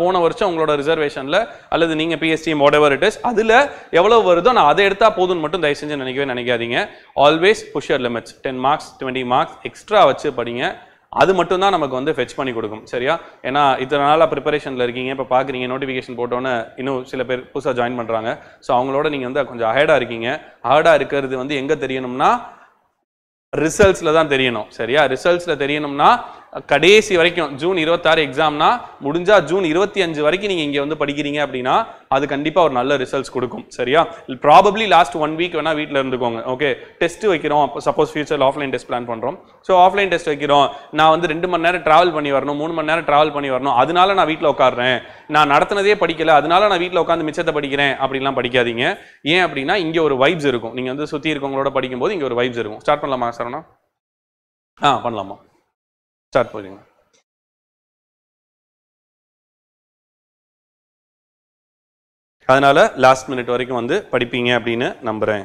போன வருஷம் உங்களோட ரிசர்வேஷன்ல அல்லது நீங்க பிஎஸ்டிஎம் ஒடவர் இட் இஸ் அதுல எவ்வளவு வருதோ நான் அதை எடுத்தா போதும்னு மட்டும் தயவு செஞ்சு நினைக்கவே நினைக்காதீங்க. Always push your limits ten marks twenty marks extra வச்சு படிங்க. அது மட்டும் தான் நமக்கு வந்து ஃபெச் பண்ணி கொடுக்கும் சரியா? ஏன்னா இத்தனை நாளாக ப்ரிப்பரேஷனில் இருக்கீங்க இப்போ பார்க்குறீங்க நோட்டிஃபிகேஷன் போட்டோன்னே இன்னும் சில பேர் புதுசாக ஜாயின் பண்ணுறாங்க ஸோ அவங்களோட நீங்கள் வந்து கொஞ்சம் அஹேடாக இருக்கீங்க. அஹேடாக இருக்கிறது வந்து எங்கே தெரியணும்னா ரிசல்ட்ஸில் தான் தெரியணும் சரியா? ரிசல்ட்ஸில் தெரியணும்னா கடைசி வரைக்கும் ஜூன் இருபத்தாறு எக்ஸாம்னா முடிஞ்சா ஜூன் இருபத்தி அஞ்சு வரைக்கும் நீங்கள் இங்கே வந்து படிக்கிறீங்க அப்படின்னா அது கண்டிப்பாக ஒரு நல்ல ரிசல்ட்ஸ் கொடுக்கும். சரியா? ப்ராபப்ளி லாஸ்ட் ஒன் வீக் வேணால் வீட்டில் இருந்துக்கோங்க. ஓகே டெஸ்ட் வைக்கிறோம். சப்போஸ் ஃபியூச்சரில் ஆஃப்லைன் டெஸ்ட் பிளான் பண்ணுறோம் ஸோ ஆஃப்லைன் டெஸ்ட் வைக்கிறோம். நான் வந்து ரெண்டு மணி நேரம் ட்ராவல் பண்ணி வரணும். மூணு மணி நேரம் ட்ராவல் பண்ணி வரணும். அதனால நான் வீட்டில் உட்காடுறேன் நான் நடத்தினதே படிக்கல. அதனால நான் வீட்டில் உட்காந்து மிச்சத்தை படிக்கிறேன். அப்படிலாம் படிக்காதீங்க. ஏன் அப்படின்னா இங்கே ஒரு வைப்ஸ் இருக்கும். நீங்கள் வந்து சுற்றி இருக்கவங்களோட படிக்கும்போது இங்கே ஒரு வைப்ஸ் இருக்கும். ஸ்டார்ட் பண்ணலாமா சரணா ஆ பண்ணலாமா? ஸ்டார்ட் பண்ணுங்க அதனால லாஸ்ட் மினிட் வரைக்கும் வந்து படிப்பீங்க அப்படின்னு நம்புறேன்.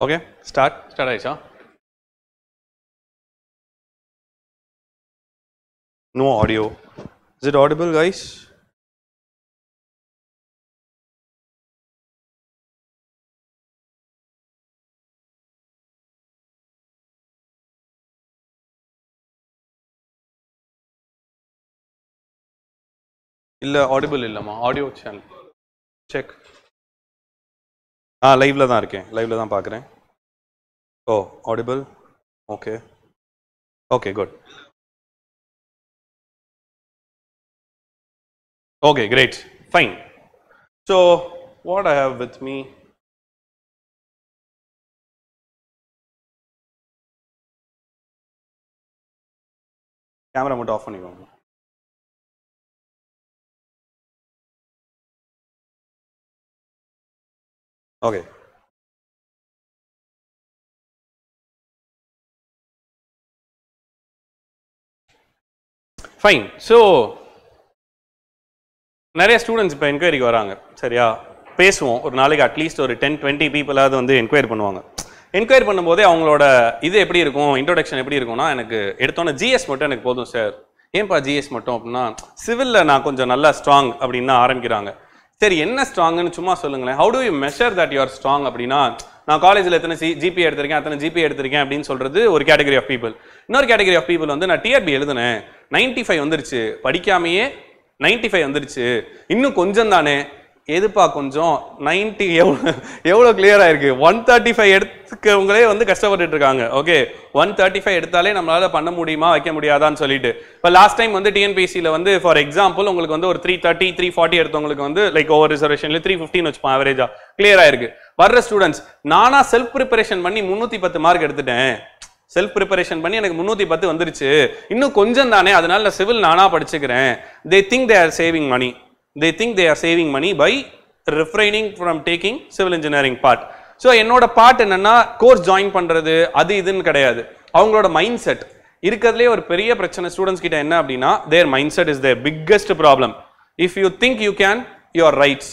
ஓகே ஸ்டார்ட் ஸ்டார்ட் ஆயிடுச்சா? No audio. Is it audible, guys? இல்ல ஆடிபிள் இல்லம்மா. ஆடியோ சேனல் செக் ஆ லைவ்ல தான் இருக்கேன். லைவ்ல தான் பார்க்குறேன் ஓ audible okay okay good Okay, great. Fine. So, what I have with me. Camera மட்டும் ஆஃப் பண்ணிக்கோங்க ஓகே ஃபைன் ஸோ நிறைய ஸ்டூடெண்ட்ஸ் இப்போ என்கொயரிக்கு வராங்க. சரியா? பேசுவோம். ஒரு நாளைக்கு அட்லீஸ்ட் ஒரு டென் டுவெண்ட்டி பீப்புளாவது வந்து என்கொயரி பண்ணுவாங்க. என்கொயரி பண்ணும்போதே அவங்களோட இது எப்படி இருக்கும்? இன்ட்ரோடக்ஷன் எப்படி இருக்கும்னா எனக்கு எடுத்தோன்னே ஜிஎஸ் மட்டும் எனக்கு போதும் சார் ஏன்பா ஜிஎஸ் மட்டும் அப்படின்னா சிவிலில் நான் கொஞ்சம் நல்லா ஸ்ட்ராங் அப்படின்னு ஆரம்பிக்கிறாங்க. சரி என்ன ஸ்ட்ராங்னு சும்மா சொல்லுங்களேன். How do you measure that you are strong அப்படின்னா நான் காலேஜில் எத்தனை சி ஜிபி எடுத்திருக்கேன் அத்தனை ஜிபி எடுத்திருக்கேன் அப்படின்னு சொல்கிறது ஒரு கேட்டகரி ஆஃப் பீப்புள் இன்னொரு கேட்டகரி ஆஃப் பீப்புள் வந்து நான் டிஆர்பி எழுதுனேன். நைன்டி ஃபைவ் வந்துருச்சு. படிக்காமையே நைன்டி ஃபைவ் வந்துருச்சு. இன்னும் கொஞ்சம் தானே எதுப்பா கொஞ்சம்? நைன்டி எவ்வளோ எவ்வளோ கிளியராக இருக்கு ஒன் தேர்ட்டி ஃபைவ் எடுத்துக்கவங்களே வந்து கஷ்டப்பட்டுட்டு இருக்காங்க. ஓகே? ஒன் தேர்ட்டி ஃபைவ் எடுத்தாலே நம்மளால் பண்ண முடியுமா? வைக்க முடியாதான்னு சொல்லிட்டு. இப்போ லாஸ்ட் டைம் வந்து டிஎன்பிசியில் வந்து ஃபார் எக்ஸாம்பிள் உங்களுக்கு வந்து ஒரு த்ரீ தேர்ட்டி த்ரீ ஃபார்ட்டி எடுத்தவங்களுக்கு வந்து லைக் ஓவர் ரிசர்வேஷன்ல த்ரீ ஃபிஃப்டின் வச்சுப்போம் அவரேஜாக கிளியராக இருக்கு வர்ற ஸ்டூடெண்ட்ஸ் நானாக செல்ஃப் ப்ரிப்பரேஷன் பண்ணி முந்நூற்றி பத்து மார்க் எடுத்துட்டேன். செல்ஃப் ப்ரிப்பரேஷன் பண்ணி எனக்கு முந்நூற்றி பத்து வந்துருச்சு. இன்னும் கொஞ்சம் தானே அதனால நான் சிவில் நானா படிச்சுக்கிறேன். They think they are saving money they think they are saving money by refraining from taking civil engineering part so என்னோட பார்ட் என்னன்னா கோர்ஸ் ஜாயின் பண்றது அது இதுன்னு கிடையாது. அவங்களோட மைண்ட் செட் இருக்கிறதுலே ஒரு பெரிய பிரச்சனை ஸ்டூடெண்ட்ஸ் கிட்ட என்ன அப்படின்னா their mind set is their biggest problem if you think you can your rights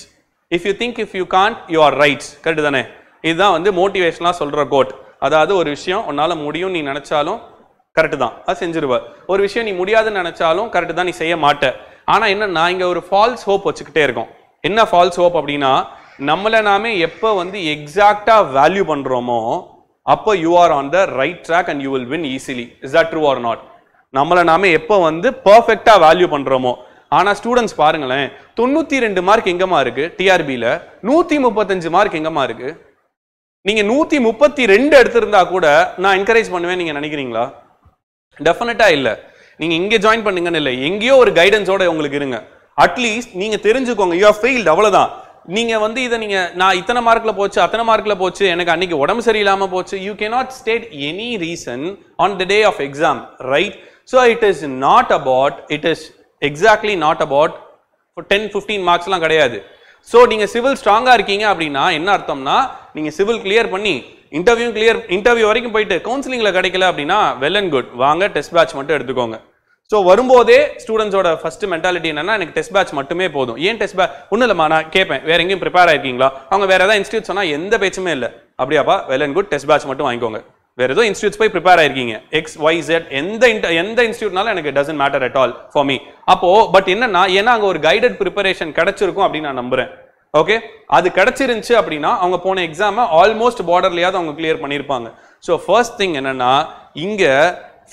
if you think if you can't your rights correct தானே? இதுதான் வந்து மோட்டிவேஷனாக சொல்ற கோட் அதாவது ஒரு விஷயம் உன்னால் முடியும் நீ நினைச்சாலும் கரெக்ட் தான். அது செஞ்சிருவ. ஒரு விஷயம் நீ முடியாதுன்னு நினைச்சாலும் கரெக்டு தான் நீ செய்ய மாட்ட. என்ன என்னன்னா இங்கே ஒரு ஃபால்ஸ் ஹோப் வச்சுக்கிட்டே இருக்கோம். என்ன ஃபால்ஸ் ஹோப் அப்படின்னா நம்மளை நாமே எப்போ வந்து எக்ஸாக்டாக வேல்யூ பண்ணுறோமோ அப்போ you are on the right track and you will win easily is that true or not நம்மளை நாமே எப்போ வந்து பர்ஃபெக்டாக வேல்யூ பண்ணுறோமோ ஆனால் ஸ்டூடெண்ட்ஸ் பாருங்களேன் தொண்ணூற்றி ரெண்டு மார்க் எங்கேம்மா இருக்குது டிஆர்பியில் நூற்றி முப்பத்தஞ்சு மார்க் எங்கேம்மா இருக்குது நீங்க நூத்தி முப்பத்தி ரெண்டு எடுத்திருந்தா கூட நான் என்கரேஜ் பண்ணுவேன் நீங்க நினைக்கிறீங்களா? டெஃபினட்டா இல்ல. நீங்க இங்க ஜாயின் பண்ணுங்கன்னு இல்ல. எங்கேயோ ஒரு கைடன்ஸோட உங்களுக்கு இருங்க. அட்லீஸ்ட் நீங்க தெரிஞ்சுக்கோங்க. யூ ஆர் ஃபெயில்ட் அவ்வளவுதான். நீங்க வந்து இதை நீங்க நான் இத்தனை மார்க்ல போச்சு அத்தனை மார்க்ல போச்சு எனக்கு அன்னைக்கு உடம்பு சரியில்லாம போச்சு. You cannot state any reason on the day of exam right so it is not about it is exactly not about ten fifteen மார்க்ஸ்லாம் கிடையாது. ஸோ நீங்கள் சிவில் ஸ்ட்ராங்காக இருக்கீங்க அப்படின்னா என்ன அர்த்தம்னா நீங்கள் சிவில் கிளியர் பண்ணி இன்டர்வியூ கிளியர் இன்டர்வியூ வரைக்கும் போயிட்டு கவுன்சிலிங்கில் கிடைக்கல அப்படின்னா வெல் அண்ட் குட் வாங்க டெஸ்ட் பேட்ச் மட்டும் எடுத்துக்கோங்க. ஸோ வரும்போதே ஸ்டூடெண்ட்ஸோட ஃபஸ்ட்டு மென்டாலிட்டி என்னன்னா எனக்கு டெஸ்ட் பேட்ச் மட்டுமே போதும். ஏன் டெஸ்ட் பேட்ச் ஒன்றும் இல்லைம்மா நான் கேட்பேன் வேற எங்கேயும் ப்ரிப்பேர் ஆயிருக்கீங்களா? அவங்க வேற ஏதாவது இன்ஸ்டியூட் சொன்னால் எந்த பேச்சுமே இல்லை. அப்படியாப்பா well and good test batch மட்டும் வாங்கிக்கோங்க. வேற ஏதோ இன்ஸ்டியூட்ஸ் போய் ப்ரிப்பேர் ஆயிருக்கீங்க. எக்ஸ் ஒய் ஜெட் எந்த எந்த இன்ஸ்டியூட்னாலும் எனக்கு doesn't matter at all for me அப்போ பட் என்னன்னா ஏன்னா அங்கே ஒரு கைடட் ப்ரிப்பரேஷன் கிடைச்சிருக்கும் அப்படின்னு நான் நம்புறேன். ஓகே அது கிடைச்சிருந்துச்சு அப்படின்னா அவங்க போன எக்ஸாமை ஆல்மோஸ்ட் பார்டர்லையாவது அவங்க கிளியர் பண்ணியிருப்பாங்க. ஸோ ஃபர்ஸ்ட் திங் என்னன்னா இங்கே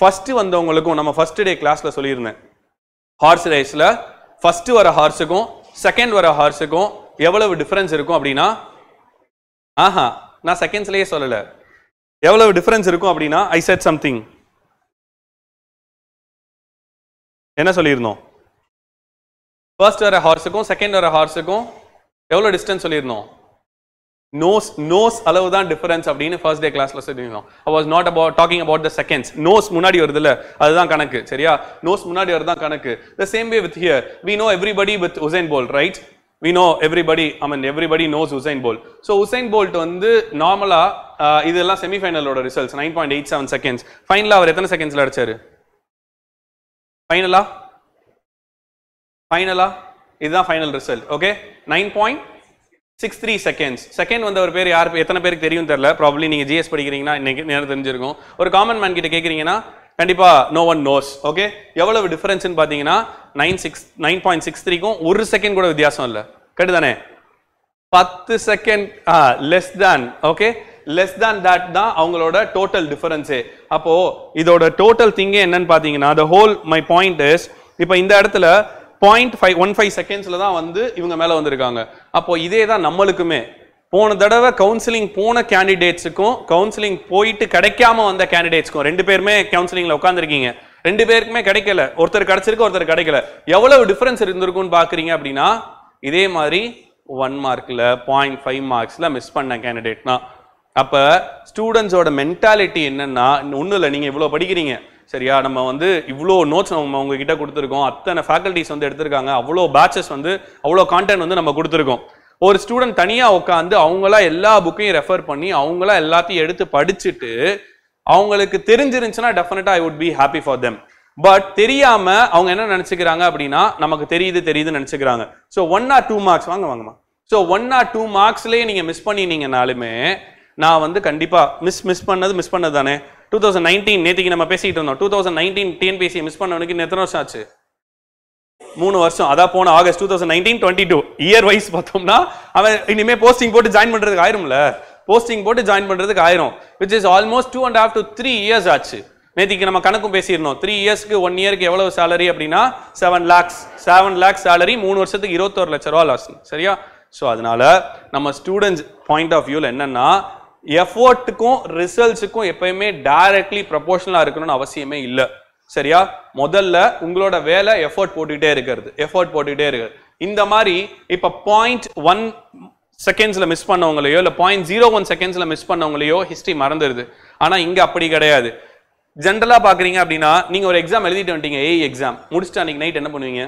ஃபர்ஸ்ட் வந்தவங்களுக்கும் நம்ம ஃபர்ஸ்ட் டே கிளாஸ்ல சொல்லியிருந்தேன். ஹார்ஸ் ரேஸ்ல ஃபர்ஸ்ட் வர ஹார்ஸுக்கும் செகண்ட் வர ஹார்ஸுக்கும் எவ்வளவு டிஃபரன்ஸ் இருக்கும் அப்படின்னா ஆஹா நான் செகண்ட்ஸ்லயே சொல்லலை. எவ்வளவு டிஃபரன்ஸ் இருக்கும் அப்படின்னா ஐ செட் சம்திங் என்ன சொல்லியிருந்தோம்? ஃபர்ஸ்ட் வர ஹார்ஸுக்கும் செகண்ட் வர ஹார்ஸுக்கும் எவ்வளோ டிஸ்டன்ஸ் சொல்லியிருந்தோம்? நோஸ் நோஸ் அளவு தான் டிஃபரன்ஸ் அப்படின்னு ஃபர்ஸ்ட் டே கிளாஸ்ல சொல்லியிருந்தோம். I was not about talking about the seconds nose முன்னாடி வருதுல்ல அதுதான் கணக்கு சரியா? நோஸ் முன்னாடி வருதான் கணக்கு. The same way with here we know everybody with Usain Bolt right we know everybody I mean everybody knows Usain Bolt so Usain Bolt வந்து நார்மலா இதெல்லாம் செமிஃபைனலோட results nine point eight seven seconds ஃபைனலா அவர் எத்தனை செகண்ட்ஸில் அடிச்சார்? ஃபைனலா ஃபைனலா இதுதான் final result okay nine point six three seconds second வந்து ஒரு பேர் யார் எத்தனை பேருக்கு தெரியும் தெரியல. ப்ராப்ளி நீங்க ஜிஎஸ் படிக்கிறீங்கன்னா இன்னைக்கு நேரம் தெரிஞ்சிருக்கும். ஒரு காமன் மேன் கிட்ட கேட்குறீங்கன்னா கண்டிப்பா நோ ஒன் நோஸ் ஓகே எவ்வளவு டிஃபரன்ஸ்னு பார்த்தீங்கன்னா nine six nine point six த்ரீக்கும் ஒரு செகண்ட் கூட வித்தியாசம் இல்லை. கட்டுதானே? பத்து second less than okay less than that தான் அவங்களோட டோட்டல் டிஃபரன்ஸே அப்போ இதோட டோட்டல் திங்கே என்னன்னு பார்த்தீங்கன்னா the whole my point is இப்போ இந்த இடத்துல பாயிண்ட் ஃபைவ் ஒன் ஃபைவ் செகண்ட்ஸில் தான் வந்து இவங்க மேலே வந்திருக்காங்க. அப்போ இதே தான் நம்மளுக்குமே. போன தடவை கவுன்சிலிங் போன கேண்டிடேட்ஸுக்கும் கவுன்சிலிங் போயிட்டு கிடைக்காம வந்த கேண்டிடேட்ஸ்க்கும் ரெண்டு பேருமே கவுன்சிலிங்ல உட்காந்துருக்கீங்க ரெண்டு பேருக்குமே கிடைக்கல. ஒருத்தர் கிடைச்சிருக்கு ஒருத்தர் கிடைக்கல. எவ்வளவு டிஃபரன்ஸ் இருந்திருக்கும்னு பாக்குறீங்க அப்படின்னா இதே மாதிரி ஒன் மார்க்ல பாயிண்ட் ஃபைவ் மார்க்ஸ்ல மிஸ் பண்ண கேண்டிடேட்னா அப்ப ஸ்டூடெண்ட்ஸோட மென்டாலிட்டி என்னன்னா ஒன்றும் இல்லை நீங்க இவ்வளோ படிக்கிறீங்க. சரியா நம்ம வந்து இவ்வளோ நோட்ஸ் நம்ம உங்ககிட்ட கொடுத்துருக்கோம். அத்தனை ஃபேக்கல்டிஸ் வந்து எடுத்திருக்காங்க. அவ்வளோ பேட்சஸ் வந்து அவ்வளோ கான்டென்ட் வந்து நம்ம கொடுத்துருக்கோம். ஒரு ஸ்டூடெண்ட் தனியாக உட்காந்து அவங்களா எல்லா புக்கையும் ரெஃபர் பண்ணி அவங்களா எல்லாத்தையும் எடுத்து படிச்சுட்டு அவங்களுக்கு தெரிஞ்சிருந்துச்சுன்னா definitely I would be happy for them but தெரியாம அவங்க என்ன நினைச்சுக்கிறாங்க அப்படின்னா நமக்கு தெரியுது தெரியுதுன்னு நினைச்சுக்கிறாங்க. So one or two marks வாங்க வாங்கம்மா ஸோ ஒன் ஆர் டூ மார்க்ஸ்லேயே நீங்கள் மிஸ் பண்ணினீங்கனாலுமே நான் வந்து கண்டிப்பாக மிஸ் மிஸ் பண்ணது மிஸ் பண்ணது தானே. டூ தௌசண்ட் நைன்டீன் நேற்றுக்கு நம்ம பேசிகிட்டு இருந்தோம். Two thousand nineteen TNPSC miss பண்ணவனுக்கு இன்னும் எத்தனை வருஷம் ஆச்சு? மூணு வருஷம். அதான் போன August two thousand nineteen twenty two year wise பார்த்தோம்னா அவன் இனிமே போஸ்டிங் போட்டு ஜாயின் பண்றதுக்கு ஆயிரும்ல? போஸ்டிங் போட்டு ஜாயின் பண்றதுக்கு ஆயிரும். Which is almost two and half to three years ஆச்சு. நேத்திக்கு நம்ம கணக்கும் பேசியிருந்தோம். த்ரீ இயர்ஸ்க்கு ஒன் இயருக்கு எவ்வளவு சேலரி அப்படின்னா seven lakhs seven lakhs salary மூணு வருஷத்துக்கு இருபத்தோரு லட்ச ரூபா லாஸ் சரியா? ஸோ அதனால நம்ம ஸ்டூடெண்ட்ஸ் பாயிண்ட் ஆஃப் வியூல என்னன்னா எஃபோர்ட்டுக்கும் ரிசல்ட்ஸுக்கும் எப்பயுமே டைரக்ட்லி ப்ரொபோஷனலாக இருக்கணும்னு அவசியமே இல்லை. சரியா? முதல்ல உங்களோட வேலை எஃபோர்ட் போட்டுக்கிட்டே இருக்கிறது. எஃபோர்ட் போட்டுக்கிட்டே இருக்கிறது. இந்த மாதிரி இப்போ பாயிண்ட் ஒன் செகண்ட்ஸில் மிஸ் பண்ணவங்களையோ இல்லை பாயிண்ட் ஜீரோ ஒன் செகண்ட்ஸில் மிஸ் பண்ணவங்களையோ ஹிஸ்ட்ரி மறந்துடுது ஆனால் இங்கே அப்படி கிடையாது. ஜென்ரலாக பார்க்குறீங்க அப்படின்னா நீங்கள் ஒரு எக்ஸாம் எழுதிட்டு வந்துட்டீங்க ஏஇ எக்ஸாம் முடிச்சுட்டு அன்றைக்கி நைட் என்ன பண்ணுவீங்க?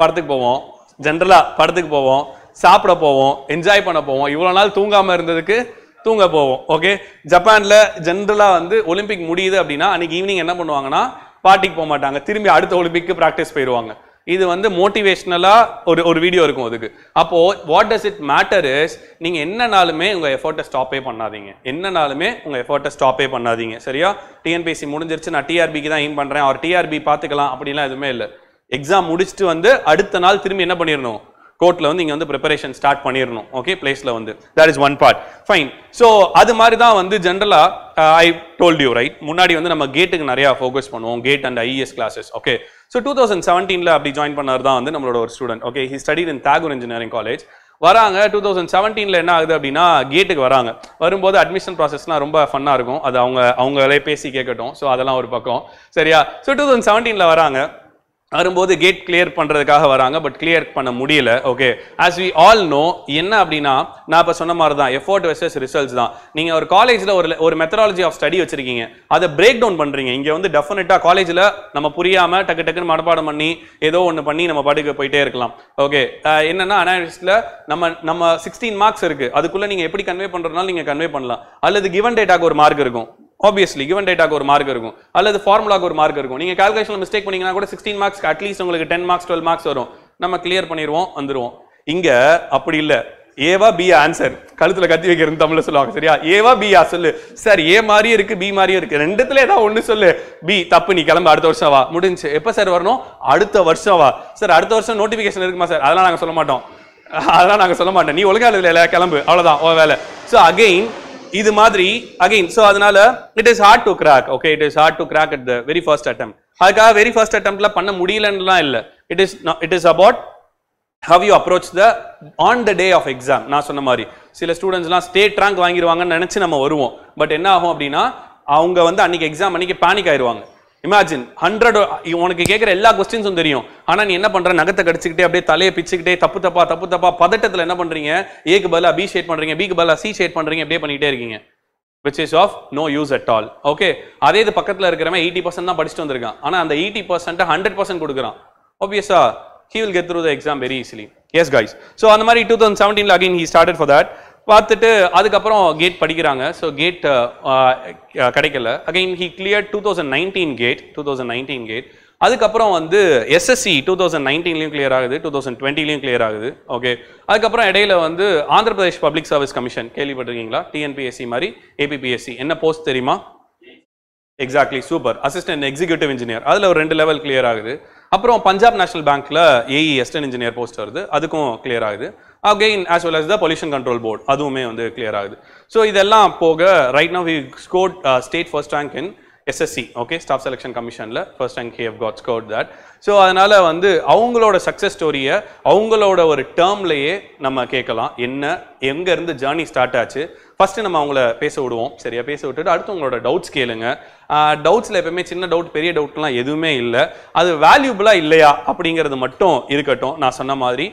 படத்துக்கு போவோம். ஜென்ரலாக படத்துக்கு போவோம். சாப்பிட போவோம். என்ஜாய் பண்ண போவோம். இவ்வளோ நாள் தூங்காம இருந்ததுக்கு தூங்க போவோம் ஓகே ஜப்பானில் ஜென்ரலாக வந்து ஒலிம்பிக் முடியுது அப்படின்னா அன்றைக்கி ஈவினிங் என்ன பண்ணுவாங்கன்னா பார்ட்டிக்கு போக மாட்டாங்க. திரும்பி அடுத்த ஒலிம்பிக்கு ப்ராக்டிஸ் போயிடுவாங்க. இது வந்து மோட்டிவேஷ்னலாக ஒரு ஒரு வீடியோ இருக்கும் அதுக்கு. அப்போது what does it matter is நீங்கள் என்னனாலுமே உங்கள் எஃபோர்ட்டை ஸ்டாப்பே பண்ணாதீங்க. என்னனாலுமே உங்கள் எஃபோர்ட்டை ஸ்டாப்பே பண்ணாதீங்க. சரியா? டிஎன்பிஎஸ்சி முடிஞ்சிருச்சு நான் டிஆர்பிக்கு தான் எய்ம் பண்ணுறேன் அவர் டிஆர்பி பார்த்துக்கலாம் அப்படிலாம் எதுவுமே இல்லை. எக்ஸாம் முடிச்சுட்டு வந்து அடுத்த நாள் திரும்பி என்ன பண்ணிடணும்? கோர்ட்டில் வந்து இங்கே வந்து ப்ரிப்பரேஷன் ஸ்டார்ட் பண்ணிடணும் ஓகே பிளேஸில் வந்து. That is one part fine so அது மாதிரி தான் வந்து ஜென்ரலாக ஐ டோல்ட் யூ ரைட் முன்னாடி வந்து நம்ம கேட்டுக்கு நிறையா ஃபோக்கஸ் பண்ணுவோம். GATE and IES classes okay so two thousand செவன்டீனில் அப்படி ஜாயின் பண்ணார் தான் வந்து நம்மளோட ஒரு student okay he studied in Tagore engineering college வராங்க. டூ தௌசண்ட் செவன்டீனில் என்ன ஆகுது அப்படின்னா கேட்டுக்கு வராங்க. வரும்போது அட்மிஷன் ப்ராசஸ்லாம் ரொம்ப ஃபன்னாக இருக்கும். அது அவங்க அவங்களே பேசி கேட்கட்டும். ஸோ அதெல்லாம் ஒரு பக்கம். சரியா? ஸோ டூ தௌசண்ட் செவன்டீனில் வராங்க. வரும்போது கேட் கிளியர் பண்ணுறதுக்காக வராங்க பட் கிளியர் பண்ண முடியல. Okay as we all know என்ன அப்படின்னா நான் இப்போ சொன்ன மாதிரி தான் எஃபோர்ட் வெர்சஸ் ரிசல்ட்ஸ் தான். நீங்கள் ஒரு காலேஜில் ஒரு ஒரு மெத்தடாலஜி ஆஃப் ஸ்டடி வச்சிருக்கீங்க அதை பிரேக் டவுன் பண்ணுறீங்க இங்கே வந்து டெஃபினட்டாக காலேஜில் நம்ம புரியாமல் டக்கு டக்குன்னு மனப்பாடம் பண்ணி ஏதோ ஒன்று பண்ணி நம்ம பாட்டுக்கு போயிட்டே இருக்கலாம். ஓகே என்னென்னா அனாலிஸ்டில் நம்ம நம்ம சிக்ஸ்டீன் மார்க்ஸ் இருக்குது அதுக்குள்ளே நீங்கள் எப்படி கன்வே பண்ணுறதுனால நீங்கள் கன்வே பண்ணலாம். அல்லது கிவன் டேட்டாக்கு ஒரு மார்க் இருக்கும். ஆப்வியஸ்லி கிவன் டேட்டாக்கு ஒரு மார்க் இருக்கும். அல்லது ஃபார்முலாக்கு ஒரு மார்க் இருக்கும். நீங்கள் கால்குலேஷனில் மிஸ்டேக் பண்ணீங்கன்னா கூட சிக்ஸ்டீன் மார்க்ஸ் அட்லீஸ்ட் உங்களுக்கு டென் மார்க்ஸ் டுவெல் மார்க்ஸ் வரும். நம்ம கிளியர் பண்ணிடுவோம் வந்துடுவோம் இங்கே அப்படி இல்லை. ஏவா பி ஆன்சர் கழுத்துல கத்தி வைக்கிறது தமிழ்ல சொல்லுவாங்க சரியா? ஏவா பியா சொல்லு. சார் ஏ மாதிரியும் இருக்கு பி மாதிரியும் இருக்கு. ரெண்டுத்துல ஏதாவது ஒண்ணு சொல்லு. பி தப்பு நீ கிளம்பு அடுத்த வருஷம் வா. முடிஞ்சு. எப்ப சார் வரணும்? அடுத்த வருஷம் வா. சார் அடுத்த வருஷம் நோட்டிபிகேஷன் இருக்குமா சார் அதெல்லாம் நாங்க சொல்ல மாட்டோம். அதெல்லாம் நாங்க சொல்ல மாட்டோம். நீ ஒழுங்கா எழுதல கிளம்பு. அவ்வளவுதான் ஓ வேலை. ஸோ அகைன் இது மாதிரி அகைன் ஸோ அதனால it is hard to crack okay it is hard to crack at the very first attempt அதுக்காக வெரி ஃபர்ஸ்ட் அட்டம்ப்ட்ல பண்ண முடியலன்னுலாம் இல்லை. It is it is about how you approach the on the day of exam நான் சொன்ன மாதிரி சில ஸ்டூடெண்ட்ஸ்லாம் state rank வாங்கிடுவாங்கன்னு நினச்சி நம்ம வருவோம். பட் என்ன ஆகும் அப்படின்னா அவங்க வந்து அன்னைக்கு எக்ஸாம் அன்னைக்கு பேனிக் ஆயிடுவாங்க இமேஜின் ஹண்ட்ரட் உனக்கு கேட்குற எல்லா கொஸ்டின்ஸும் தெரியும். ஆனால் நீ என்ன பண்ற? நகத்தை கடிச்சிக்கிட்டே அப்படியே தலையை பிச்சுக்கிட்டே தப்பு தப்பா தப்பு தப்பா பதட்டத்தில் என்ன பண்றீங்க? ஏக்கு பதிலாக பி ஷேட் பண்றீங்க பிக்கு பதிலாக சி ஷேட் பண்றீங்க அப்படியே பண்ணிக்கிட்டே இருக்கீங்க. Which is of no use at all okay அதே இது பக்கத்தில் இருக்கிறவன் எயிட்டி பர்சன்ட் தான் படிச்சுட்டு வந்திருக்கான். ஆனால் அந்த எயிட்டி பர்சன்ட் ஹண்ட்ரட் பர்சன்ட் கொடுக்குறான். Obviously he will get through the exam very easily yes guys so அந்த மாதிரி two thousand செவன்டீனில் again he started for that பார்த்துட்டு அதுக்கப்புறம் கேட் படிக்கிறாங்க. ஸோ கேட் கிடைக்கல. Again he clear two thousand nineteen GATE two thousand nineteen GATE அதுக்கப்புறம் வந்து SSC two thousand நைன்டீன்லையும் clear ஆகுது டூ தௌசண்ட் டுவெண்ட்டிலையும் கிளியர் ஆகுது. ஓகே அதுக்கப்புறம் இடையில வந்து Andhra Pradesh public service commission கேள்விப்பட்டிருக்கீங்களா? டிஎன்பிஎஸ்சி மாதிரி ஏபிபிஎஸ்சி என்ன போஸ்ட் தெரியுமா? Exactly super assistant executive engineer அதில் ஒரு ரெண்டு லெவல் கிளியர் ஆகுது. அப்புறம் பஞ்சாப் நேஷனல் பேங்க்ல ஏஇ அசிஸ்டன்ட் இன்ஜினியர் போஸ்ட் வருது. அதுக்கும் கிளியர் ஆகுது. Again as well as the pollution control board அதுவுமே வந்து கிளியர் ஆகுது. ஸோ இதெல்லாம் போக right now we scored state first rank in SSC okay staff selection கமிஷனில் first rank have got scored that so அதனால வந்து அவங்களோட சக்ஸஸ் ஸ்டோரியை அவங்களோட ஒரு டேர்ம்லையே நம்ம கேட்கலாம். என்ன எங்கேருந்து ஜேர்னி ஸ்டார்ட் ஆச்சு? ஃபஸ்ட்டு நம்ம அவங்கள பேச விடுவோம். சரியா? பேச விட்டுட்டு அடுத்து உங்களோட டவுட்ஸ் கேளுங்க டவுட்ஸில் எப்பவுமே சின்ன டவுட் பெரிய டவுட்லாம் எதுவுமே இல்லை. அது வேல்யூபிளா இல்லையா? அப்படிங்கிறது மட்டும் இருக்கட்டும். நான் சொன்ன மாதிரி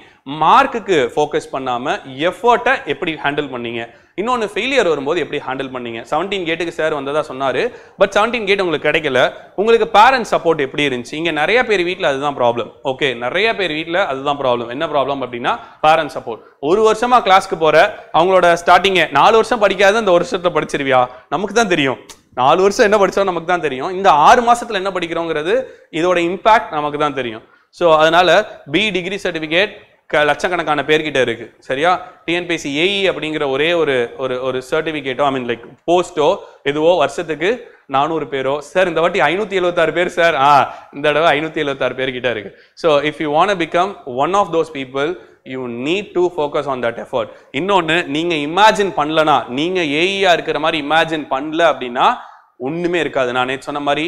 மார்க்குக்கு ஃபோக்கஸ் பண்ணாமல் எஃபர்ட்டை எப்படி ஹேண்டில் பண்ணீங்க? இன்னொன்று ஃபெயிலியர் வரும்போது எப்படி ஹேண்டில் பண்ணீங்க? செவன்டீன் கேட்டுக்கு சார் வந்ததா சொன்னார். பட் செவன்டீன் கேட் உங்களுக்கு கிடைக்கல. உங்களுக்கு பேரண்ட்ஸ் சப்போர்ட் எப்படி இருந்துச்சு? இங்கே நிறைய பேர் வீட்டில் அதுதான் ப்ராப்ளம் ஓகே நிறைய பேர் வீட்டில் அதுதான் ப்ராப்ளம் என்ன ப்ராப்ளம் அப்படின்னா பேரண்ட்ஸ் சப்போர்ட் ஒரு வருஷமாக கிளாஸ்க்கு போகிற அவங்களோட ஸ்டார்டிங்கே நாலு வருஷம் படிக்காத இந்த வருஷத்தை படிச்சிருவியா? நமக்கு தான் தெரியும். நாலு வருஷம் என்ன படிச்சோம் நமக்கு தான் தெரியும். இந்த ஆறு மாதத்தில் என்ன படிக்கிறோங்கிறது இதோட இம்பாக்ட் நமக்கு தான் தெரியும். ஸோ அதனால் பி டிகிரி சர்டிஃபிகேட் க லட்சக்கணக்கான பேர்கிட்ட இருக்கு. சரியா? டிஎன்பிஎஸ்சி ஏஇ அப்படிங்கிற ஒரே ஒரு ஒரு ஒரு சர்டிஃபிகேட்டோ ஐ மீன் லைக் போஸ்ட்டோ எதுவோ வருஷத்துக்கு நானூறு பேரோ சார் இந்த வாட்டி ஐநூத்தி எழுபத்தாறு பேர் சார் ஆ இந்த தடவை ஐநூத்தி எழுபத்தாறு பேர்கிட்ட இருக்குது இருக்கு. So if you want become one of those people you need to focus on that effort இன்னொன்று நீங்க இமேஜின் பண்ணலனா நீங்க ஏஇயா இருக்கிற மாதிரி இமேஜின் பண்ணல அப்படின்னா ஒண்ணுமே இருக்காது. நான் நேற்று சொன்ன மாதிரி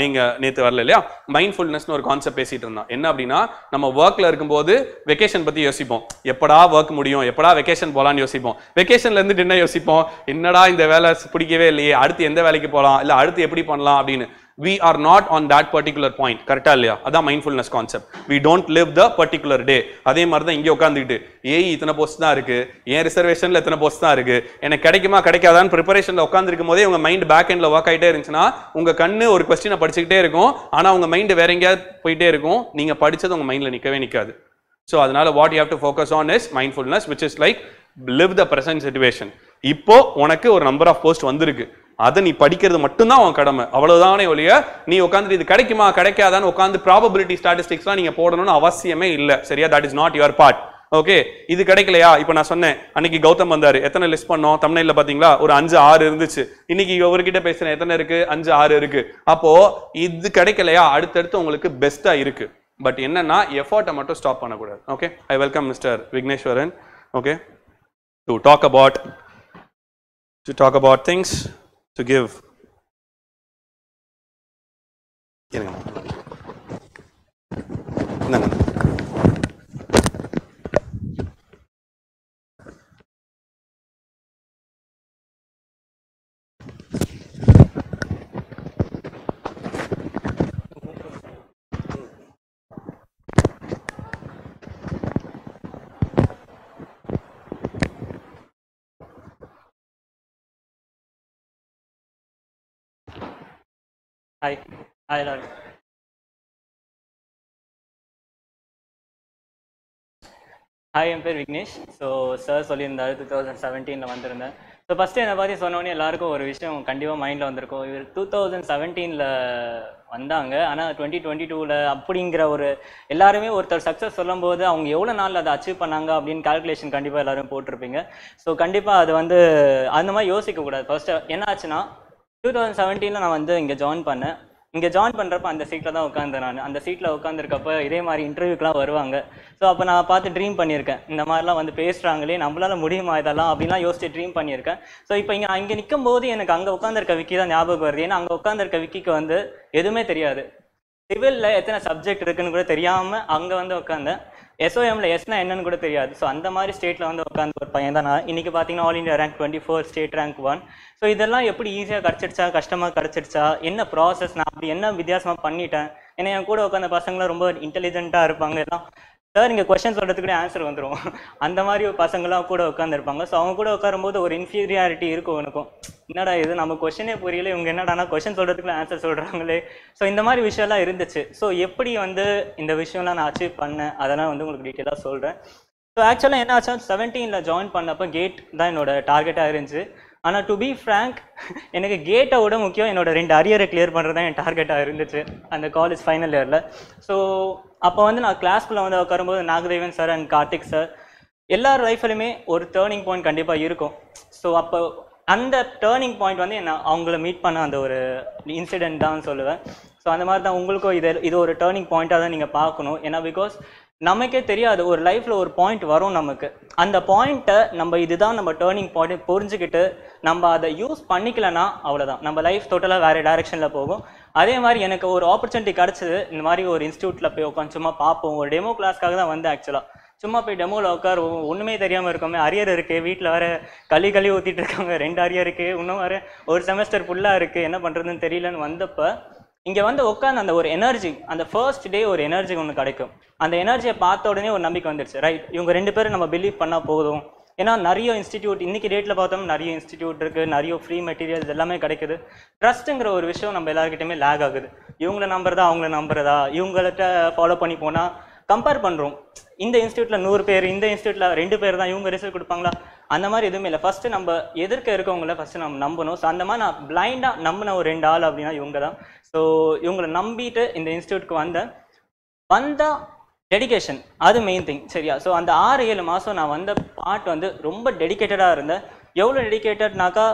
நீங்கள் நீங்க வரல இல்லையா? மைண்ட்ஃபுல்னஸ்னு ஒரு கான்செப்ட் பேசிட்டு இருந்தோம். என்ன அப்படின்னா நம்ம ஒர்க்ல இருக்கும்போது வெக்கேஷன் பத்தி யோசிப்போம். எப்படா ஒர்க் முடியும்? எப்படா வெக்கேஷன் போகலான்னு யோசிப்போம். வெக்கேஷன்ல இருந்துட்டு என்ன யோசிப்போம்? என்னடா இந்த வேலை பிடிக்கவே இல்லையே? அடுத்து எந்த வேலைக்கு போகலாம் இல்ல அடுத்து எப்படி பண்ணலாம் அப்படின்னு. We are not on that particular point. கரெக்டா இல்லையா? அதான் mindfulness concept we don't live the particular day. அதே மாதிரி தான் இங்கே உட்காந்துக்கிட்டு ஏய் இத்தனை போஸ்ட் தான் இருக்கு. என் ரிசர்வேஷன்ல இத்தனை போஸ்ட் தான் இருக்கு? எனக்கு கிடைக்குமா கிடைக்காதான்னு ப்ரிப்பரேஷன்ல உட்காந்துருக்கும் போதே உங்க மைண்ட் பேக் எண்ட்ல ஒர்க் ஆயிட்டே இருந்துச்சுன்னா உங்க கண்ணு ஒரு கொஸ்டினை படிச்சுக்கிட்டே இருக்கும். ஆனா உங்க மைண்ட் வேற எங்கேயாவது போயிட்டே இருக்கும். நீங்க படிச்சது உங்க மைண்ட்ல நிக்கவே நிக்காது. ஸோ அதனால what you have to focus on is mindfulness which is like live the present situation இப்போ உனக்கு ஒரு நம்பர் ஆஃப் போஸ்ட் வந்திருக்கு. அதை நீ படிக்கிறது மட்டும்தான் உன் கடமை. அவ்வளவுதானே ஒழிய நீ உட்காந்து இது கிடைக்குமா கிடைக்காதான்னு உட்காந்து ப்ராபபிலிட்டி ஸ்டாட்டிஸ்டிக்ஸ்லாம் நீங்க போடணும்னு அவசியமே இல்லை. சரியா? That is not your part okay இது கிடைக்கலையா? இப்போ நான் சொன்னேன். அன்னைக்கு கௌதம் வந்தாரு. எத்தனை லிஸ்ட் பண்ணோம்? தமிழ்ல பாத்தீங்களா? ஒரு அஞ்சு ஆறு இருந்துச்சு. இன்னைக்கு இவர்கிட்ட பேசுறேன். எத்தனை இருக்கு? அஞ்சு ஆறு இருக்கு. அப்போ இது கிடைக்கலையா? அடுத்தடுத்து உங்களுக்கு பெஸ்டா இருக்கு. பட் என்னன்னா எஃபர்ட்டை மட்டும் ஸ்டாப் பண்ணக்கூடாது. Okay I welcome mister Vigneswaran okay to talk about to talk about things to give இருங்க இந்தாங்க ஹாய் ஹாய் எல்லாரும் ஹாய் என் பேர் விக்னேஷ். ஸோ சார் சொல்லியிருந்தாரு டூ தௌசண்ட் செவன்டீனில் வந்திருந்தேன். ஸோ ஃபஸ்ட்டு என்னை பற்றி சொன்னோடனே எல்லாருக்கும் ஒரு விஷயம் கண்டிப்பாக மைண்டில் வந்திருக்கும். இவர் டூ தௌசண்ட் செவன்டீனில் வந்தாங்க. ஆனால் டுவெண்ட்டி டுவெண்ட்டி டூவில் அப்படிங்கிற ஒரு எல்லாருமே ஒருத்தர் சக்ஸஸ் சொல்லும்போது அவங்க எவ்வளோ நாளில் அதை அச்சீவ் பண்ணாங்க அப்படின்னு கால்குலேஷன் கண்டிப்பாக எல்லாரும் போட்டிருப்பீங்க. ஸோ கண்டிப்பாக அது வந்து அந்த மாதிரி யோசிக்கக்கூடாது ஃபர்ஸ்ட்டு என்ன ஆச்சுன்னா டூ தௌசண்ட் செவன்டீனில் நான் வந்து இங்கே ஜாயின் பண்ணேன். இங்கே ஜாயின் பண்ணுறப்ப அந்த சீட்டில் தான் உட்காந்தேன் நான். அந்த சீட்டில் உட்காந்துருக்கப்ப இதே மாதிரி இன்டர்வியூக்கெலாம் வருவாங்க. ஸோ அப்போ நான் பார்த்து ட்ரீம் பண்ணியிருக்கேன். இந்த மாதிரிலாம் வந்து பேசுகிறாங்களே நம்மளால் முடியுமா இதெல்லாம் அப்படிலாம் யோசிச்சு ட்ரீம் பண்ணியிருக்கேன். ஸோ இப்போ இங்கே இங்கே நிற்கும் போது எனக்கு அங்கே உட்காந்துருக்க விக்கி தான் ஞாபகம் வருது. ஏன்னா அங்கே உட்காந்துருக்க விக்கிக்கு வந்து எதுவுமே தெரியாது. சிவிலில் எத்தனை சப்ஜெக்ட் இருக்குன்னு கூட தெரியாமல் அங்கே வந்து உட்காந்தேன் எஸ்ஓஎம்ல எஸ்னா என்னன்னு கூட தெரியாது. ஸோ அந்த மாதிரி ஸ்டேட்டில் வந்து உட்காந்து ஒரு பையன் தான். நான் இன்னைக்கு பார்த்தீங்கன்னா all India rank twenty four state rank one so இதெல்லாம் எப்படி ஈஸியாக கிடச்சிடுச்சா கஷ்டமாக கிடச்சிடுச்சா என்ன ப்ராசஸ் நான் அப்படி என்ன வித்தியாசமாக பண்ணிட்டேன்? ஏன்னா என் கூட உட்காந்த பசங்களாம் ரொம்ப இன்டெலிஜென்ட்டாக இருப்பாங்க. எல்லாம் சார் நீங்கள் கொஸ்டின் சொல்கிறதுக்கு ஆன்சர் வந்துடும் அந்த மாதிரி பசங்களாம் கூட உட்காந்துருப்பாங்க ஸோ அவங்க கூட உட்காரும்போது ஒரு இன்ஃபீரியாரிட்டி இருக்கும் எனக்கும். என்னடா இது? நம்ம கொஸ்டினே புரியல. இவங்க என்னடானா கொஷின் சொல்கிறதுக்குள்ள ஆன்சர் சொல்கிறாங்களே ஸோ இந்த மாதிரி விஷயம்லாம் இருந்துச்சு. ஸோ எப்படி வந்து இந்த விஷயம்லாம் நான் அச்சீவ் பண்ணேன்? அதெல்லாம் வந்து உங்களுக்கு டீட்டெயிலாக சொல்கிறேன் ஸோ ஆக்சுவலாக என்ன ஆச்சா செவன்டீனில் ஜாயின் பண்ணப்போ கேட் தான் என்னோட டார்கெட்டாக இருந்துச்சு. ஆனால் டு பி ஃப்ரேங்க் எனக்கு கேட்டை விட முக்கியம் என்னோட ரெண்டு அரியரை கிளியர் பண்ணுறது தான் என் டார்கெட்டாக இருந்துச்சு. அந்த காலேஜ் ஃபைனல் இயரில் ஸோ அப்போ வந்து நான் கிளாஸ்க்குள்ளே வந்து உட்காரும்போது Nagadevan sir and Karthik sir எல்லார் லைஃப்லையுமே ஒரு டேர்னிங் பாயிண்ட் கண்டிப்பாக இருக்கும். ஸோ அப்போ அந்த டேர்னிங் பாயிண்ட் வந்து என்ன அவங்கள மீட் பண்ண அந்த ஒரு இன்சிடெண்ட் தான் சொல்லுவேன். ஸோ அந்த மாதிரி தான் உங்களுக்கும் இது இது ஒரு டேர்னிங் பாயிண்ட்டாக தான் நீங்கள் பார்க்கணும். ஏன்னா பிகாஸ் நமக்கே தெரியாது ஒரு லைஃப்பில் ஒரு பாயிண்ட் வரும் நமக்கு. அந்த பாயிண்ட்டை நம்ம இதுதான் நம்ம டேர்னிங் பாயிண்ட் புரிஞ்சுக்கிட்டு நம்ம அதை யூஸ் பண்ணிக்கலனா அவ்வளோதான் நம்ம லைஃப் டோட்டலாக வேறு டைரெக்ஷனில் போகும். அதே மாதிரி எனக்கு ஒரு ஆப்பர்ச்சுனிட்டி கிடச்சிது இந்த மாதிரி ஒரு இன்ஸ்டியூட்டில் போய் உட்காந்து சும்மா பார்ப்போம். ஒரு டெமோ கிளாஸ்க்காக தான் வந்தேன் ஆக்சுவலாக சும்மா போய் டெமோவில் உட்காருவோம் ஒன்றுமே தெரியாமல் இருக்கோமே. அரியர் இருக்குது வீட்டில் வேற களி களி ஊற்றிட்டு இருக்காங்க. ரெண்டு அரியர் இருக்குது இன்னும் வேறு ஒரு செமஸ்டர் ஃபுல்லாக இருக்குது என்ன பண்ணுறதுன்னு தெரியலன்னு வந்தப்போ இங்கே வந்து உட்காந்து அந்த ஒரு எனர்ஜி அந்த ஃபர்ஸ்ட் டே ஒரு எனர்ஜி ஒன்று கிடைக்கும். அந்த எனர்ஜியை பார்த்த உடனே ஒரு நம்பிக்கை வந்துடுச்சு ரைட் இவங்க ரெண்டு பேரும் நம்ம பிலீவ் பண்ணால் போதும். ஏன்னா நிறைய இன்ஸ்டிடியூட் இன்றைக்கி டேட்டில் பார்த்தோம் நிறைய இன்ஸ்டிடியூட் இருக்குது நிறைய ஃப்ரீ மெட்டீரியல்ஸ் எல்லாமே கிடைக்குது. ட்ரஸ்ட்டுங்கிற ஒரு விஷயம் நம்ம எல்லாருக்கிட்டையுமே லேக் ஆகுது. இவங்கள நம்புறதா அவங்கள நம்புறதா? இவங்கள்ட்ட ஃபாலோ பண்ணி போனால் கம்பேர் பண்ணுறோம் இந்த இன்ஸ்டியூட்டில் நூறு பேர் இந்த இன்ஸ்டியூட்டில் ரெண்டு பேர் தான் இவங்க ரிசல்ட் கொடுப்பாங்களா? அந்த மாதிரி எதுவுமே இல்லை. ஃபஸ்ட்டு நம்ம எதிர்க்க இருக்கவங்கள ஃபஸ்ட்டு நம்ம நம்பணும். ஸோ அந்த மாதிரி நான் பிளைண்டாக நம்பின ஒரு ரெண்டு ஆள் அப்படின்னா இவங்க தான் ஸோ இவங்களை நம்பிட்டு இந்த இன்ஸ்டியூட்க்கு வந்தேன். வந்தால் டெடிகேஷன் அது மெயின் திங் சரியா? ஸோ அந்த ஆறு ஏழு மாதம் நான் வந்த பாட் வந்து ரொம்ப டெடிகேட்டடாக இருந்தேன். எவ்வளோ டெடிகேட்டட்னாக்கா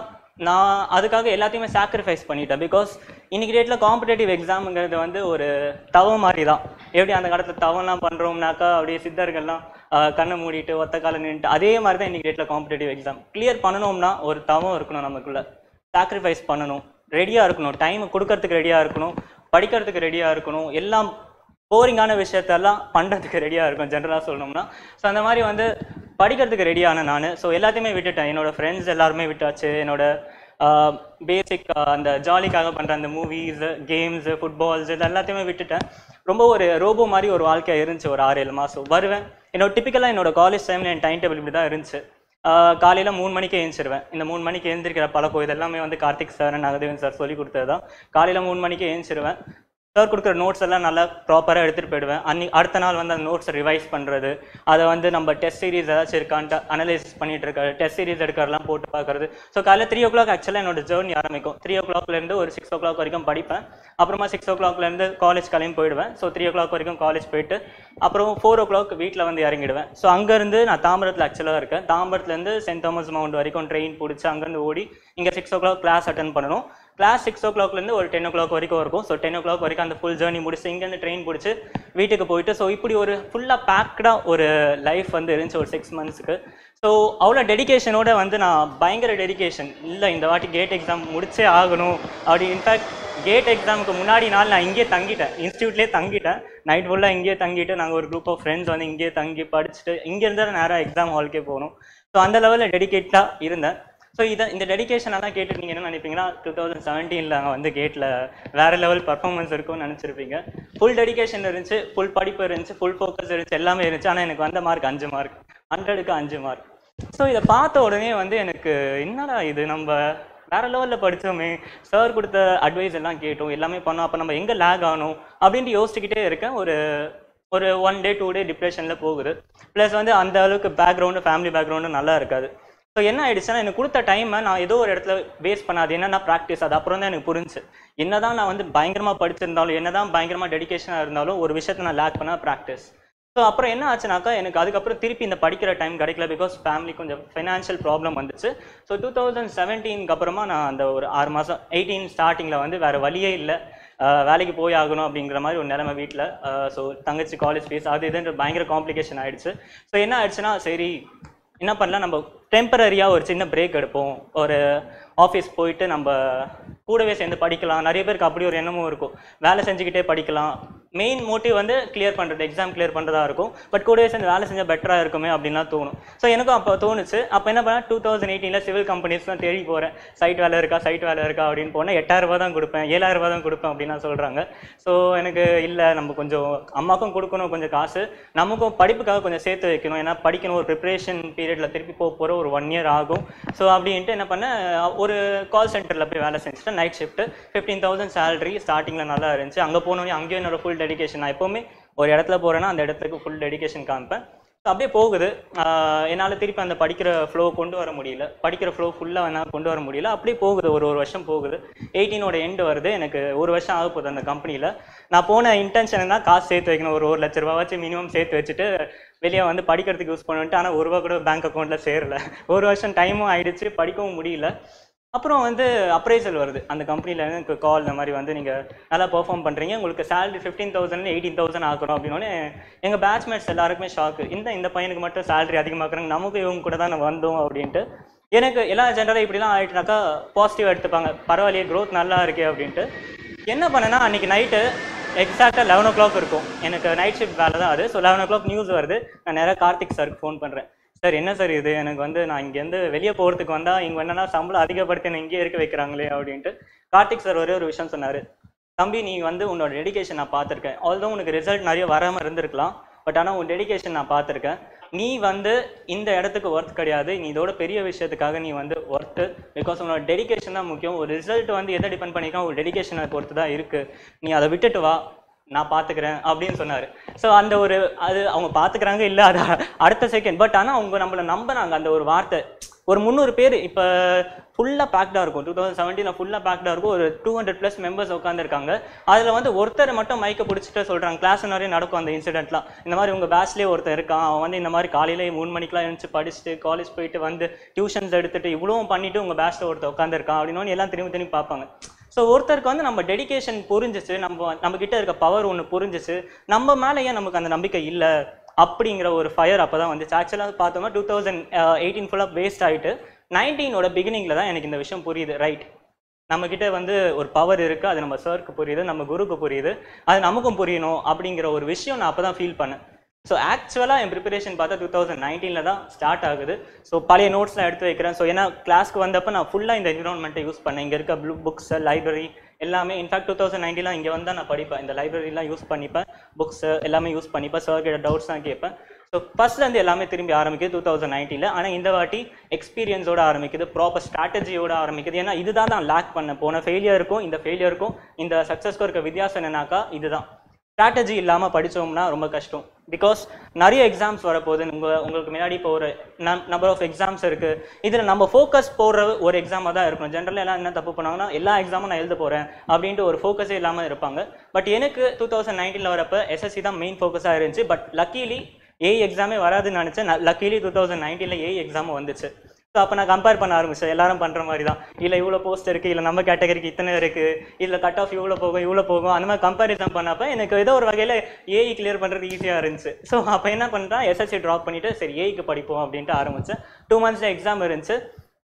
நான் அதுக்காக எல்லாத்தையுமே சாக்ரிஃபைஸ் பண்ணிட்டேன். பிகாஸ் இன்னைக்கு டேட்டில் காம்படேட்டிவ் எக்ஸாமுங்கிறது வந்து ஒரு தவம் மாதிரி தான் எப்படி அந்த காலத்தில் தவம்லாம் பண்ணுறோம்னாக்கா அப்படியே சித்தர்கள்லாம் கண்ணை மூடிட்டு ஒத்த காலம் நின்றுட்டு அதே மாதிரி தான் இன்றைக்கி டேட்டில் காம்படேட்டிவ் எக்ஸாம் கிளியர் பண்ணணும்னா ஒரு தவம் இருக்கணும் நமக்குள்ள. சாக்ரிஃபைஸ் பண்ணணும். ரெடியாக இருக்கணும். டைம் கொடுக்கறதுக்கு ரெடியாக இருக்கணும். படிக்கிறதுக்கு ரெடியாக இருக்கணும். எல்லாம் போரிங்கான விஷயத்தெல்லாம் பண்ணுறதுக்கு ரெடியாக இருக்கும் ஜென்ரலாக சொல்லணும்னா. ஸோ அந்த மாதிரி வந்து படிக்கிறதுக்கு ரெடியான நான். ஸோ எல்லாத்தையுமே விட்டுட்டேன். என்னோடய ஃப்ரெண்ட்ஸ் எல்லாருமே விட்டாச்சு. என்னோடய பேசிக் அந்த ஜாலிக்காக பண்ணுற அந்த மூவிஸ் கேம்ஸ் ஃபுட்பால்ஸ் இது எல்லாத்தையுமே விட்டுட்டேன். ரொம்ப ஒரு ரோபோ மாதிரி ஒரு வாழ்க்கையாக இருந்துச்சு ஒரு ஆறு ஏழு மாதம் வருவேன். என்னோட டிப்பிக்கலாக என்னோட காலேஜ் டைமில் என் டைம் டேபிள் இப்படி தான் இருந்துச்சு காலையில் மூணு மணிக்கு எழுந்திருவேன் இந்த மூணு மணிக்கு எழுந்திருக்கிற பழக்கம் இதெல்லாமே வந்து கார்த்திக் சார் நகதேவன் சார் சொல்லி கொடுத்தது தான் காலையில் மூணு மணிக்கு எழுந்திருவேன் சார் கொடுக்குற நோட்ஸ் எல்லாம் நல்லா ப்ராப்பராக எடுத்துகிட்டு போயிடுவேன். அன்னி அடுத்த நாள் வந்து அந்த நோட்ஸை ரிவைஸ் பண்ணுறது அதை வந்து நம்ம டெஸ்ட் சீரிஸ் ஏதாச்சும் இருக்கான்ட்டு அனலைசிஸ் பண்ணிட்டு இருக்க டெஸ்ட் சீரிஸ் எடுக்கிறதெல்லாம் போட்டு பார்க்கறது. ஸோ காலையில் த்ரீ ஓ கிளாக் ஆக்சுவலாக என்னோட ஜேர்னி ஆரம்பிக்கும். த்ரீ ஓ கிளாக்லேருந்து ஒரு சிக்ஸ் ஓ கிளாக் வரைக்கும் படிப்பேன். அப்புறமா சிக்ஸ் ஓ கிளாக்லேருந்து காலேஜ் கிளம்பி போயிடுவேன். ஸோ த்ரீ ஓ கிளாக் வரைக்கும் காலேஜ் போயிட்டு அப்புறம் ஃபோர் ஓ கிளாக் வீட்டில் வந்து இறங்கிடுவேன். ஸோ அங்கேருந்து நான் தாம்பரத்தில் ஆக்சுவலாக இருக்கேன். தாம்பரத்துலேருந்து சென்ட் தாமஸ் மவுண்ட் வரைக்கும் ட்ரெயின் பிடிச்சி அங்கேருந்து ஓடி இங்கே six o'clock class attend பண்ணணும். கிளாஸ் சிக்ஸ் ஓ கிளாக்லேருந்து ஒரு டென் ஓ கிளாக் வரைக்கும் இருக்கும். ஸோ டென் ஓ கிளாக் வரைக்கும் அந்த ஃபுல் ஜேர்னி முடிச்சு இங்கேருந்து ட்ரெயின் பிடிச்சி வீட்டுக்கு போயிட்டு ஸோ இப்படி ஒரு ஃபுல்லாக பேக்டாக ஒரு லைஃப் வந்து இருந்துச்சு ஒரு சிக்ஸ் மந்த்ஸுக்கு ஸோ அவ்வளோ டெடிகேஷனோட வந்து நான் பயங்கர டெடிகேஷன் இல்லை இந்த வாட்டி கேட் எக்ஸாம் முடிச்சே ஆகணும். அப்படி இன்ஃபேக்ட் கேட் எக்ஸாமுக்கு முன்னாடி நாள் நான் இங்கேயே தங்கிட்டேன். இன்ஸ்டியூட்லேயே தங்கிட்டேன். நைட் ஃபுல்லாக இங்கேயே தங்கிட்டு நாங்கள் ஒரு குரூப் ஆஃப் ஃப்ரெண்ட்ஸ் வந்து இங்கேயே தங்கி படிச்சுட்டு இங்கேருந்து தான் நேராக எக்ஸாம் ஹால்க்கே போகணும். ஸோ அந்த லெவலில் டெடிகேட்டாக இருந்தேன். ஸோ இதை இந்த டெடிகேஷன் எல்லாம் கேட்டு நீங்கள் என்ன நினைப்பீங்கன்னா டூ தௌசண்ட் செவன்டீனில் வந்து கேட்டில் வேறு லெவல் பர்ஃபார்மன்ஸ் இருக்கும்னு நினச்சிருப்பீங்க. ஃபுல் டெடிகேஷன் இருந்துச்சு ஃபுல் படிப்பு இருந்துச்சு ஃபுல் ஃபோக்கஸ் இருந்துச்சு எல்லாமே இருந்துச்சு. ஆனால் எனக்கு வந்த மார்க் அஞ்சு மார்க் ஹண்ட்ரடுக்கு அஞ்சு மார்க் ஸோ இதை பார்த்த உடனே வந்து எனக்கு என்னடா இது? நம்ம வேற லெவலில் படித்தோமே சார் கொடுத்த அட்வைஸ் எல்லாம் கேட்டோம். எல்லாமே பண்ணோம். அப்போ நம்ம எங்கே லேக் ஆகணும் அப்படின்ட்டு யோசிச்சுக்கிட்டே இருக்கேன். ஒரு ஒரு ஒன் டே டூ டே டிப்ரெஷனில் போகுது. ப்ளஸ் வந்து அந்த அளவுக்கு பேக்ரவுண்டு ஃபேமிலி பேக்ரவுண்டு நல்லா இருக்காது. ஸோ என்ன ஆயிடுச்சுன்னா எனக்கு கொடுத்த டைமை நான் ஏதோ ஒரு இடத்துல வேஸ்ட் பண்ணாது என்னன்னா ப்ராக்டிஸ் அது அப்புறம் தான் எனக்கு புரிஞ்சு. என்னதான் நான் வந்து பயங்கரமாக படிச்சிருந்தாலும் என்னதான் பயங்கரமாக டெடிகேஷனாக இருந்தாலும் ஒரு விஷயத்தை நான் லேக் பண்ண ப்ராக்டிஸ் ஸோ அப்புறம் என்ன ஆச்சுனாக்கா எனக்கு அதுக்கப்புறம் திருப்பி இந்த படிக்கிற டைம் கிடைக்கல பிகாஸ் ஃபேமிலி கொஞ்சம் ஃபைனான்ஷியல் ப்ராப்ளம் வந்துச்சு. ஸோ டூ தௌசண்ட் செவன்டீனுக்கு அப்புறமா நான் அந்த ஒரு ஆறு மாதம் எயிட்டீன் ஸ்டார்டிங்கில் வந்து வேறு வழியே இல்லை. வேலைக்கு போய் ஆகணும் அப்படிங்கிற மாதிரி ஒரு நிலைமை வீட்டில் ஸோ தங்கச்சி காலேஜ் ஃபீஸ் அது இதுன்ற பயங்கர காம்ப்ளிகேஷன் ஆகிடுச்சு ஸோ என்ன ஆயிடுச்சுன்னா சரி என்ன பண்ணலாம் நம்ம டெம்பரரியாக ஒரு சின்ன பிரேக் எடுப்போம். ஒரு ஆஃபீஸ் போயிட்டு நம்ம கூடவே சேர்ந்து படிக்கலாம். நிறைய பேருக்கு அப்படி ஒரு எண்ணமும் இருக்கும். வேலை செஞ்சுக்கிட்டே படிக்கலாம். மெயின் மோட்டிவ் வந்து கிளியர் பண்ணுறது எக்ஸாம் கிளியர் பண்ணுறதா இருக்கும். பட் கூடவே சேர்ந்து வேலை செஞ்சால் பெட்டராக இருக்குமே அப்படின்லாம் தோணும். ஸோ எனக்கும் அப்போ தோணுச்சு. அப்போ என்ன பண்ணால் டூ தௌசண்ட் எயிட்டீனில் சிவில் கம்பெனிஸ் தான் தேடி போகிறேன் சைட் வேலை இருக்கா? சைட் வேலை இருக்கா? அப்படின்னு போனால் எட்டாயிரம் தான் கொடுப்பேன். ஏழாயிரம் ரூபா தான் கொடுப்பேன் அப்படின்னு சொல்கிறாங்க ஸோ எனக்கு இல்லை. நம்ம கொஞ்சம் அம்மாக்கும் கொடுக்கணும். கொஞ்சம் காசு. நமக்கும் படிப்புக்காக கொஞ்சம் சேர்த்து வைக்கணும். ஏன்னா படிக்கணும். ஒரு ப்ரிப்பரேஷன் பீரியடில் திருப்பி போக போகிற ஒரு ஒன் இயர் ஆகும். ஸோ அப்படின்ட்டு என்ன பண்ணேன்? ஒரு கால் சென்டரில் போய் வேலை செஞ்சுட்டு night shift fifteen thousand salary ஸ்டார்டிங்கில் நல்லா இருந்துச்சு. அங்கே போனோடனே அங்கேயும் என்னோட ஃபுல் டெடிகேஷன் நான் எப்போவுமே ஒரு இடத்துல போகிறேன்னா அந்த இடத்துக்கு ஃபுல் டெடிகேஷன் காமிப்பேன். அப்படியே போகுது. என்னால் திருப்பி அந்த படிக்கிற ஃப்ளோ கொண்டு வர முடியல. படிக்கிற ஃப்ளோ ஃபுல்லாக என்னால் கொண்டு வர முடியல. அப்படியே போகுது. ஒரு ஒரு வருஷம் போகுது. எயிட்டீனோட எண்டு வருது. எனக்கு ஒரு வருஷம் ஆக போகுது அந்த கம்பெனியில் நான் போன இன்டென்ஷன் தான் காசு சேர்த்து வைக்கணும். ஒரு ஒரு லட்ச ரூபாவாச்சும் மினிமம் சேர்த்து வச்சுட்டு வெளியே வந்து படிக்கிறதுக்கு யூஸ் பண்ணிட்டு ஆனால் ஒரு ரூபா கூட பேங்க் அக்கௌண்ட்டில் சேரல. ஒரு வருஷம் டைமும் ஆயிடுச்சு. படிக்கவும் முடியல. அப்புறம் வந்து அப்ரைசல் வருது. அந்த கம்பெனியில் எனக்கு கால் இந்த மாதிரி வந்து நீங்கள் நல்லா பெர்ஃபார்ம் பண்ணுறீங்க உங்களுக்கு salary fifteen thousand eighteen thousand ஆக்கணும் அப்படின்னோடனே எங்கள் பேட்ச்மேட்ஸ் எல்லாருக்குமே ஷாக்கு இந்த இந்த பையனுக்கு மட்டும் சேலரி அதிகமாக்குறாங்க. நமக்கு இவங்க கூட தான் வந்தோம் அப்படின்ட்டு. எனக்கு எல்லா ஜென்ரலாக இப்படிலாம் ஆயிட்டுனாக்கா பாசிட்டிவ் எடுத்துப்பாங்க. பரவாயில்லையே க்ரோத் நல்லா இருக்கே அப்படின்ட்டு. என்ன பண்ணேன்னா அன்றைக்கி நைட்டு எக்ஸாக்டாக லெவன் ஓ கிளாக் இருக்கும். எனக்கு நைட் ஷிஃப்ட் வேலை தான் அது. So eleven o'clock news வருது. நான் நேராக கார்த்திக் சாருக்கு ஃபோன் பண்ணுறேன் சார் என்ன சார் இது? எனக்கு வந்து நான் இங்கேருந்து வெளியே போகிறதுக்கு வந்தால் இங்கே என்னன்னா சம்பளம் அதிகப்படுத்தி இங்கே இங்கேயே இருக்க வைக்கிறாங்களே அப்படின்ட்டு கார்த்திக் சார் ஒரே ஒரு விஷயம் சொன்னார். தம்பி நீ வந்து உன்னோட டெடிகேஷன் நான் பார்த்துருக்கேன். ஆல்தோ உனக்கு ரிசல்ட் நிறைய வராமல் இருந்திருக்கலாம் பட் ஆனால் உன் டெடிகேஷன் நான் பார்த்துருக்கேன். நீ வந்து இந்த இடத்துக்கு ஒர்த் கிடையாது. நீ இதோட பெரிய விஷயத்துக்காக நீ வந்து ஒர்த்து பிகாஸ் உன்னோட டெடிகேஷன் தான் முக்கியம். ஒரு ரிசல்ட் வந்து எதை டிபெண்ட் பண்ணிக்கா ஒரு டெடிகேஷனை பொறுத்து தான் இருக்குது நீ அதை விட்டுட்டு வா. நான் பார்த்துக்கிறேன் அப்படின்னு சொன்னார். ஸோ அந்த ஒரு அது அவங்க பார்த்துக்கிறாங்க இல்லை அது அடுத்த செகண்ட் பட் ஆனால் அவங்க நம்மளை நம்பினாங்க. அந்த ஒரு வார்த்தை ஒரு முந்நூறு பேர் இப்போ ஃபுல்லாக பேக்டாக இருக்கும். டூ தௌசண்ட் செவன்டீனில் ஃபுல்லாக பேக்டாக இருக்கும். ஒரு டூ ஹண்ட்ரட் ப்ளஸ் மெம்பர்ஸ் உட்காந்துருக்காங்க அதில் வந்து ஒருத்தர் மட்டும் மைக்கை பிடிச்சிட்டு சொல்கிறாங்க கிளாஸ் நிறைய நடக்கும் அந்த இன்சிடென்ட்லாம் இந்த மாதிரி உங்கள் பேட்ச்லேயே ஒருத்தர் இருக்கான். அவன் வந்து இந்த மாதிரி காலையிலே மூணு மணிக்கெலாம் எழுந்துச்சு படிச்சுட்டு காலேஜ் போயிட்டு வந்து டியூஷன்ஸ் எடுத்துகிட்டு இவ்வளோவும் பண்ணிவிட்டு உங்கள் பேட்ச்சில் ஒருத்தர் உட்காந்துருக்கான் அப்படின்னு எல்லாம் திரும்பி திரும்பி பார்ப்பாங்க. ஸோ ஒருத்தருக்கு வந்து நம்ம டெடிகேஷன் புரிஞ்சிச்சு நம்ம நம்ம கிட்ட இருக்க பவர் ஒன்று புரிஞ்சிச்சு நம்ம மேலே ஏன் நமக்கு அந்த நம்பிக்கை இல்லை? அப்படிங்கிற ஒரு ஃபயர் அப்போ தான் வந்துச்சு ஆக்சுவலாக பார்த்தோம்னா டூ தௌசண்ட் எயிட்டீன் ஃபுல்லாக வேஸ்ட் ஆகிட்டு நைன்டீனோட பிகினிங்கில் தான் எனக்கு இந்த விஷயம் புரியுது ரைட் நம்மக்கிட்ட வந்து ஒரு பவர் இருக்குது அது நம்ம சருக்கு புரியுது நம்ம குருக்கு புரியுது அது நமக்கும் புரியணும் அப்படிங்கிற ஒரு விஷயம் நான் அப்போ தான் ஃபீல் பண்ணேன். ஸோ ஆக்சுவலாக என் ப்ரிப்பரேஷன் பார்த்தா டூ தௌசண்ட் நைன்டீனில் தான் ஸ்டார்ட் ஆகுது. ஸோ பழைய நோட்ஸ்லாம் எடுத்து வைக்கிறேன். ஸோ ஏன்னா கிளாஸ்க்கு வந்தப்போ நான் ஃபுல்லாக இந்த என்விரான்மெண்ட்டை யூஸ் பண்ணேன். இங்கே இருக்க ப்ளூ புக்ஸ் லைப்ரரி எல்லாமே இன்ஃபேக்ட் டூ தௌசண்ட் நைன்டீன்லாம் இங்கே வந்தால் நான் படிப்பேன். இந்த லைப்ரரிலாம் யூஸ் பண்ணிப்பேன். புக்ஸ் எல்லாமே யூஸ் பண்ணிப்பேன். சார் கிட்ட டவுட்ஸ் தான் கேட்பேன். ஸோ ஃபஸ்ட்லேருந்து எல்லாமே திரும்பி ஆரம்பிக்குது டூ தௌசண்ட் நைன்டீனில் ஆனால் இந்த வாட்டி எக்ஸ்பீரியன்ஸோட ஆரம்பிக்குது. ப்ராப்பர் ஸ்ட்ராட்டஜியோட ஆரம்பிக்குது. ஏன்னா இதுதான் நான் லேக் பண்ணேன். போன ஃபெயிலியருக்கும் இந்த ஃபெயிலியருக்கும் இந்த சக்ஸஸ்க்கும் இருக்க வித்தியாசம் என்னன்னாக்கா இதுதான். ஸ்ட்ராட்டஜி இல்லாமல் படித்தோம்னா ரொம்ப கஷ்டம். பிகாஸ் நிறைய எக்ஸாம்ஸ் வரப்போகுது. உங்கள் உங்களுக்கு முன்னாடி இப்போ ஒரு நம்பர் ஆஃப் எக்ஸாம்ஸ் இருக்குது இதில் நம்ம ஃபோக்கஸ் போடுற ஒரு எக்ஸாமாக தான் இருக்கணும். ஜென்ரலாக எல்லாம் என்ன தப்பு பண்ணாங்கன்னா எல்லா எக்ஸாமும் நான் எழுத போகிறேன் அப்படின்ட்டு ஒரு ஃபோக்கஸே இல்லாமல் இருப்பாங்க. பட் எனக்கு டூ தௌசண்ட் நைன்டீனில் வரப்போ எஸ்எஸ்சி தான் மெயின் ஃபோக்கஸாக இருந்துச்சு. பட் லக்கீலி ஏ எக்ஸாமே வராதுன்னு நினச்சேன். லக்கீலி டூ தௌசண்ட் நைன்டீனில் ஏ எக்ஸாமும் வந்துச்சு. ஸோ அப்போ நான் கம்பேர் பண்ண ஆரம்பிச்சேன். எல்லாரும் பண்ணுற மாதிரி தான் இல்லை இவ்வளோ போஸ்ட் இருக்குது இல்லை நம்ம கேட்டகரிக்கு இத்தனை இருக்குது இல்லை கட் ஆஃப் இவ்வளோ போகும் இவ்வளோ போகும். அந்த மாதிரி கம்பேரிசன் பண்ணப்போ எனக்கு ஏதோ ஒரு வகையில் ஏஇ கிளியர் பண்ணுறது ஈஸியாக இருந்துச்சு. ஸோ அப்போ என்ன பண்ணுறேன் எஸ்எஸ்சி ட்ராப் பண்ணிவிட்டு சரி ஏஇக்கு படிப்போம் அப்படின்ட்டு ஆரம்பித்தேன் டூ மந்த்ஸில் எக்ஸாம் இருந்துச்சு.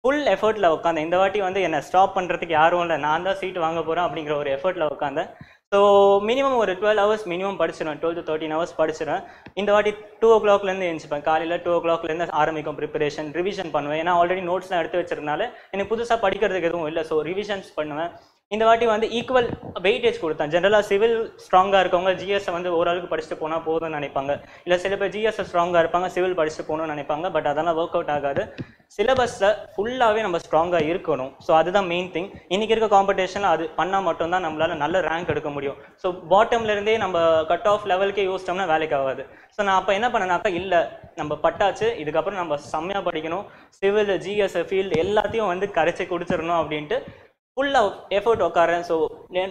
ஃபுல் எஃபர்ட்டில் உட்காந்தேன். இந்த வாட்டி வந்து என்னை ஸ்டாப் பண்ணுறதுக்கு யாரும் இல்லை. நான் தான் சீட் வாங்க போகிறேன் அப்படிங்கிற ஒரு எஃபர்ட்டில் உட்காந்தேன். ஸோ மினிமம் ஒரு டுவெல் ஹவர்ஸ் மினிமம் படிச்சிடும் டுவெல் டு தேர்ட்டின் ஹவர்ஸ் படிச்சிடுவேன் இந்த வாட்டி டூ ஓ கிளாக்லேருந்து எழுந்துப்பேன் காலையில் டூ ஓ கிளாக்லேருந்து ஆரம்பிக்கும் ப்ரிப்பரேஷன் ரிவிஷன் பண்ணுவேன். ஏன்னா ஆல்ரெடி நோட்ஸ்லாம் எடுத்து வச்சிருந்தனால எனக்கு புதுசாக படிக்கிறதுக்கு எதுவும் இல்லை. ஸோ ரிவிஷன்ஸ் பண்ணுவேன். இந்த வாட்டி வந்து ஈக்குவல் வெயிட்டேஜ் கொடுத்தேன். ஜென்ரலாக சிவில் ஸ்ட்ராங்காக இருக்கவங்க ஜிஎஸ்ஸை வந்து ஓரளவுக்கு படிச்சுட்டு போனால் போதும்னு நினைப்பாங்க. இல்லை சில பேர் ஜிஎஸ்ஸை ஸ்ட்ராங்காக இருப்பாங்க சிவில் படிச்சுட்டு போகணும்னு நினைப்பாங்க பட் அதெல்லாம் ஒர்க் அவுட் ஆகாது. சிலபஸில் ஃபுல்லாகவே நம்ம ஸ்ட்ராங்காக இருக்கணும். ஸோ அதுதான் மெயின் திங் இன்றைக்கி இருக்க காம்படிஷனில் அது பண்ணால் மட்டும்தான் நம்மளால் நல்ல ரேங்க் எடுக்க முடியும். ஸோ பாட்டம்லேருந்தே நம்ம கட் ஆஃப் லெவலுக்கே யோசிச்சோம்னா வேலைக்கு ஆகாது. ஸோ நான் அப்போ என்ன பண்ணேனாக்கா இல்லை நம்ம பட்டாச்சு இதுக்கப்புறம் நம்ம செம்மையாக படிக்கணும். சிவில் ஜிஎஸ் ஃபீல்டு எல்லாத்தையும் வந்து கரைச்சி குடிச்சிடணும் அப்படின்ட்டு ஃபுல்லாக எஃபர்ட் உட்காரேன் ஸோ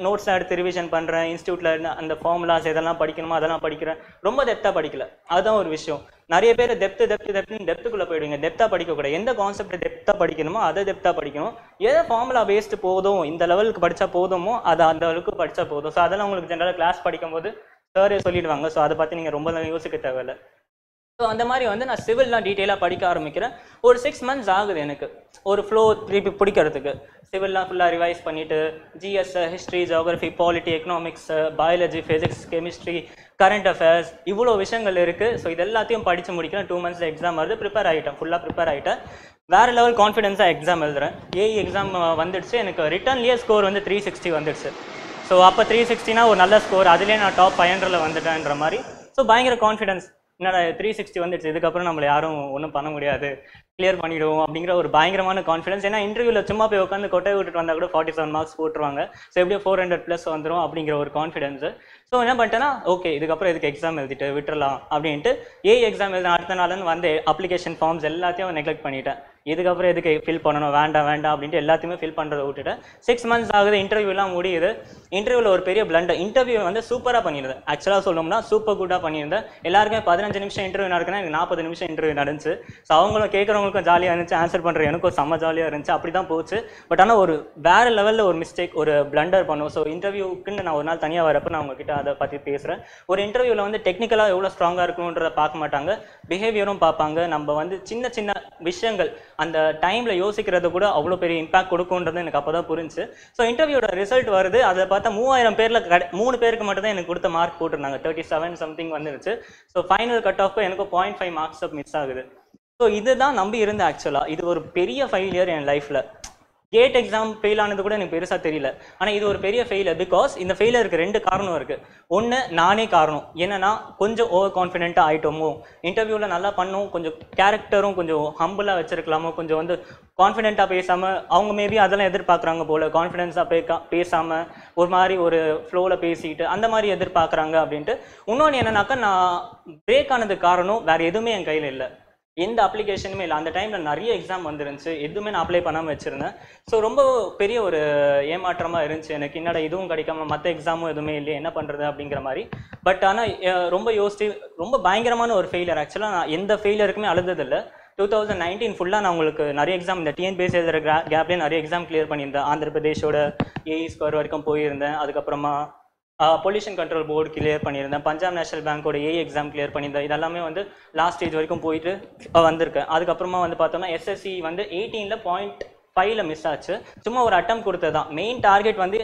நோட்ஸ் எடுத்து ரிவிஷன் பண்ணுறேன் இன்ஸ்டியூட்டில் அந்த ஃபார்முலாஸ் எதெல்லாம் படிக்கணுமோ அதெல்லாம் படிக்கிறேன். ரொம்ப டெப்த்தாக படிக்கல. அதுதான் ஒரு விஷயம். நிறைய பேர் டெப்த்து டெப்த்து டெப்த்னு டெப்த்துக்குள்ளே போயிடுவீங்க. டெப்த்தாக படிக்கக்கூடாது எந்த கான்செப்ட் டெப்த்தாக படிக்கணுமோ அதை டெப்த்தாக படிக்கணும். எதை ஃபார்முலா பேஸ்ட் போதும் இந்த லெவலுக்கு படித்தா போதுமோ அதை அந்த அளவுக்கு படித்தா போதும். ஸோ அதெல்லாம் உங்களுக்கு ஜென்ரலாக கிளாஸ் படிக்கும்போது சாரே சொல்லிடுவாங்க. ஸோ அதை பற்றி நீங்கள் ரொம்ப யோசிக்க தேவையில்லை. ஸோ அந்த மாதிரி வந்து நான் சிவில்லாம் டீட்டெயிலாக படிக்க ஆரம்பிக்கிறேன். ஒரு சிக்ஸ் மந்த்ஸ் ஆகுது எனக்கு. ஒரு ஃப்ளோ திருப்பி பிடிக்கிறதுக்கு. சிவில்லாம் ஃபுல்லாக ரிவைஸ் பண்ணிவிட்டு GS history geography polity economics biology physics chemistry current affairs இவ்வளோ விஷயங்கள் இருக்குது ஸோ இது எல்லாத்தையும் படித்து முடிக்கிறேன் டூ மந்த்ஸ் எக்ஸாம் வருது. ப்ரிப்பேர் ஆகிட்டேன் ஃபுல்லாக ப்ரிப்பேர் ஆகிட்டேன் வேறு லெவல் கான்ஃபிடென்ஸாக எக்ஸாம் எழுதுறேன். ஏஇ எக்ஸாம் வந்துடுச்சு. எனக்கு ரிட்டர்ன்லேயே ஸ்கோர் வந்து த்ரீ சிக்ஸ்டி வந்துடுச்சு. ஸோ அப்போ த்ரீ சிக்ஸ்டினா ஒரு நல்ல ஸ்கோர் அதுலேயே நான் டாப் ஃபைவ் ஹண்ட்ரடில் வந்துட்டேன்ற மாதிரி. ஸோ பயங்கர கான்ஃபிடன்ஸ் என்னடா த்ரீ சிக்ஸ்டி வந்துடுச்சு இதுக்கப்புறம் நம்மளை யாரும் ஒன்றும் பண்ண முடியாது கிளியர் பண்ணிடுவோம் அப்படிங்கிற ஒரு பயங்கரமான கான்ஃபிடன்ஸ் ஏன்னா இன்டர்வியூவில் சும்மா போய் உட்காந்து கொட்டை விட்டுட்டு வந்தால் கூட ஃபார்ட்டி செவன் மார்க்ஸ் போட்டுருவாங்க. ஸோ எப்படியோ ஃபோர் ஹண்ட்ரட் ப்ளஸ் வந்துடும் அப்படிங்கிற ஒரு கான்ஃபிடன்ஸ் ஸோ என்ன பண்ணிட்டேன்னா ஓகே இதுக்கப்புறம் இதுக்கு எக்ஸாம் எழுதிட்டு விட்டுறலாம் அப்படின்ட்டு ஏ எக்ஸாம் எழுதின அடுத்த நாள்னு வந்து அப்ளிகேஷன் ஃபார்ம்ஸ் எல்லாத்தையும் நெக்லெக்ட் பண்ணிட்டேன். இதுக்கப்புறம் எதுக்கு ஃபில் பண்ணணும்? வேண்டாம் வேண்டாம் அப்படின்ட்டு எல்லாத்தையுமே ஃபில் பண்ணுறதை விட்டுட்டு சிக்ஸ் மந்த்ஸ் ஆகுது இன்டர்வியூலாம் முடியுது. இன்டர்வியூவில் ஒரு பெரிய பிளண்டர் இன்டர்வியூ வந்து சூப்பராக பண்ணியிருந்தேன். ஆக்சுவலாக சொல்லணும்னா சூப்பர் குட்டாக பண்ணியிருந்தேன். எல்லாருக்குமே பதினஞ்சு நிமிஷம் இன்டர்வியூ நடக்குன்னா எனக்கு நாற்பது நிமிஷம் இன்டர்வியூ நடந்துச்சு. ஸோ அவங்களும் கேட்குறவங்களுக்கும் ஜாலியாக இருந்துச்சு. ஆன்சர் பண்ணுற எனக்கும் செம்ம ஜாலியாக இருந்துச்சு. அப்படி தான் போச்சு. பட் ஆனால் ஒரு வேறு லெவலில் ஒரு மிஸ்டேக் ஒரு பிளண்டர் பண்ணும். ஸோ இன்டர்வியூக்குன்னு நான் ஒரு நாள் தனியாக வரப்போ நான் உங்ககிட்ட அதை பற்றி பேசுகிறேன் ஒரு இன்டர்வியூவில் வந்து டெக்னிக்கலாக எவ்வளோ ஸ்ட்ராங்காக இருக்கணுன்றதை பார்க்க மாட்டாங்க. பிஹேவியரும் பார்ப்பாங்க. நம்ம வந்து சின்ன சின்ன விஷயங்கள் அந்த டைமில் யோசிக்கிறது கூட அவ்வளோ பெரிய இம்பாக்ட் கொடுக்குன்றது எனக்கு அப்போ தான் புரிஞ்சு ஸோ இன்டர்வியூட ரிசல்ட் வருது. அதை பார்த்தா மூவாயிரம் பேரில் கடை மூணு பேருக்கு மட்டும் தான் எனக்கு கொடுத்த மார்க் போட்டிருந்தாங்க. தேர்ட்டி செவன் சம்திங் வந்துருச்சு ஸோ ஃபைனல் கட் ஆஃப் எனக்கு பாயிண்ட் ஃபைவ் மார்க்ஸ் மிஸ் ஆகுது. ஸோ இதுதான் நம்பி இருந்தேன் ஆக்சுவலாக இது ஒரு பெரிய ஃபெயிலியர் என் லைஃப்பில் கேட் எக்ஸாம் ஃபெயில் ஆனது கூட எனக்கு பெருசாக தெரியல. ஆனால் இது ஒரு பெரிய ஃபெயிலியர் பிகாஸ் இந்த ஃபெயிலருக்கு ரெண்டு காரணம் இருக்குது ஒன்று நானே காரணம். என்னன்னா கொஞ்சம் ஓவர் கான்ஃபிடென்ட்டாக ஆகிட்டோமோ இன்டர்வியூவில் நல்லா பண்ணோம். கொஞ்சம் கேரக்டரும் கொஞ்சம் ஹம்பிளாக வச்சுருக்கலாமோ? கொஞ்சம் வந்து கான்ஃபிடென்ட்டாக பேசாமல் அவங்க மேபி அதெல்லாம் எதிர்பார்க்குறாங்க போல். கான்ஃபிடென்ஸாக பேக்கா பேசாமல் ஒரு மாதிரி ஒரு ஃப்ளோவில் பேசிக்கிட்டு அந்த மாதிரி எதிர்பார்க்குறாங்க அப்படின்ட்டு. இன்னொன்று என்னன்னாக்கா நான் பிரேக் ஆனதுக்கு காரணம் வேறு எதுவுமே என் கையில் இல்லை. எந்த அப்ளிகேஷனுமே இல்லை. அந்த டைமில் நிறைய எக்ஸாம் வந்துருந்துச்சு. எதுவுமே நான் அப்ளை பண்ணாமல் வச்சுருந்தேன். ஸோ ரொம்ப பெரிய ஒரு ஏமாற்றமாக இருந்துச்சு எனக்கு. என்னடா இதுவும் கிடைக்காம மற்ற எக்ஸாமும் எதுவுமே இல்லையே என்ன பண்ணுறது அப்படிங்கிற மாதிரி. பட் ஆனால் ரொம்ப யோசித்து ரொம்ப பயங்கரமான ஒரு ஃபெயிலியர் ஆக்சுவலாக நான் எந்த ஃபெயிலியருக்குமே அழுததில்லை. டூ தௌசண்ட் நைன்டீன் ஃபுல்லாக நான் உங்களுக்கு நிறைய எக்ஸாம் இந்த டிஎன்பிஎஸ்சி எழுதுகிற கேப்லேயே நிறைய எக்ஸாம் கிளியர் பண்ணியிருந்தேன். ஆந்திர பிரதேஷோட ஏஇ ஸ்கொயர் வரைக்கும் போயிருந்தேன். அதுக்கப்புறமா பொல்யூஷன் கண்ட்ரோல் போர்டு கிளியர் பண்ணியிருந்தேன். பஞ்சாப் நேஷனல் பேங்க்கோட ஏ எக்ஸாம் கிளியர் பண்ணியிருந்தேன். இதெல்லாமே வந்து லாஸ்ட் ஸ்டேஜ் வரைக்கும் போயிட்டு வந்திருக்கேன். அதுக்கப்புறமா வந்து பார்த்தோம்னா எஸ்எஸ்சி வந்து எயிட்டீனில் பாயிண்ட் ஃபைவ்ல மிஸ் ஆச்சு. சும்மா ஒரு அட்டம் கொடுத்தது தான் மெயின் டார்கெட் வந்து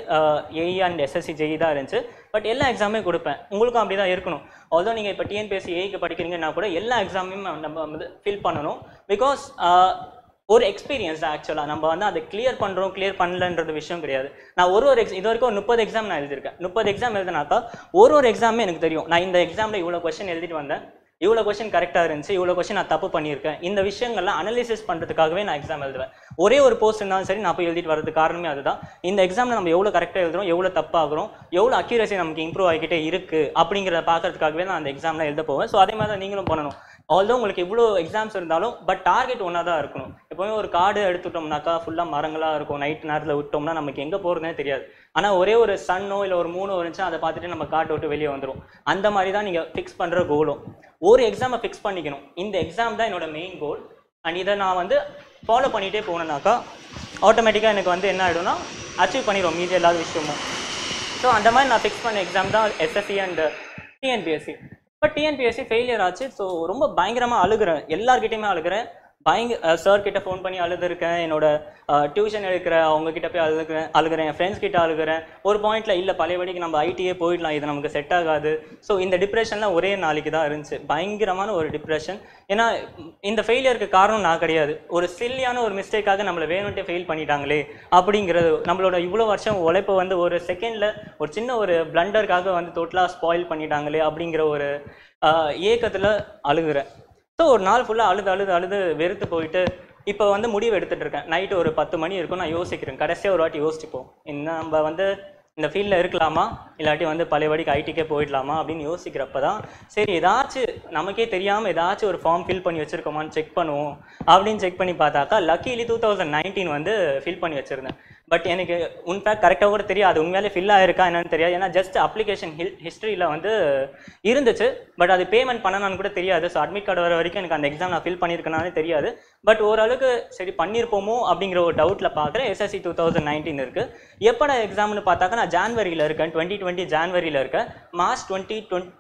ஏஇ அண்ட் எஸ்எஸ்சி ஜெயி தான் இருந்துச்சு. பட் எல்லா எக்ஸாமே கொடுப்பேன். உங்களுக்கும் அப்படி தான் இருக்கணும். ஆல்தோ நீங்கள் இப்போ டிஎன்பிஎஸ்சி ஏஐக்கு படிக்கிறீங்கன்னா கூட எல்லா எக்ஸாமையும் நம்ம வந்து ஃபில் பண்ணணும். பிகாஸ் ஒரு எக்ஸ்பீரியன்ஸ் ஆக்சுவலாக நம்ம வந்து அதை கிளியர் பண்ணுறோம் கிளியர் பண்ணலன்றது விஷயம் கிடையாது. நான் ஒரு ஒரு எக்ஸ் இது வரைக்கும் ஒரு முப்பது எக்ஸாம் நான் எழுதியிருக்கேன். முப்பது எக்ஸாம் எழுதினாக்கா ஒரு ஒரு எக்ஸாமே எனக்கு தெரியும். நான் இந்த எக்ஸாமில் இவ்வளோ கொஸ்டின் எழுதிட்டு வந்தேன். இவ்வளோ கொஸ்டின் கரெக்டாக இருந்துச்சு. இவ்வளோ கொஸ்டின் நான் தப்பு பண்ணியிருக்கேன். இந்த விஷயங்கள்லாம் அனலிசிஸ் பண்ணுறதுக்காகவே நான் எக்ஸாம் எழுதுவேன். ஒரே ஒரு போஸ்ட் இருந்தாலும் சரி நான் போய் எழுதிட்டு வரது காரணமே அதுதான். இந்த எக்ஸாமில் நம்ம எவ்வளோ கரெக்டாக எழுதுறோம் எவ்வளோ தப்பாகிறோம் எவ்வளோ அக்யூரசி நமக்கு இம்ப்ரூவ் ஆகிக்கிட்டே இருக்குது அப்படிங்கிறத பார்க்கறதுக்காகவே நான் அந்த எக்ஸாமில் எழுத போவேன். ஸோ அதே மாதிரி தான் நீங்களும் பண்ணணும். ஆல்தோ உங்களுக்கு இவ்வளோ எக்ஸாம்ஸ் இருந்தாலும் பட் டார்கெட் ஒன்றா தான் இருக்கணும். எப்போவுமே ஒரு காடு எடுத்துட்டோம்னாக்கா ஃபுல்லாக மரங்களாக இருக்கும். நைட் நேரத்தில் விட்டோம்னா நமக்கு எங்கே போகிறதுனே தெரியாது. ஆனால் ஒரே ஒரு சன்னோ இல்லை ஒரு மூணோ இருந்துச்சு அதை பார்த்துட்டு நம்ம காட்டை விட்டு வெளியே வந்துடும் அந்த மாதிரி தான் நீங்கள் ஃபிக்ஸ் பண்ணுற கோலும் ஒரு எக்ஸாமை ஃபிக்ஸ் பண்ணிக்கணும். இந்த எக்ஸாம் தான் என்னோட மெயின் கோல் அண்ட் இதை நான் வந்து ஃபாலோ பண்ணிகிட்டே போனேனாக்கா ஆட்டோமேட்டிக்காக எனக்கு வந்து என்ன ஆகிடும்னா அச்சீவ் பண்ணிடுவோம் மீதி எல்லா விஷயமும். ஸோ அந்த மாதிரி நான் ஃபிக்ஸ் பண்ண எக்ஸாம் தான் SSC and TNPSC but TNPSC failure ஆச்சு. ஸோ ரொம்ப பயங்கரமாக அழுகிறேன். எல்லார்கிட்டையுமே அழுகிறேன். பயங்க சார் கிட்ட ஃபோன் பண்ணி அழுதுருக்கேன். என்னோட டியூஷன் எடுக்கிற அவங்க கிட்ட போய் அழுகிறேன். அழுகிறேன். என் ஃப்ரெண்ட்ஸ் கிட்ட அழுகிறேன். ஒரு பாயிண்ட்ல இல்லை பழையபடிக்கு நம்ம ஐடியே போயிடலாம். இது நமக்கு செட் ஆகாது. ஸோ இந்த டிப்ரெஷன்லாம் ஒரே நாளைக்கு தான் இருந்துச்சு. பயங்கரமான ஒரு டிப்ரெஷன் ஏன்னா இந்த ஃபெயிலியருக்கு காரணம் நான் கிடையாது. ஒரு சில்லியான ஒரு மிஸ்டேக்காக நம்மளை வேணும்ட்டே ஃபெயில் பண்ணிட்டாங்களே அப்படிங்கிறது நம்மளோட இவ்வளோ வருஷம் உழைப்பை வந்து ஒரு செகண்டில் ஒரு சின்ன ஒரு பிளண்டருக்காக வந்து டோட்டலாக ஸ்பாயில் பண்ணிட்டாங்களே அப்படிங்கிற ஒரு ஏக்கத்தில் அழுகுறேன். ஸோ ஒரு நாள் ஃபுல்லாக அழுது அழுது அழுது வெறுத்து போயிட்டு இப்போ வந்து முடிவு எடுத்துகிட்டு இருக்கேன். நைட்டு ஒரு பத்து மணி இருக்கும் நான் யோசிக்கிறேன். கடைசியாக ஒரு வாட்டி யோசிச்சுப்போம். இந்த நம்ம வந்து இந்த ஃபீல்டில் இருக்கலாமா? இல்லாட்டி வந்து பழையபடிக்கு ஐடிக்கே போயிடலாமா? அப்படின்னு யோசிக்கிறப்ப தான் சரி ஏதாச்சும் நமக்கே தெரியாமல் ஏதாச்சும் ஒரு ஃபார்ம் ஃபில் பண்ணி வச்சுருக்கோமான்னு செக் பண்ணுவோம். அப்படின்னு செக் பண்ணி பார்த்தாக்கா லக்கிலி டூ தௌசண்ட் நைன்டீன் வந்து ஃபில் பண்ணி வச்சுருந்தேன். பட் எனக்கு உன்ஃபேக்ட் கரெக்டாக கூட தெரியாது அது உண்மையாலே ஃபில் ஆயிருக்கா என்னன்னு தெரியாது. ஏன்னா ஜஸ்ட் அப்ளிகேஷன் ஹில் ஹிஸ்ட்ரியில் வந்து இருந்துச்சு. பட் அது பேமெண்ட் பண்ணணும்னு கூட தெரியாது. ஸோ அட்மிட் கார்டு வர வரைக்கும் எனக்கு அந்த எக்ஸாம் நான் ஃபில் பண்ணியிருக்கேனாலே தெரியாது. பட் ஓரளவுக்கு சரி பண்ணியிருப்போமோ அப்படிங்கிற ஒரு டவுட்டில் பார்க்குறேன். எஸ்எஸ்சி டூ தௌசண்ட் நைன்டீன் இருக்குது எப்போ எக்ஸாம்னு பார்த்தாக்கா நான் ஜான்வரியில் இருக்கேன். டுவெண்ட்டி டுவெண்ட்டி ஜான்வரியில் இருக்கேன். மார்ச் டுவெண்ட்டி டுவெண்ட்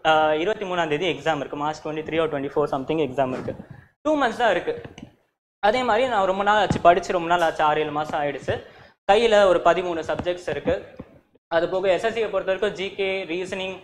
இருபத்தி மூணாந்தேதி எக்ஸாம் இருக்குது March twenty three or twenty four something exam இருக்குது டூ மந்த்ஸ் தான் இருக்குது அதே மாதிரி நான் ரொம்ப நாள் ஆச்சு படித்து ரொம்ப நாள் ஆச்சு ஆறு ஏழு மாதம் ஆயிடுச்சு. கையில் ஒரு பதிமூணு சப்ஜெக்ட்ஸ் இருக்குது அது போக எஸ்எஸ்சியை பொறுத்த வரைக்கும் ஜிகே ரீசனிங்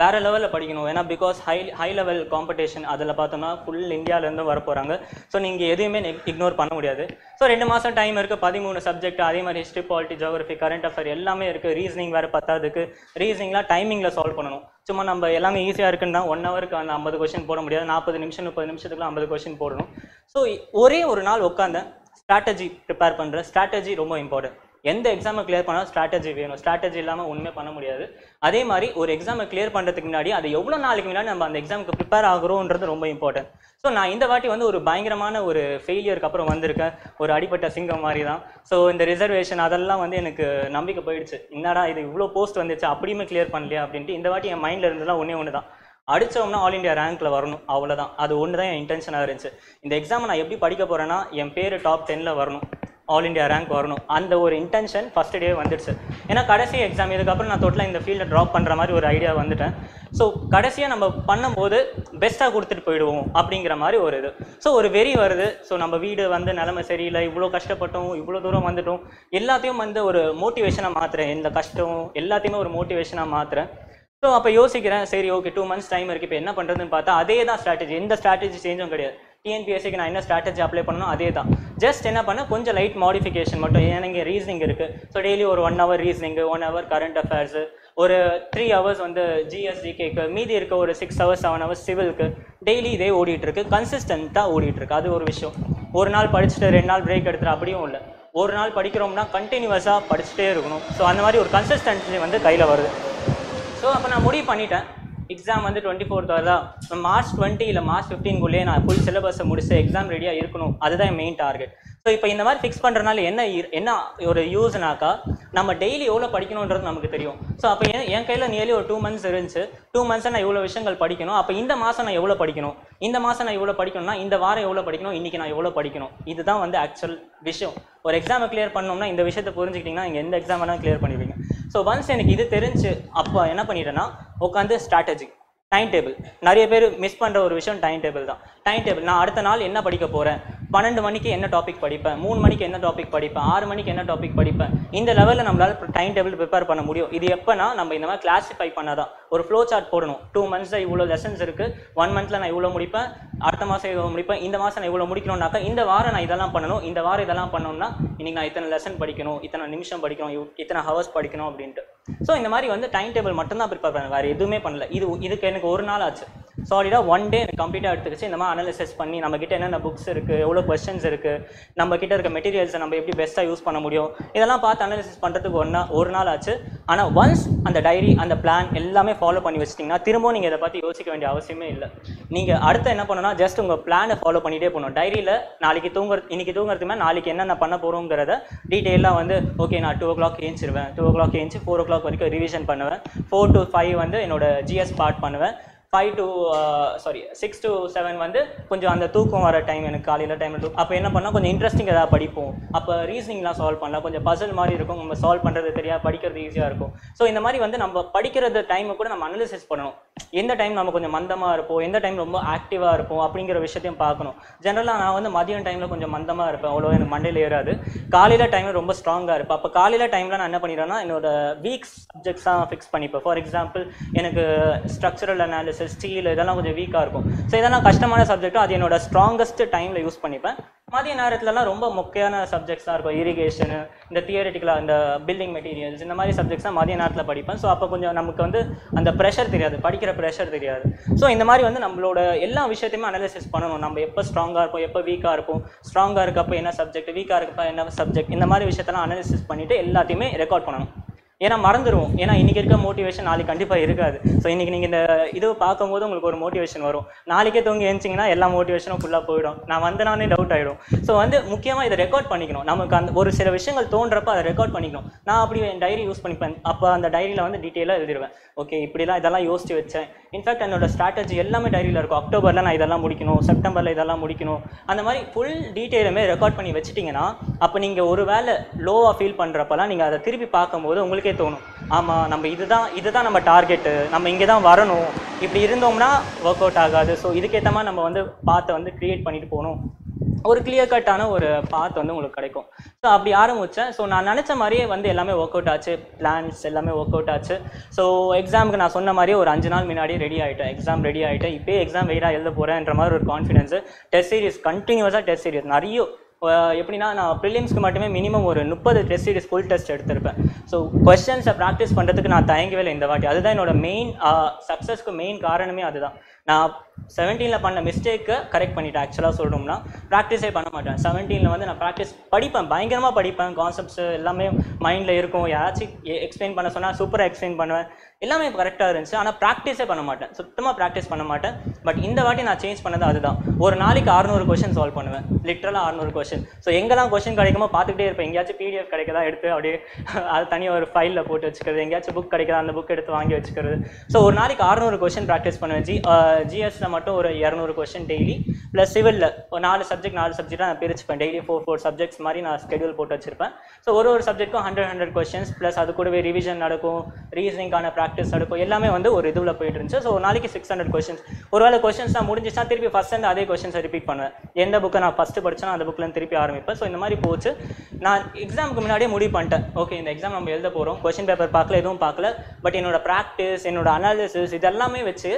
வேறு லெவலில் படிக்கணும். ஏன்னா because high high level competition அதில் பார்த்தோம்னா ஃபுல் இந்தியாவிலேருந்து வர போகிறாங்க ஸோ நீங்கள் எதுவுமே இக்னோர் பண்ண முடியாது. ஸோ ரெண்டு மாதம் டைம் இருக்குது பதிமூணு சப்ஜெக்ட் அதே மாதிரி history polity geography current affair எல்லாமே இருக்குது ரீசனிங் வேறு பத்தாதுக்கு. ரீசனிங்லாம் டைமிங்கில் சால்வ் பண்ணணும். சும்மா நம்ம எல்லாமே ஈஸியாக இருக்குன்னா ஒன் ஹவருக்கு அந்த ஐம்பது கொஷின் போட முடியாது. நாற்பது நிமிஷம் முப்பது நிமிஷத்துக்குலாம் ஐம்பது கொஷின் போடணும். ஸோ ஒரே ஒரு நாள் உட்காந்தேன் ஸ்ட்ராட்டஜி ப்ரிப்பேர் பண்ணுறேன் ஸ்ட்ராட்டஜி ரொம்ப இம்பார்ட்டன்ட் எந்த எக்ஸாமை கிளியர் பண்ணாலும் ஸ்ட்ராட்டஜி வேணும். ஸ்ட்ராட்டஜி இல்லாமல் ஒன்றுமே பண்ண முடியாது. அதே மாதிரி ஒரு எக்ஸாமை கிளியர் பண்ணுறதுக்கு முன்னாடி அது எவ்வளோ நாளைக்கு முன்னாடி நம்ம அந்த எக்ஸாமுக்கு ப்ரிப்பேர் ஆகிறோன்றது ரொம்ப இம்பார்ட்டன்ட் ஸோ நான் இந்த வாட்டி வந்து ஒரு பயங்கரமான ஒரு ஃபெயிலியருக்கு அப்புறம் வந்திருக்கேன். ஒரு அடிப்பட்ட சிங்கம் மாதிரி தான் ஸோ இந்த ரிசர்வேஷன் அதெல்லாம் வந்து எனக்கு நம்பிக்கை போயிடுச்சு. என்னடா இது இவ்வளோ போஸ்ட் வந்துச்சு அப்படியுமே கிளியர் பண்ணலையா? அப்படின்ட்டு இந்த வாட்டி என் மைண்டில் இருந்ததுலாம் ஒன்றே ஒன்று தான் அடித்தோம்னா ஆல் இந்தியா ரேங்க்கில் வரணும். அவ்வளோதான் அது ஒன்று தான் என் இன்டென்ஷனாக இருந்துச்சு. இந்த எக்ஸாமை நான் எப்படி படிக்க போகிறேன்னா என் பேர் டாப் டென்னில் வரணும். ஆல் இந்தியா ரேங்க் வரணும். அந்த ஒரு இன்டென்ஷன் ஃபஸ்ட் டே வந்துடுச்சு. ஏன்னா கடைசி எக்ஸாம் இதுக்கப்புறம் நான் தொட்டில் இந்த ஃபீல்டை ட்ராப் பண்ணுற மாதிரி ஒரு ஐடியா வந்துட்டேன். ஸோ கடைசியாக நம்ம பண்ணும்போது பெஸ்ட்டாக கொடுத்துட்டு போயிடுவோம் அப்படிங்கிற மாதிரி ஒரு இது. ஸோ ஒரு வெறி வருது. ஸோ நம்ம வீடு வந்து நிலமை சரியில்லை. இவ்வளோ கஷ்டப்பட்டோம். இவ்வளோ தூரம் வந்துட்டோம். எல்லாத்தையும் வந்து ஒரு மோட்டிவேஷனாக மாற்றுறேன் இந்த கஷ்டம் எல்லாத்தையுமே ஒரு மோட்டிவேஷனாக மாற்றுறேன் ஸோ அப்போ யோசிக்கிறேன். சரி ஓகே டூ மந்த்ஸ் டைம் இருக்குது இப்போ என்ன பண்ணுறதுன்னு பார்த்தா அதே தான் ஸ்ட்ராட்டஜி எந்த ஸ்ட்ராட்டஜி சேஞ்சும் கிடையாது. டிஎன்பிஎஸ்சிக்கு நான் என்ன ஸ்ட்ராட்டஜி அப்ளை பண்ணணும் அதே தான் ஜஸ்ட் என்ன பண்ண கொஞ்சம் லைட் மாடிஃபிகேஷன் மட்டும் ஏன்னா இங்கே ரீசனிங் இருக்குது ஸோ டெய்லி ஒரு one hour reasoning one hour current affairs ஒரு த்ரீ ஹவர்ஸ் வந்து ஜிஎஸ்டிகேக்கு மீதி இருக்க ஒரு சிக்ஸ் ஹவர்ஸ் செவன் ஹவர்ஸ் சிவிலுக்கு டெய்லி இதே ஓடிட்டுருக்கு. கன்சிஸ்டண்ட்டாக ஓடிட்டுருக்கு. அது ஒரு விஷயம். ஒரு நாள் படிச்சுட்டு ரெண்டு நாள் பிரேக் எடுத்துகிற அப்படியும் இல்லை. ஒரு நாள் படிக்கிறோம்னா கண்டினியூவஸாக படிச்சுட்டே இருக்கணும். ஸோ அந்த மாதிரி ஒரு கன்சிஸ்டன்சி வந்து கையில் வருது. ஸோ அப்போ நான் முடிவு பண்ணிட்டேன். எக்ஸாம் வந்து டுவெண்ட்டி ஃபோர்த் வருதா மார்ச் டுவெண்ட்டி இல்லை மார்ச் ஃபிஃப்டீன்குள்ளேயே நான் ஃபுல் சிலபஸை முடிச்சு எக்ஸாம் ரெடியாக இருக்கணும். அதுதான் மெயின் டார்கெட் ஸோ இப்போ இந்த மாதிரி ஃபிக்ஸ் பண்ணுறதுனால என்ன என்ன ஒரு யூஸ்னாக்கா நம்ம டெய்லி எவ்வளோ படிக்கணுன்றது நமக்கு தெரியும். ஸோ அப்போ என் என் கையில் நியர்லி ஒரு டூ மந்த்ஸ் இருந்துச்சு. டூ மந்த்ஸை நான் இவ்வளோ விஷயங்கள் படிக்கணும். அப்போ இந்த மாதம் நான் எவ்வளோ படிக்கணும்? இந்த மாதம் நான் எவ்வளோ படிக்கணும்னா இந்த வாரம் எவ்வளோ படிக்கணும்? இன்றைக்கி நான் எவ்வளோ படிக்கணும்? இதுதான் வந்து ஆக்சுவல் விஷயம். ஒரு எக்ஸாமை கிளியர் பண்ணோம்னா இந்த விஷயத்தை புரிஞ்சுக்கிட்டிங்கன்னா நீங்கள் எந்த எக்ஸாம் வேணாலும் கிளியர் பண்ணிடுவீங்க. ஸோ ஒன்ஸ் எனக்கு இது தெரிஞ்சு அப்போ என்ன பண்ணிட்டேன்னா உட்காந்து ஸ்ட்ராட்டஜி டைம் டேபிள் நிறைய பேர் மிஸ் பண்ணுற ஒரு விஷயம் டைம் டேபிள் தான். டைம் டேபிள் நான் அடுத்த நாள் என்ன படிக்க போகிறேன் பன்னெண்டு மணிக்கு என்ன டாபிக் படிப்பேன்? மூணு மணிக்கு என்ன டாபிக் படிப்பேன்? ஆறு மணிக்கு என்ன டாபிக் படிப்பேன்? இந்த லெவலில் நம்மளால் டைம் டேபிள் ப்ரிப்பேர் பண்ண முடியும். இது எப்போனா நம்ம இந்த மாதிரி கிளாஸிஃபை பண்ணாதான். ஒரு ஃப்ளோ சார்ட் போடணும் டூ மந்த்ஸில் இவ்வளோ லெசன்ஸ் இருக்குது ஒன் மந்த்தில் நான் இவ்வளோ முடிப்பேன். அடுத்த மாதம் இவ்வளோ முடிப்பேன். இந்த மாதம் நான் இவ்வளோ முடிக்கணும்னாக்கா இந்த வாரம் நான் இதெல்லாம் பண்ணணும். இந்த வாரம் இதெல்லாம் பண்ணணும்னா இன்னைக்கு நான் இத்தனை லெசன் படிக்கணும். இத்தனை நிமிஷம் படிக்கணும். இவ்- இத்தனை ஹவர்ஸ் படிக்கணும் அப்படின்ட்டு. ஸோ இந்த மாதிரி வந்து டைம் டேபிள் மட்டும்தான் ப்ரிப்பேர் பண்ணேன். வேறு எதுவுமே பண்ணல. இது இதுக்கு எனக்கு ஒரு நாள் ஆச்சு. சாலிடாக ஒன் டே எனக்கு கம்ப்ளீட்டாக எடுத்துக்கிச்சு. இந்த மாதிரி அனலிசிஸ் பண்ணி நம்ம என்னென்ன புக்ஸ் இருக்குது எவ்வளோ கொஸ்டின்ஸ் இருக்குது நம்ம கிட்ட இருக்க மெட்டீரியல்ஸை நம்ம எப்படி பெஸ்ட்டாக யூஸ் பண்ண முடியும்? இதெல்லாம் பார்த்து அனாலிசிஸ் பண்ணுறதுக்கு ஒன்றா ஒரு நாள் ஆச்சு. ஆனால் ஒன்ஸ் அந்த டைரி அந்த பிளான் எல்லாமே ஃபாலோ பண்ணி வச்சிட்டிங்கன்னா திரும்பவும் நீங்கள் இதை பற்றி யோசிக்க வேண்டிய அவசியமே இல்லை. நீங்கள் அடுத்து என்ன பண்ணணும்னா ஜஸ்ட் உங்கள் பிளானை ஃபாலோ பண்ணிகிட்டே போகணும். டைரியில் நாளைக்கு தூங்குற இன்றைக்கி தூங்குறதுமே நாளைக்கு என்னென்ன பண்ண போகிறோங்கிறத டீட்டெயிலாக வந்து ஓகே நான் டூ ஓ கிளாக் ஏஞ்சிருவேன். டூ ஓ கிளாக் ஏஞ்சி ஃபோர் ஓ கிளாக் வரைக்கும் ரிவிஷன் பண்ணுவேன். ஃபோர் டு ஃபைவ் வந்து என்னோட ஜிஎஸ் பார்ட் பண்ணுவேன். Five to sorry six to seven வந்து கொஞ்சம் அந்த தூக்கம் வர டைம் எனக்கு காலையில் டைமில் தூக்கம் அப்போ என்ன பண்ணால் கொஞ்சம் இன்ட்ரெஸ்டிங் ஏதாவது படிப்போம். அப்போ ரீசனிங்லாம் சால்வ் பண்ணலாம். கொஞ்சம் பசில் மாதிரி இருக்கும். நம்ம சால்வ் பண்ணுறது தெரியாது படிக்கிறது ஈஸியாக இருக்கும். ஸோ இந்த மாதிரி வந்து நம்ம படிக்கிறது டைமை கூட நம்ம அனலிசிஸ் பண்ணணும். எந்த டைம் நம்ம கொஞ்சம் மந்தமாக இருப்போம்? எந்த டைம் ரொம்ப ஆக்டிவாக இருப்போம்? அப்படிங்கிற விஷயத்தையும் பார்க்கணும். ஜென்ரலாக நான் வந்து மதியம் டைமில் கொஞ்சம் மந்தமாக இருப்பேன். அவ்வளோ எனக்கு மண்டையில் ஏறாது. காலையில் டைமில் ரொம்ப ஸ்ட்ராங்காக இருப்பேன். அப்போ காலையில் டைமில் நான் என்ன பண்ணிடுறேன்னா என்னோட வீக் சப்ஜெக்ட்ஸாக ஃபிக்ஸ் பண்ணிப்பேன். ஃபார் எக்ஸாம்பிள் எனக்கு ஸ்ட்ரக்சரல் அனாலிசிஸ் ஸ்டீல் இதெல்லாம் கொஞ்சம் வீக்காக இருக்கும். ஸோ இதெல்லாம் கஷ்டமான சப்ஜெக்ட்டும் அது என்னோட ஸ்ட்ராங்கஸ்ட் டைமில் யூஸ் பண்ணிப்பேன். மதிய நேரத்துலலாம் ரொம்ப முக்கியமான சப்ஜெக்ட்ஸ் தான் இருக்கும். இரிகேஷனு இந்த தியரட்டிக்கலாக இந்த பில்டிங் மெட்டீரியல்ஸ் இந்த மாதிரி சப்ஜெக்ட்ஸ் தான் மதிய நேரத்தில் படிப்பேன். ஸோ அப்போ கொஞ்சம் நமக்கு வந்து அந்த ப்ரெஷர் தெரியாது. படிக்கிற ப்ரெஷர் தெரியாது. ஸோ இந்த மாதிரி வந்து நம்மளோட எல்லா விஷயத்தையுமே அனலைசிஸ் பண்ணணும். நம்ம எப்போ ஸ்ட்ராங்காக இருப்போம் எப்போ வீக்காக இருக்கும் ஸ்ட்ராங்காக இருக்கப்போ என்ன சப்ஜெக்ட் வீக்காக இருக்கப்போ என்ன சப்ஜெக்ட் இந்த மாதிரி விஷயத்தெல்லாம் அனலைசிஸ் பண்ணிவிட்டு எல்லாத்தையுமே ரெக்கார்ட் பண்ணணும். ஏன்னா மறந்துடுவோம் ஏன்னா இன்றைக்கி இருக்க மோட்டிவேஷன் நாளைக்கு கண்டிப்பாக இருக்காது. ஸோ இன்றைக்கி நீங்கள் இந்த இது பார்க்கும்போது உங்களுக்கு ஒரு மோட்டிவேஷன் வரும். நாளைக்கே தூங்கி எழுந்திங்கன்னா எல்லா மோட்டிவேஷனும் ஃபுல்லாக போயிடும். நான் வந்தனானே டவுட் ஆகிடும் ஸோ வந்து முக்கியமாக இதை ரெக்கார்ட் பண்ணிக்கணும். நமக்கு அந்த ஒரு சில விஷயங்கள் தோன்றப்ப அதை ரெக்கார்ட் பண்ணிக்கணும். நான் அப்படி என் டைரி யூஸ் பண்ணிப்பேன். அப்போ அந்த டைரியில் வந்து டீட்டெயிலாக எழுதிடுவேன் ஓகே இப்படிலாம் இதெல்லாம் யோசிச்சு வச்சேன். இன்ஃபேக்ட் என்னோட ஸ்ட்ராட்டஜி எல்லாமே டைரியில் இருக்கும். அக்டோபரில் நான் இதெல்லாம் முடிக்கணும். செப்டம்பரில் இதெல்லாம் முடிக்கணும். அந்த மாதிரி ஃபுல் டீட்டெயிலுமே ரெக்கார்ட் பண்ணி வச்சிட்டிங்கன்னா அப்போ நீங்கள் ஒரு வேளை லோவாக ஃபீல் பண்ணுறப்பெல்லாம் நீங்கள் அதை திருப்பி பார்க்கும்போது உங்களுக்கு தோணும். ஆமாம் நம்ம இதுதான் இதுதான் நம்ம டார்கெட்டு நம்ம இங்கே தான் வரணும். இப்படி இருந்தோம்னா ஒர்க் அவுட் ஆகாது. ஸோ இதுக்கேற்ற மாதிரி நம்ம வந்து பாத்தை வந்து க்ரியேட் பண்ணிட்டு போகணும். ஒரு கிளியர் கட்டான ஒரு பாத் வந்து உங்களுக்கு கிடைக்கும். ஸோ அப்படி ஆரம்பித்தேன் ஸோ நான் நினச்ச மாதிரியே வந்து எல்லாமே ஒர்க் அவுட் ஆச்சு. பிளான்ஸ் எல்லாமே ஒர்க் அவுட் ஆச்சு. ஸோ எக்ஸாமுக்கு நான் சொன்ன மாதிரியே ஒரு அஞ்சு நாள் முன்னாடி ரெடி ஆகிட்டேன் எக்ஸாம் ரெடி ஆகிட்டேன் இப்போயே எக்ஸாம் வெயிட்டாக எழுத போகிறேன்ற மாதிரி ஒரு கான்ஃபிடென்ஸு டெஸ்ட் சீரிஸ் கண்டினியூஸாக டெஸ்ட் சீரிஸ் நிறைய எப்படின்னா நான் ப்ரிலிம்ஸ்க்கு மட்டுமே மினிமம் ஒரு முப்பது டெஸ்ட் சீரிஸ் ஃபுல் டெஸ்ட் எடுத்திருப்பேன். ஸோ கொஸ்டின்ஸை ப்ராக்டிஸ் பண்ணுறதுக்கு நான் தயங்கவே இல்லை இந்த வாட்டி. அதுதான் என்னோட மெயின் சக்ஸஸ்க்கு மெயின் காரணமே அதுதான். நான் செவன்டீனில் பண்ண மிஸ்டேக்கை கரெக்ட் பண்ணிட்டேன் ஆக்சுவலாக சொல்லணும்னா. ப்ராக்டிஸே பண்ண மாட்டேன். செவன்டீனில் வந்து நான் ப்ராக்டிஸ் படிப்பேன் பயங்கரமாக படிப்பேன் கான்செப்ட்ஸ் எல்லாமே மைண்டில் இருக்கும். யாராச்சும் எக்ஸ்பிளைன் பண்ண சொன்னால் சூப்பராக எக்ஸ்பிளைன் பண்ணுவேன். எல்லாமே கரெக்டாக இருந்துச்சு. ஆனால் ப்ராக்டிஸே பண்ண மாட்டேன். சுத்தமாக ப்ராக்டிஸ் பண்ண மாட்டேன். பட் இந்த வாட்டி நான் சேஞ்ச் பண்ணது அதுதான். ஒரு நாளைக்கு அறுநூறு கொஷின் சால்வ் பண்ணுவேன். லிட்டரலாக அறுநூறு கொஷின் ஸோ எங்கெல்லாம் கொஷின் கிடைக்குமோ பார்த்துக்கிட்டே இருப்பேன். எங்கேயாச்சும் பிடிஎஃப் கிடைக்கதா எடுத்து அப்படியே அது தனியாக ஒரு ஃபைலில் போட்டு வச்சுக்கிறது. எங்கேயாச்சும் புக் கிடைக்குதா? அந்த புக் எடுத்து வாங்கி வச்சுக்கிறது. ஸோ ஒரு நாளைக்கு அறுநூறு கொஷின் ப்ராக்டிஸ் பண்ணுவேன். ஜி ஜிஎஸ்ல மட்டும் ஒரு இரநூறு கொஷின் டெய்லி ப்ளஸ் சிவிலில் ஒரு நாலு சப்ஜெக்ட் நாலு சப்ஜெக்டாக நான் பிரிச்சுப்பேன். டெய்லி ஃபோர் ஃபோர் சப்ஜெக்ட்ஸ் மாதிரி நான் ஸ்கெடியூல் போட்டு வச்சிருப்பேன். ஸோ ஒரு ஒரு சப்ஜெக்ட்க்கும் ஹண்ட்ரட் ஹண்ட்ரட் கொஷின்ஸ் ப்ளஸ் அது கூடவே ரிவிஷன் நடக்கும் ரீசனிங்கான ப்ராக்டிஸ் நடக்கும் எல்லாமே வந்து ஒரு இதுவில் போயிட்டு இருந்துச்சு. ஸோ ஒரு நாளைக்கு சிக்ஸ் ஹண்ட்ரட் கொஷின்ஸ் ஒருவேளை கொஷின்ஸ் நான் முடிஞ்சிச்சுன்னா திருப்பி ஃபஸ்ட் வந்து அதே கொஷின்ஸை ரிப்பீட் பண்ணுவேன். எந்த புக்கை நான் ஃபஸ்ட்டு படிச்சேனோ அந்த புக்கில் திருப்பி ஆரம்பிப்பேன். ஸோ இந்த மாதிரி போச்சு. நான் எக்ஸாமுக்கு முன்னாடியே முடிவு பண்ணிட்டேன். ஓகே இந்த எக்ஸாம் நம்ம எழுத போகிறோம் கொஷின் பேப்பர் பார்க்கல எதுவும் பார்க்கல. பட் என்னோட ப்ராக்டிஸ் என்னோட அனாலிசிஸ் இதெல்லாமே வச்சு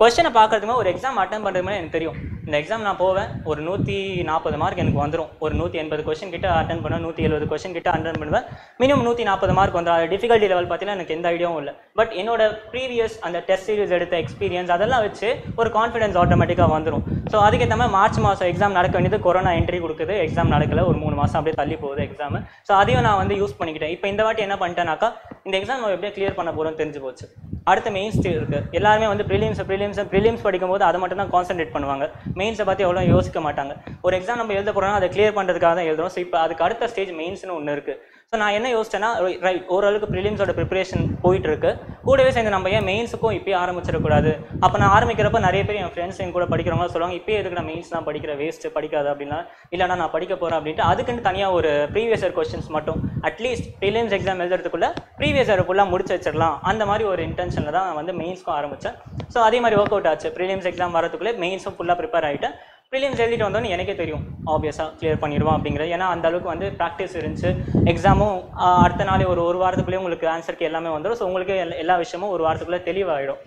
கொஸ்டினை பார்க்கறதுமே ஒரு எக்ஸாம் அட்டன் பண்ணுறதுமே எனக்கு தெரியும். இந்த எக்ஸாம் நான் போவேன் ஒரு நூற்றி நாற்பது மார்க் எனக்கு வந்துடும் ஒரு நூற்றி எண்பது கொஸ்டின் கிட்ட அட்டன் பண்ணுவேன் நூற்றி எழுபது கொஸ்டின் கிட்ட அட்டன் பண்ணுவேன். மினிமம் நூற்றி நாற்பது மார்க் வந்து அது டிஃபிகல்ட்டி லெவல் பார்த்தீங்கன்னா எனக்கு எந்த ஐடியாவும் இல்லை. பட் என்னோட ப்ரீவியஸ் அந்த டெஸ்ட் சீரிஸ் எடுத்த எக்ஸ்பீரியன்ஸ் அதெல்லாம் வச்சு ஒரு கான்ஃபிடன்ஸ் ஆட்டோமேட்டிக்காக வந்துடும் ஸோ அதுக்கேற்ற மாதிரி மார்ச் மாதம் எக்ஸாம் நடக்க வேண்டியது கொரோனா என்ட்ரி கொடுக்குது. எக்ஸாம் நடக்கல. ஒரு மூணு மாதம் அப்படியே தள்ளி போகுது எக்ஸாம் ஸோ அதையும் நான் வந்து யூஸ் பண்ணிக்கிட்டேன். இப்போ இந்த வாட்டி என்ன பண்ணிட்டேனாக்கா இந்த எக்ஸாம் எப்படியே கிளியர் பண்ண போகிறோம்னு தெரிஞ்சு போச்சு. அடுத்த மெயின்ஸ் இருக்குது எல்லாருமே வந்து ப்ரிலியம்ஸ் ப்ரிலியம்ஸ் ப்ரிலிம்ஸ் ப்ரிலிம்ஸ் படிக்கும்போது அதை மட்டும் தான் கான்சன்ட்ரேட் பண்ணுவாங்க மெயின்ஸை பற்றி எவ்வளோ யோசிக்க மாட்டாங்க. ஒரு எக்ஸாம் நம்ம எழுத போகிறோம்னா அதை கிளியர் பண்ணுறதுக்காக தான் எழுதுறோம். ஸோ இப்போ அதுக்கு அடுத்த ஸ்டேஜ் மெயின்ஸ்னு ஒன்று இருக்குது ஸோ நான் என்ன யோசிச்சேன்னா ரைட் ஓரளவுக்கு ப்ரிலிம்ஸோட ப்ரிப்பரேஷன் போயிட்டு இருக்கு கூடவே சேர்ந்து நம்ம ஏன் மெயின்ஸுக்கும் இப்பயே ஆரம்பிச்சிடக்கூடாது? அப்போ நான் ஆரம்பிக்கிறப்ப நிறைய பேர் என் ஃப்ரெண்ட்ஸ் என் கூட படிக்கிறவங்க சொல்லுவாங்க இப்பயே எதுக்கு நான் மெயின்ஸ் நான் படிக்கிற? வேஸ்ட் படிக்காது அப்படின்னா இல்லைனா நான் படிக்க போகிறேன் அப்படின்ட்டு அதுக்குன்னு தனியாக ஒரு ப்ரீவியஸ் இயர் கொஸ்டின்ஸ் மட்டும். அட்லீஸ்ட் ப்ரிலிம்ஸ் எக்ஸாம் எழுதுறதுக்குள்ள ப்ரீவியஸ் இயர் ஃபுல்லாக முடிச்சு வச்சிடலாம். அந்த மாதிரி ஒரு இன்டென்ஷனில் தான் நான் வந்து மெயின்ஸ்க்கும் ஆரம்பித்தேன் ஸோ அதே மாதிரி ஒர்க் அவுட் ஆச்சு. ப்ரிலிம்ஸ் எக்ஸாம் வரதுக்குள்ளே மெயின்ஸும் ஃபுல்லாக ப்ரிப்பேர் ஆகிட்டேன் ப்ரிலிம்ஸ் எழுதிட்டு வந்தோன்னு எனக்கே தெரியும். ஆப்வியஸாக கிளியர் பண்ணிடுவோம் அப்படிங்கிறது ஏன்னா அந்த அளவுக்கு வந்து ப்ராக்டிஸ் இருந்துச்சு. எக்ஸாமும் அடுத்த நாளே ஒரு ஒரு வாரத்துக்குள்ளேயே உங்களுக்கு ஆன்சருக்கு எல்லாமே வந்துடும் ஸோ உங்களுக்கு எல்லா- விஷயமும் ஒரு வாரத்துக்குள்ளே தெளிவாகிடும்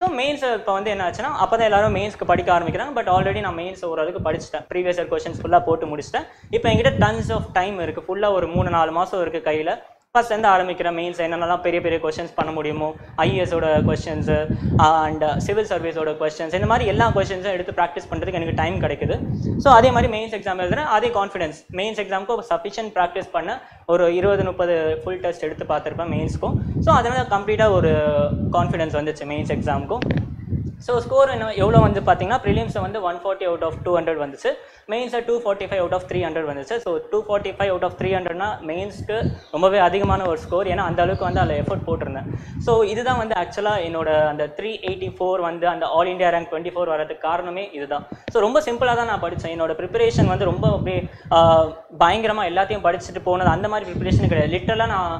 ஸோ மெயின்ஸ் இப்போ வந்து என்ன ஆச்சுன்னா அப்போ தான் எல்லாரும் மெயின்ஸ்க்கு படிக்க ஆரம்பிக்கிறாங்க. பட் ஆல்ரெடி நான் மெயின்ஸ் ஓரளவுக்கு படிச்சிட்டேன். ப்ரீவியஸ் இயர் கொஸ்டின்ஸ் ஃபுல்லாக போட்டு முடிச்சிட்டேன். இப்போ என்கிட்ட டன்ஸ் ஆஃப் டைம் இருக்குது ஃபுல்லாக ஒரு மூணு நாலு மாதம் இருக்குது கையில். ஃபர்ஸ்ட் வந்து ஆரம்பிக்கிற மெயின்ஸ் என்னென்னலாம் பெரிய பெரிய கொஷின்ஸ் பண்ண முடியுமோ ஐஏஎஸோட கொஷின்ஸு அண்ட் சிவில் சர்வீஸோட கொஷின்ஸ் இந்த மாதிரி எல்லா கொஷின்ஸும் எடுத்து ப்ராக்டிஸ் பண்ணுறதுக்கு எனக்கு டைம் கிடைக்குது. ஸோ அதே மாதிரி மெயின்ஸ் எக்ஸாம் எழுதுறேன். அதே கான்ஃபிடன்ஸ் மெயின்ஸ் எக்ஸாமுக்கு சஃபிஷியன்ட் ப்ராக்டிஸ் பண்ண ஒரு இருபது முப்பது ஃபுல் டெஸ்ட் எடுத்து பார்த்துருப்பேன் மெயின்ஸ்க்கும் ஸோ அதனால் கம்ப்ளீட்டாக ஒரு கான்ஃபிடன்ஸ் வந்துச்சு மெயின்ஸ் எக்ஸாமுக்கும் ஸோ ஸ்கோர் என்ன எவ்வளோ வந்து பார்த்தீங்கன்னா ப்ரிலிம்ஸை வந்து one forty out of two hundred வந்துச்சு. மெயின்ஸில் two forty five out of three hundred வந்துச்சு. So two forty five out of three ஹண்ட்ரட்னா மெயின்ஸ்க்கு ரொம்பவே அதிகமான ஒரு ஸ்கோர் ஏன்னா அந்த அளவுக்கு வந்து அதில் எஃபோர்ட் போட்டிருந்தேன். ஸோ இதுதான் வந்து ஆக்சுவலாக என்னோட அந்த த்ரீ எயிட்டி ஃபோர் வந்து அந்த all India rank twenty four வரதுக்கு காரணமே இதுதான். ஸோ ரொம்ப சிம்பிளாக தான் நான் படித்தேன் என்னோட ப்ரிப்பரேஷன் வந்து ரொம்ப அப்படியே பயங்கரமாக எல்லாத்தையும் படிச்சுட்டு போனது அந்த மாதிரி ப்ரிப்பரேஷன் கிடையாது. லிட்டரலாக நான்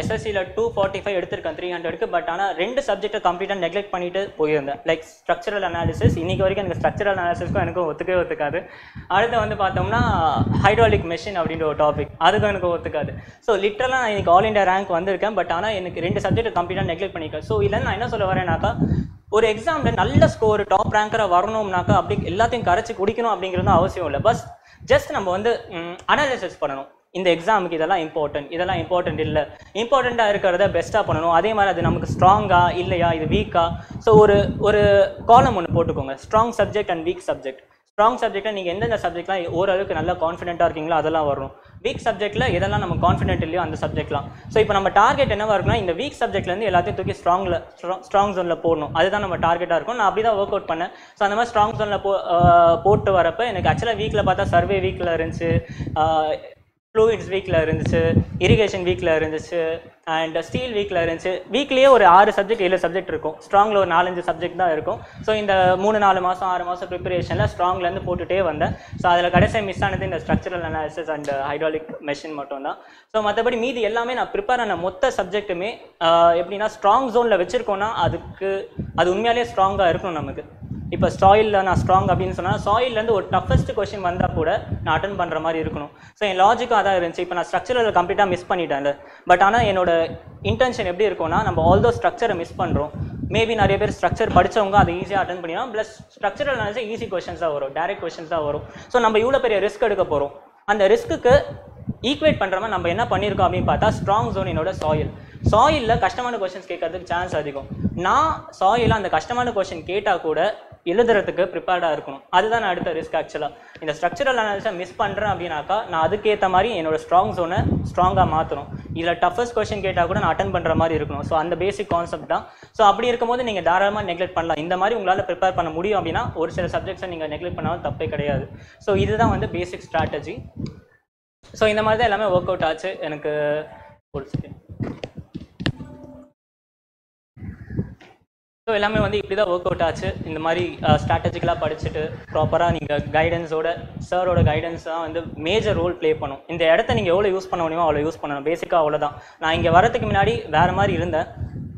எஸ்எஸ்சியில் டூ ஃபார்ட்டி ஃபைவ் எடுத்திருக்கேன் த்ரீ ஹண்ட்ரடுக்கு பட் ஆனால் ரெண்டு சப்ஜெக்ட்டை கம்ப்ளீட்டாக நெக்லெக்ட் பண்ணிட்டு போயிருந்தேன். லைக் ஸ்ட்ரக்சரல் அனாலிசிஸ் இன்னைக்கு வரைக்கும் எனக்கு ஸ்ட்ரக்சரல் அனாலிசிஸ்க்கும் எனக்கும் ஒத்துக்கவே ஒத்துக்காது. அடுத்து வந்து பார்த்தோம்னா ஹைட்ராலிக் மெஷின் அப்படின்ற ஒரு டாபிக் அதுக்கும் எனக்கு ஒத்துக்காது. ஸோ லிட்டரலாக நான் எனக்கு ஆல் இண்டியா ரேங்க் வந்திருக்கேன் பட் ஆனால் எனக்கு ரெண்டு சப்ஜெக்ட் கம்ப்ளீட்டாக நெக்லெக்ட் பண்ணியிருக்கேன் ஸோ இல்லை நான் என்ன சொல்ல வரேன்னாக்கா ஒரு எக்ஸாமில் நல்ல ஸ்கோர் டாப் ரேங்கராக வரணும்னாக்கா அப்படி எல்லாத்தையும் கரைச்சி குடிக்கணும் அப்படிங்கிறது அவசியம் இல்லை. பஸ் ஜஸ்ட் நம்ம வந்து அனாலிசிஸ் பண்ணணும். இந்த எக்ஸாமுக்கு இதெல்லாம் இம்பார்ட்டன்ட் இதெல்லாம் இம்பார்ட்டன்ட் இல்லை. இம்பார்ட்டண்ட்டாக இருக்கிறத பெஸ்ட்டாக பண்ணணும். அதே மாதிரி அது நமக்கு ஸ்ட்ராங்கா இல்லையா? இது வீக்கா ஸோ ஒரு ஒரு காலம் ஒன்று போட்டுக்கோங்க. Strong subject and weak subject strong சப்ஜெக்ட்டில் நீங்கள் எந்தெந்த சப்ஜெக்ட்லாம் ஓரளவுக்கு நல்லா கான்ஃபிடென்ட்டாக இருக்கீங்களோ அதெல்லாம் வரும். வீக் சப்ஜெக்ட்டில் எதெல்லாம் நம்ம கான்ஃபிடென்ட் இல்லையோ அந்த சப்ஜெக்ட்லாம் ஸோ இப்போ நம்ம டார்கெட் என்னவாக இருக்குன்னா இந்த வீக் சப்ஜெக்ட்லேருந்து எல்லாத்தையும் தூக்கி ஸ்ட்ராங்கில் ஸ்ட்ராங் ஜோனில் போடணும். அதுதான் நம்ம டார்கெட்டாக இருக்கும். நான் அப்படி தான் ஒர்க் அவுட் பண்ணேன். ஸோ அந்த மாதிரி ஸ்ட்ராங் ஜோனில் போ போட்டு வரப்போ எனக்கு ஆக்சுவலாக வீக்கில் பார்த்தா சர்வே வீக்கில் இருந்துச்சு. ஃப்ளூயிட்ஸ் வீக்கில் இருந்துச்சு இரிகேஷன் வீக்கில் இருந்துச்சு அண்ட் ஸ்டீல் வீக்கில் இருந்துச்சு வீக்லேயே ஒரு ஆறு சப்ஜெக்ட் ஏழு சப்ஜெக்ட் இருக்கும். ஸ்ட்ராங்கில் ஒரு நாலஞ்சு சப்ஜெக்ட் தான் இருக்கும். ஸோ இந்த மூணு நாலு மாதம் ஆறு மாதம் ப்ரிப்பரேஷனில் ஸ்ட்ராங்லேருந்து போட்டுகிட்டே வந்தேன். ஸோ அதில் கடைசியாக மிஸ் ஆனது இந்த structural analysis and hydraulic machine மட்டும் தான் ஸோ மற்றபடி மீதி எல்லாமே நான் ப்ரிப்பேர் ஆன மொத்த சப்ஜெக்ட்டுமே எப்படின்னா ஸ்ட்ராங் ஜோனில் வச்சுருக்கோன்னா அதுக்கு அது உண்மையாலே ஸ்ட்ராங்காக இருக்கணும் நமக்கு. இப்போ சாயிலில் நான் ஸ்ட்ராங் அப்படின்னு சொன்னால் சாயிலேருந்து ஒரு டஃபஸ்ட் கொஷின் வந்தால் கூட நான் அட்டன் பண்ணுற மாதிரி இருக்கணும். ஸோ என் லாஜிக்கும் அதான் இருந்துச்சு. இப்போ நான் ஸ்ட்ரக்சரில் கம்ப்ளீட்டாக மிஸ் பண்ணிட்டேன் பட் ஆனால் என்னோட இன்டென்ஷன் எப்படி இருக்கும்னா நம்ம ஆல் தோ ஸ்ட்ரக்சரை மிஸ் பண்ணுறோம் மேபி நிறைய பேர் ஸ்ட்ரக்சர் படிச்சவங்க அதை ஈஸியாக அட்டன் பண்ணிடலாம் plus structural analysis easy questions தான் வரும். டேரக்ட் கொஷின்ஸ் தான் வரும். ஸோ நம்ம இவ்வளோ பெரிய ரிஸ்க் எடுக்க போகிறோம் அந்த ரிஸ்க்குக்கு ஈக்குவேட் பண்ணுற மாதிரி நம்ம என்ன பண்ணியிருக்கோம் அப்படின்னு பார்த்தா ஸ்ட்ராங் ஜோன் என்னோட சாயில் சாயிலில் கஷ்டமான கொஷின்ஸ் கேட்கறதுக்கு சான்ஸ் அதிகம். நான் சாயிலில் அந்த கஷ்டமான கொஷின் கேட்டால் கூட எழுதுறதுக்கு ப்ரிப்பேர்டாக இருக்கணும். அதுதான் நான் அடுத்த ரிஸ்க் ஆக்சுவலாக இந்த ஸ்ட்ரக்சரல் அனாலிசிஸை மிஸ் பண்ணுறேன் அப்படின்னாக்கா நான் அதுக்கேற்ற மாதிரி என்னோட ஸ்ட்ராங் ஜோனை ஸ்ட்ராங்காக மாற்றணும் இதில் டஃபஸ்ட் கொஷின் கேட்டால் கூட நான் அட்டன் பண்ணுற மாதிரி இருக்கணும். ஸோ அந்த பேசிக் கான்செப்ட் தான். ஸோ அப்படி இருக்கும்போது நீங்கள் தாராளமாக நெக்லெக்ட் பண்ணலாம். இந்த மாதிரி உங்களால் ப்ரிப்பேர் பண்ண முடியும் அப்படின்னா ஒரு சில சப்ஜெக்ட்ஸை நீங்கள் நெக்லெக்ட் பண்ணாலும் தப்பே கிடையாது. ஸோ இதுதான் வந்து பேசிக் ஸ்ட்ராட்டஜி ஸோ இந்த மாதிரி தான் எல்லாமே ஒர்க் அவுட் ஆச்சு. எனக்கு ஒரு செகண்ட் ஸோ எல்லாமே வந்து இப்படி தான் ஒர்க் அவுட் ஆச்சு. இந்த மாதிரி ஸ்ட்ராட்டஜிக்கலாக படிச்சுட்டு ப்ராப்பராக நீங்கள் கைடன்ஸோட சாரோட கைடன்ஸ் தான் வந்து மேஜர் ரோல் ப்ளே பண்ணும். இந்த இடத்த நீங்கள் எவ்வளோ யூஸ் பண்ண முடியுமோ அவ்வளோ யூஸ் பண்ணணும். பேசிக்காக அவ்வளோதான் நான் இங்கே வரதுக்கு முன்னாடி வேறு மாதிரி இருந்தேன்.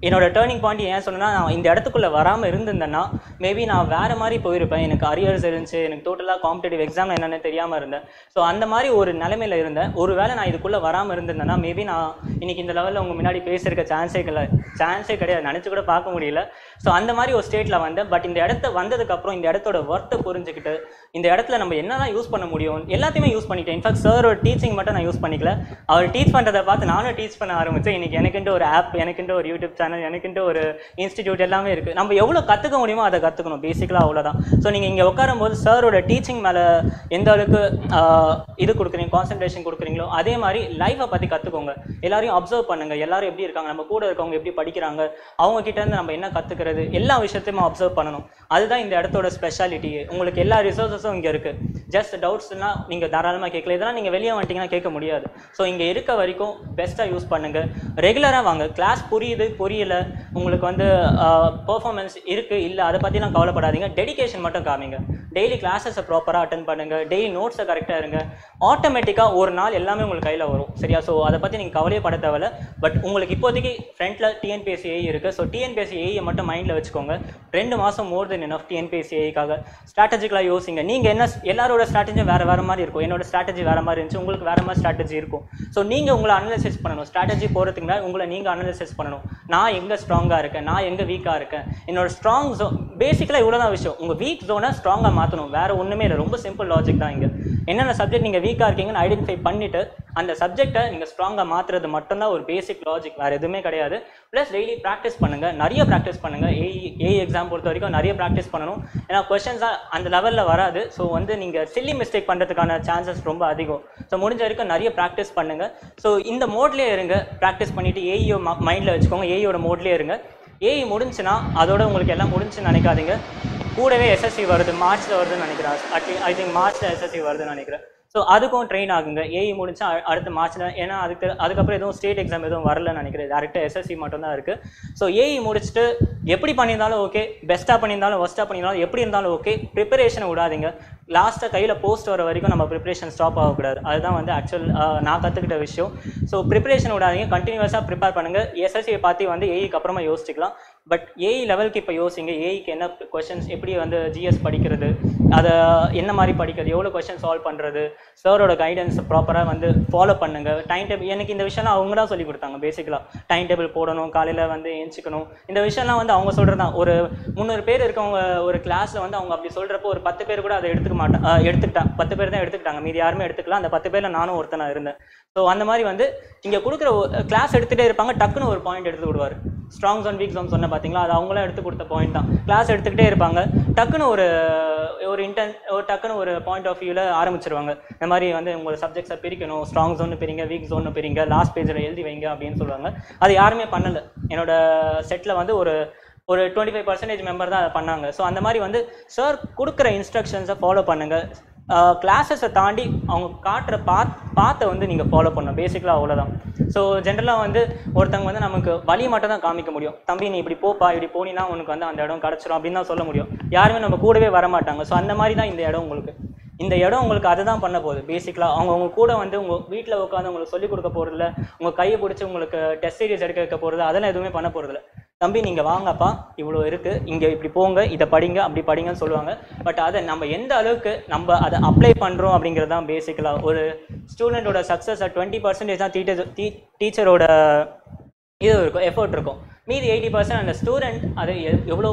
என்னோட டேர்னிங் பாயிண்ட் ஏன் சொன்னேன்னா நான் இந்த இடத்துக்குள்ளே வராமல் இருந்திருந்தேன்னா மேபி நான் வேறு மாதிரி போயிருப்பேன். எனக்கு அரியர்ஸ் இருந்துச்சு. எனக்கு டோட்டலாக காம்படிட்டிவ் எக்ஸாம் என்னென்னு தெரியாமல் இருந்தேன். ஸோ அந்த மாதிரி ஒரு நிலைமையில இருந்தேன். ஒரு வேளை நான் இதுக்குள்ளே வராமல் இருந்திருந்தேன்னா மேபி நான் இன்றைக்கி இந்த லெவலில் உங்கள் முன்னாடி பேசியிருக்க சான்ஸே இல்லை சான்ஸே கிடையாது. நினச்சி கூட பார்க்க முடியல. ஸோ அந்த மாதிரி ஒரு ஸ்டேட்டில் வந்தேன் பட் இந்த இடத்த வந்ததுக்கப்புறம் இந்த இடத்தோட ஒர்த்தை புரிஞ்சுக்கிட்டு இந்த இடத்துல நம்ம என்னெல்லாம் யூஸ் பண்ண முடியும் எல்லாத்தையுமே யூஸ் பண்ணிட்டேன். இன்ஃபேக்ட் சாரோட டீச்சிங் மட்டும் நான் யூஸ் பண்ணிக்கல. அவர் டீச் பண்ணுறதை பார்த்து நானும் டீச் பண்ண ஆரம்பித்தேன் இன்னைக்கு எனக்குன்ட்டு ஒரு ஆப் எனக்குன்ட்டு ஒரு யூடியூப் சேனல் எனக்குன்ட்டு ஒரு இன்ஸ்டிடியூட் எல்லாமே இருக்குது நம்ம எவ்வளோ கற்றுக்க முடியுமோ அதை கற்றுக்கணும் பேசிக்கலாக அவ்வளோதான் ஸோ நீங்கள் இங்கே உட்காரும் போது சாரோட டீச்சிங் மேலே எந்த அளவுக்கு இது கொடுக்குறீங்க கான்சன்ட்ரேஷன் கொடுக்குறீங்களோ அதே மாதிரி லைஃப்பை பற்றி கற்றுக்கோங்க எல்லாரையும் அப்சர்வ் பண்ணுங்கள் எல்லாரும் எப்படி இருக்காங்க? நம்ம கூட இருக்கவங்க எப்படி படிக்கிறாங்க? அவங்க நம்ம என்ன கற்றுக்கிறது எல்லா விஷயத்தையும் அப்சர்வ் பண்ணணும். அதுதான் இந்த இடத்தோட ஸ்பெஷாலிட்டி உங்களுக்கு எல்லா ரிசோர்ஸஸும் இங்கே இருக்குது ஜஸ்ட் டவுட்ஸ்னால் நீங்கள் தாராளமாக கேட்கல இதெல்லாம் நீங்கள் வெளியே வந்துட்டீங்கன்னா கேட்க முடியாது. ஸோ இங்கே இருக்க வரைக்கும் பெஸ்ட்டாக யூஸ் பண்ணுங்கள் ரெகுலராக வாங்க. கிளாஸ் புரியுது புரியல. உங்களுக்கு வந்து பெர்ஃபார்மன்ஸ் இருக்குது இல்லை அதை பற்றிலாம் கவலைப்படாதீங்க. டெடிகேஷன் மட்டும் காமிங்க. டெய்லி கிளாஸஸை ப்ராப்பராக அட்டன் பண்ணுங்கள் டெய்லி நோட்ஸை கரெக்டாக இருங்க. ஆட்டோமேட்டிக்காக ஒரு நாள் எல்லாமே உங்களுக்கு கையில் வரும். சரியா? ஸோ அதை பற்றி நீங்கள் கவலையே பட தேவையில்ல. பட் உங்களுக்கு இப்போதைக்கு ஃப்ரண்ட்டில் டிஎன்பிஎஸ்சி ஏஐ இருக்குது ஸோ டிஎன்பிஎஸ்சி ஏஐயை மட்டும் மைண்டில் வச்சுக்கோங்க. ரெண்டு மாதம் மோர் தென் எனஃப் டிஎன்பிஎஸ்சி ஏஐக்காக ஸ்ட்ராட்டஜிக்கலாக யோசிங்க. நீங்கள் என்ன எல்லாரோட ஸ்ட்ராட்டஜியும் வேறு வேறு மாதிரி இருக்கும். என்னோட ஸ்ட்ராட்டஜி வேறு மாதிரி இருந்துச்சு. உங்களுக்கு வேறு மாதிரி ஸ்ட்ராட்டஜி இருக்கும். ஸோ நீங்கள் உங்களை அனலைசிஸ் பண்ணணும். ஸ்ட்ராட்டஜி போகிறதுக்கு முன்னாடி உங்களை நீங்கள் அனலைசிஸ் பண்ணணும். நான் எங்கே ஸ்ட்ராங்காக இருக்கேன். நான் எங்கே வீக்காக இருக்கேன்? என்னோட ஸ்ட்ராங் ஜோன் பேசிக்கலாக இவ்வளோ தான் விஷயம். உங்கள் வீக் ஜோனை ஸ்ட்ராங்காக மாற்றணும் வேறு ஒன்றுமே இல்லை. ரொம்ப சிம்பிள் லாஜிக் தான் இங்கே. என்னென்ன சப்ஜெக்ட் நீங்கள் வீக்காக இருக்கீங்கன்னு ஐடென்டிஃபை பண்ணிவிட்டு அந்த சப்ஜெக்ட்டை நீங்கள் ஸ்ட்ராங்காக மாற்றுறது மட்டும்தான் ஒரு பேசிக் லாஜிக் வேறு எதுவுமே கிடையாது. ப்ளஸ் டெய்லி ப்ராக்டிஸ் பண்ணுங்கள் நிறைய ப்ராக்டிஸ் பண்ணுங்கள் ஏஇ ஏஇ எக்ஸாம் பொறுத்த வரைக்கும் நிறைய ப்ராக்டிஸ் பண்ணணும். ஏன்னா கொஷின்ஸாக அந்த லெவலில் வராது. ஸோ வந்து நீங்கள் சில்லி மிஸ்டேக் பண்ணுறதுக்கான சான்சஸ் ரொம்ப அதிகம். ஸோ முடிஞ்ச வரைக்கும் நிறைய ப்ராக்டிஸ் பண்ணுங்கள் ஸோ இந்த மோட்லேயே இருங்க. ப்ராக்டிஸ் பண்ணிவிட்டு ஏஇஓ மைண்டில் e வச்சுக்கோங்க. ஏஇயோட e மோட்லேயே இருங்க. ஏஇ e முடிஞ்சுன்னா அதோட உங்களுக்கு எல்லாம் முடிஞ்சுன்னு நினைக்காதீங்க. கூடவே எஸ்எஸ்சி வருது மார்ச்சில் வருதுன்னு நினைக்கிறேன். அட்லீஸ்ட் ஐ திங்க் மார்ச்சில் எஸ்எஸ்சி வருதுன்னு நினைக்கிறேன். ஸோ அதுக்கும் ட்ரெயின் ஆகுங்க. ஏஇ முடிஞ்சா அடுத்து அடுத்த மார்ச்சில் ஏன்னா அதுக்கு அதுக்கப்புறம் எதுவும் ஸ்டேட் எக்ஸாம் எதுவும் வரலன்னு நினைக்கிறேன். டேரெக்டாக எஸ்எஸ்சி மட்டும் தான் இருக்குது ஸோ ஏஇ முடிச்சுட்டு எப்படி பண்ணியிருந்தாலும் ஓகே பெஸ்ட்டாக பண்ணியிருந்தாலும் ஒஸ்ட்டாக பண்ணியிருந்தாலும் எப்படி இருந்தாலும் ஓகே ப்ரிப்பரேஷனை விடாதீங்க. லாஸ்ட்டாக கையில் போஸ்ட் வர வரைக்கும் நம்ம ப்ரிப்பரேஷன் ஸ்டாப் ஆகக்கூடாது. அதுதான் வந்து ஆக்சுவல் நான் கற்றுக்கிட்ட விஷயம். ஸோ ப்ரிப்பரேஷன் விடாதீங்க. கண்டினியூஸாக ப்ரிப்பேர் பண்ணுங்கள் எஸ்எஸ்சியை பார்த்து வந்து ஏஇக்கு அப்புறமா யோசிச்சுக்கலாம். பட் ஏஐ லெவலுக்கு இப்போ யோசிங்க. ஏஐக்கு என்ன கொஷின்ஸ் எப்படி வந்து ஜிஎஸ் படிக்கிறது? அதை என்ன மாதிரி படிக்கிறது? எவ்வளோ கொஷின் சால்வ் பண்ணுறது சாரோட கைடன்ஸ் ப்ராப்பராக வந்து ஃபாலோ பண்ணுங்க. டைம் டேபிள் எனக்கு இந்த விஷயம்லாம் அவங்க தான் சொல்லி கொடுத்தாங்க பேசிக்கலாக டைம் டேபிள் போடணும் காலையில் வந்து ஏஞ்சிக்கணும். இந்த விஷயம்லாம் வந்து அவங்க சொல்கிறது தான். ஒரு முந்நூறு பேர் இருக்கவங்க ஒரு கிளாஸில் வந்து அவங்க அப்படி சொல்கிறப்போ ஒரு பத்து பேர் கூட அதை எடுத்துக்க மாட்டேன் எடுத்துக்கிட்டான் பத்து பேர் தான் எடுத்துக்கிட்டாங்க. மீதி யாருமே எடுத்துக்கலாம் அந்த பத்து பேரில் நானும் ஒருத்தனாக இருந்தேன். ஸோ அந்த மாதிரி வந்து இங்கே கொடுக்குற கிளாஸ் எடுத்துகிட்டே இருப்பாங்க டக்குன்னு ஒரு பாயிண்ட் எடுத்து விடுவார் ஸ்ட்ராங் ஜோன் வீக் ஜோன் சொன்ன பார்த்தீங்களா அது அவங்களாம் எடுத்து கொடுத்த பாயிண்ட் தான். கிளாஸ் எடுத்துக்கிட்டே இருப்பாங்க. டக்குன்னு ஒரு ஒரு இன்டென் ஒரு டக்குன்னு ஒரு பாயிண்ட் ஆஃப் வியூவில் ஆரம்பிச்சிருவாங்க. இந்த மாதிரி வந்து உங்களோட சப்ஜெக்ட்ஸை பிரிக்கணும். ஸ்ட்ராங் ஜோன் பிரிங்க வீக் ஜோன் பிரிங்க லாஸ்ட் பேஜில் எழுதி வைங்க அப்படின்னு சொல்லுவாங்க. அது யாருமே பண்ணலை. என்னோட செட்டில் வந்து ஒரு ஒரு டுவெண்ட்டி ஃபைவ் பர்சன்டேஜ் மெம்பர் தான் அதை பண்ணாங்க. ஸோ அந்த மாதிரி வந்து சார் கொடுக்குற இன்ஸ்ட்ரக்ஷன்ஸை ஃபாலோ பண்ணுங்கள் கிளாஸஸை தாண்டி அவங்க காட்டுற பாத் பாத்தை வந்து நீங்கள் ஃபாலோ பண்ணணும். பேசிக்கலாக அவ்வளோதான் ஸோ ஜென்ரலாக வந்து ஒருத்தவங்க வந்து நமக்கு வழி மட்டும் தான் காமிக்க முடியும். தம்பி நீ இப்படி போப்பா இப்படி போனீங்கன்னா உனக்கு வந்து அந்த இடம் கிடச்சிரும் அப்படின்னு தான் சொல்ல முடியும். யாருமே நம்ம கூடவே வர மாட்டாங்க. ஸோ அந்த மாதிரி தான் இந்த இடம் உங்களுக்கு. இந்த இடம் உங்களுக்கு அதை தான் பண்ண போகுது. பேசிக்கலாக அவங்க உங்கள் கூட வந்து உங்கள் வீட்டில் உட்காந்து உங்களுக்கு சொல்லிக் கொடுக்க போகிறதில்ல உங்கள் கையை பிடிச்சி உங்களுக்கு டெஸ்ட் சீரியஸ் எடுக்க வைக்க போகிறது அதெல்லாம் எதுவுமே பண்ண போகிறதில்ல தம்பி நீங்கள் வாங்கப்பா இவ்வளோ இருக்குது இங்கே இப்படி போங்க இதை படிங்க அப்படி படிங்கன்னு சொல்லுவாங்க. பட் அதை நம்ம எந்த அளவுக்கு நம்ம அதை அப்ளை பண்ணுறோம் அப்படிங்கிறது தான் பேசிக்கலாக ஒரு ஸ்டூடெண்ட்டோட சக்ஸஸ் டுவெண்ட்டி பர்சன்டேஜ் தான் டீச்சர் டீ டீச்சரோட இது இருக்கும் எஃபர்ட் இருக்கும். மீதி எயிட்டி பர்சன்ட் அந்த ஸ்டூடெண்ட் அதை எவ்வளோ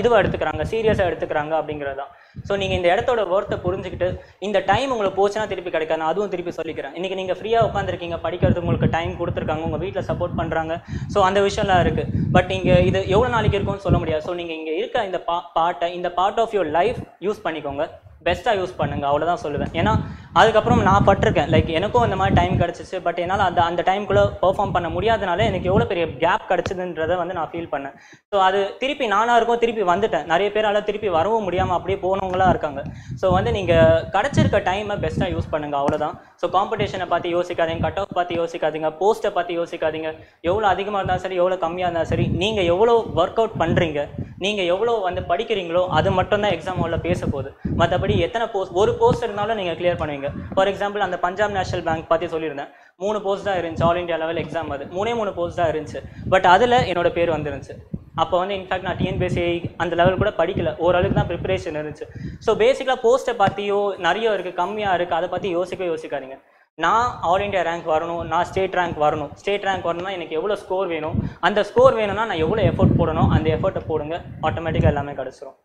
இதுவாக எடுத்துக்கிறாங்க சீரியஸாக எடுத்துக்கிறாங்க அப்படிங்கிறது தான். ஸோ நீங்கள் இந்த இடத்தோட ஒர்த்தை புரிஞ்சுக்கிட்டு இந்த டைம் உங்களுக்கு போச்சுன்னா திருப்பி கிடைக்காது. நான் அதுவும் திருப்பி சொல்லிக்கிறேன். இன்றைக்கி நீங்கள் ஃப்ரீயாக உட்காந்துருக்கீங்க படிக்கிறது உங்களுக்கு டைம் கொடுத்துருக்காங்க உங்கள் வீட்டில் சப்போர்ட் பண்ணுறாங்க ஸோ அந்த விஷயம்லாம் இருக்குது பட் இங்கே இது எவ்வளோ நாளைக்கு இருக்கும்னு சொல்ல முடியாது. ஸோ நீங்கள் இங்கே இருக்க இந்த பா பாட்டை இந்த part of your life use பண்ணிக்கோங்க. பெஸ்ட்டாக யூஸ் பண்ணுங்க அவ்வளோதான் சொல்லுவேன். ஏன்னா அதுக்கப்புறம் நான் பட்டிருக்கேன். லைக் எனக்கும் அந்த மாதிரி டைம் கிடச்சிச்சு பட் என்னால் அந்த அந்த டைம்குள்ளே பெர்ஃபார்ம் பண்ண முடியாதனால எனக்கு எவ்வளோ பெரிய கேப் கிடச்சிதுன்றதை வந்து நான் ஃபீல் பண்ணேன். ஸோ அது திருப்பி நானாக இருக்கும் திருப்பி வந்துட்டேன். நிறைய பேரால் திருப்பி வரவும் முடியாமல் அப்படியே போனவங்களா இருக்காங்க. ஸோ வந்து நீங்கள் கிடச்சிருக்க டைமை பெஸ்ட்டாக யூஸ் பண்ணுங்கள் அவ்வளோதான் ஸோ காம்படிஷனை பார்த்து யோசிக்காதீங்க கட் ஆஃப் பார்த்து யோசிக்காதீங்க போஸ்ட்டை பார்த்து யோசிக்காதீங்க. எவ்வளோ அதிகமாக இருந்தாலும் சரி எவ்வளோ கம்மியாக இருந்தாலும் சரி நீங்கள் எவ்வளோ ஒர்க் அவுட் பண்ணுறீங்க நீங்கள் எவ்வளோ வந்து படிக்கிறீங்களோ அது மட்டும்தான் எக்ஸாம் உள்ள பேச போகுது மற்றபடி எத்தனை போஸ்ட் ஒரு போஸ்ட் இருந்தாலும் நீங்கள் கிளியர் பண்ணுவீங்க. ஃபார் எக்ஸாம்பிள் அந்த பஞ்சாப் நேஷனல் பேங்க் பற்றி சொல்லியிருந்தேன். மூணு போஸ்ட் தான் இருந்துச்சு. ஆல் இந்தியா லெவல் எக்ஸாம் அது. மூணே மூணு போஸ்ட் தான் இருந்துச்சு. பட் அதில் என்னோட பேர் வந்துருந்துச்சு. அப்போ வந்து இன்ஃபேக்ட் நான் டிஎன்பிஎஸ்சி அந்த லெவல் கூட படிக்கல. ஓரளவுக்கு தான் ப்ரிப்பரேஷன் இருந்துச்சு. ஸோ பேசிக்கலாக போஸ்ட்டை பற்றியோ நிறைய இருக்குது கம்மியாக இருக்குது அதை பற்றி யோசிக்க யோசிக்காதீங்க. நான் ஆல் இந்தியா ரேங்க் வரணும். நான் ஸ்டேட் ரேங்க் வரணும். ஸ்டேட் ரேங்க் வரணும்னா எனக்கு எவ்வளோ ஸ்கோர் வேணும்? அந்த ஸ்கோர் வேணும்னா நான் எவ்வளோ எஃபோர்ட் போடணும்? அந்த எஃபோர்ட்டை போடுங்க. ஆட்டோமேட்டிக்காக எல்லாமே கிடச்சிரும்.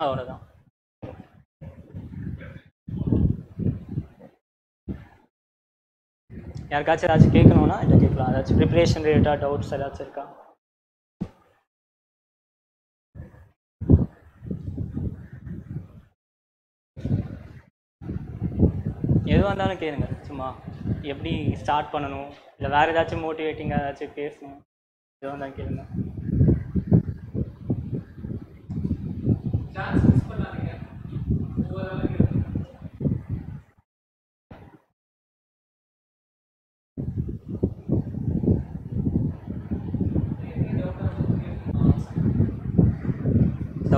அவ்வளோதான் யாருக்காச்சும் ஏதாச்சும் கேட்கணும்னா இதை கேட்கலாம். ஏதாச்சும் ப்ரிப்பரேஷன் ரிலேட்டடாக டவுட்ஸ் ஏதாச்சும் இருக்கா? எதுவாக இருந்தாலும் கேளுங்க. சும்மா எப்படி ஸ்டார்ட் பண்ணணும்? இல்லை வேறு ஏதாச்சும் மோட்டிவேட்டிங்காக ஏதாச்சும் பேசணும்? எதுவாக இருந்தாலும் கேளுங்க.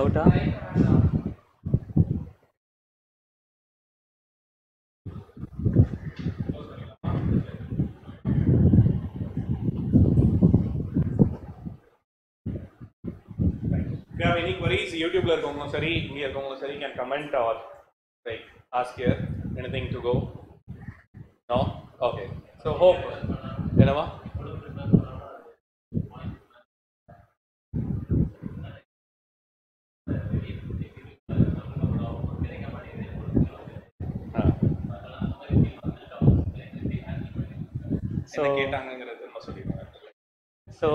டவுட்டா If you have any queries, யூடியூப்ல இருக்கவங்களும் சரி இங்கே இருக்கவங்களும் சரி can comment or like ask here anything to go no okay so hope என்னவா So- என்ன கேட்டாங்கங்கிறது சொல்லிடுங்க ஸோ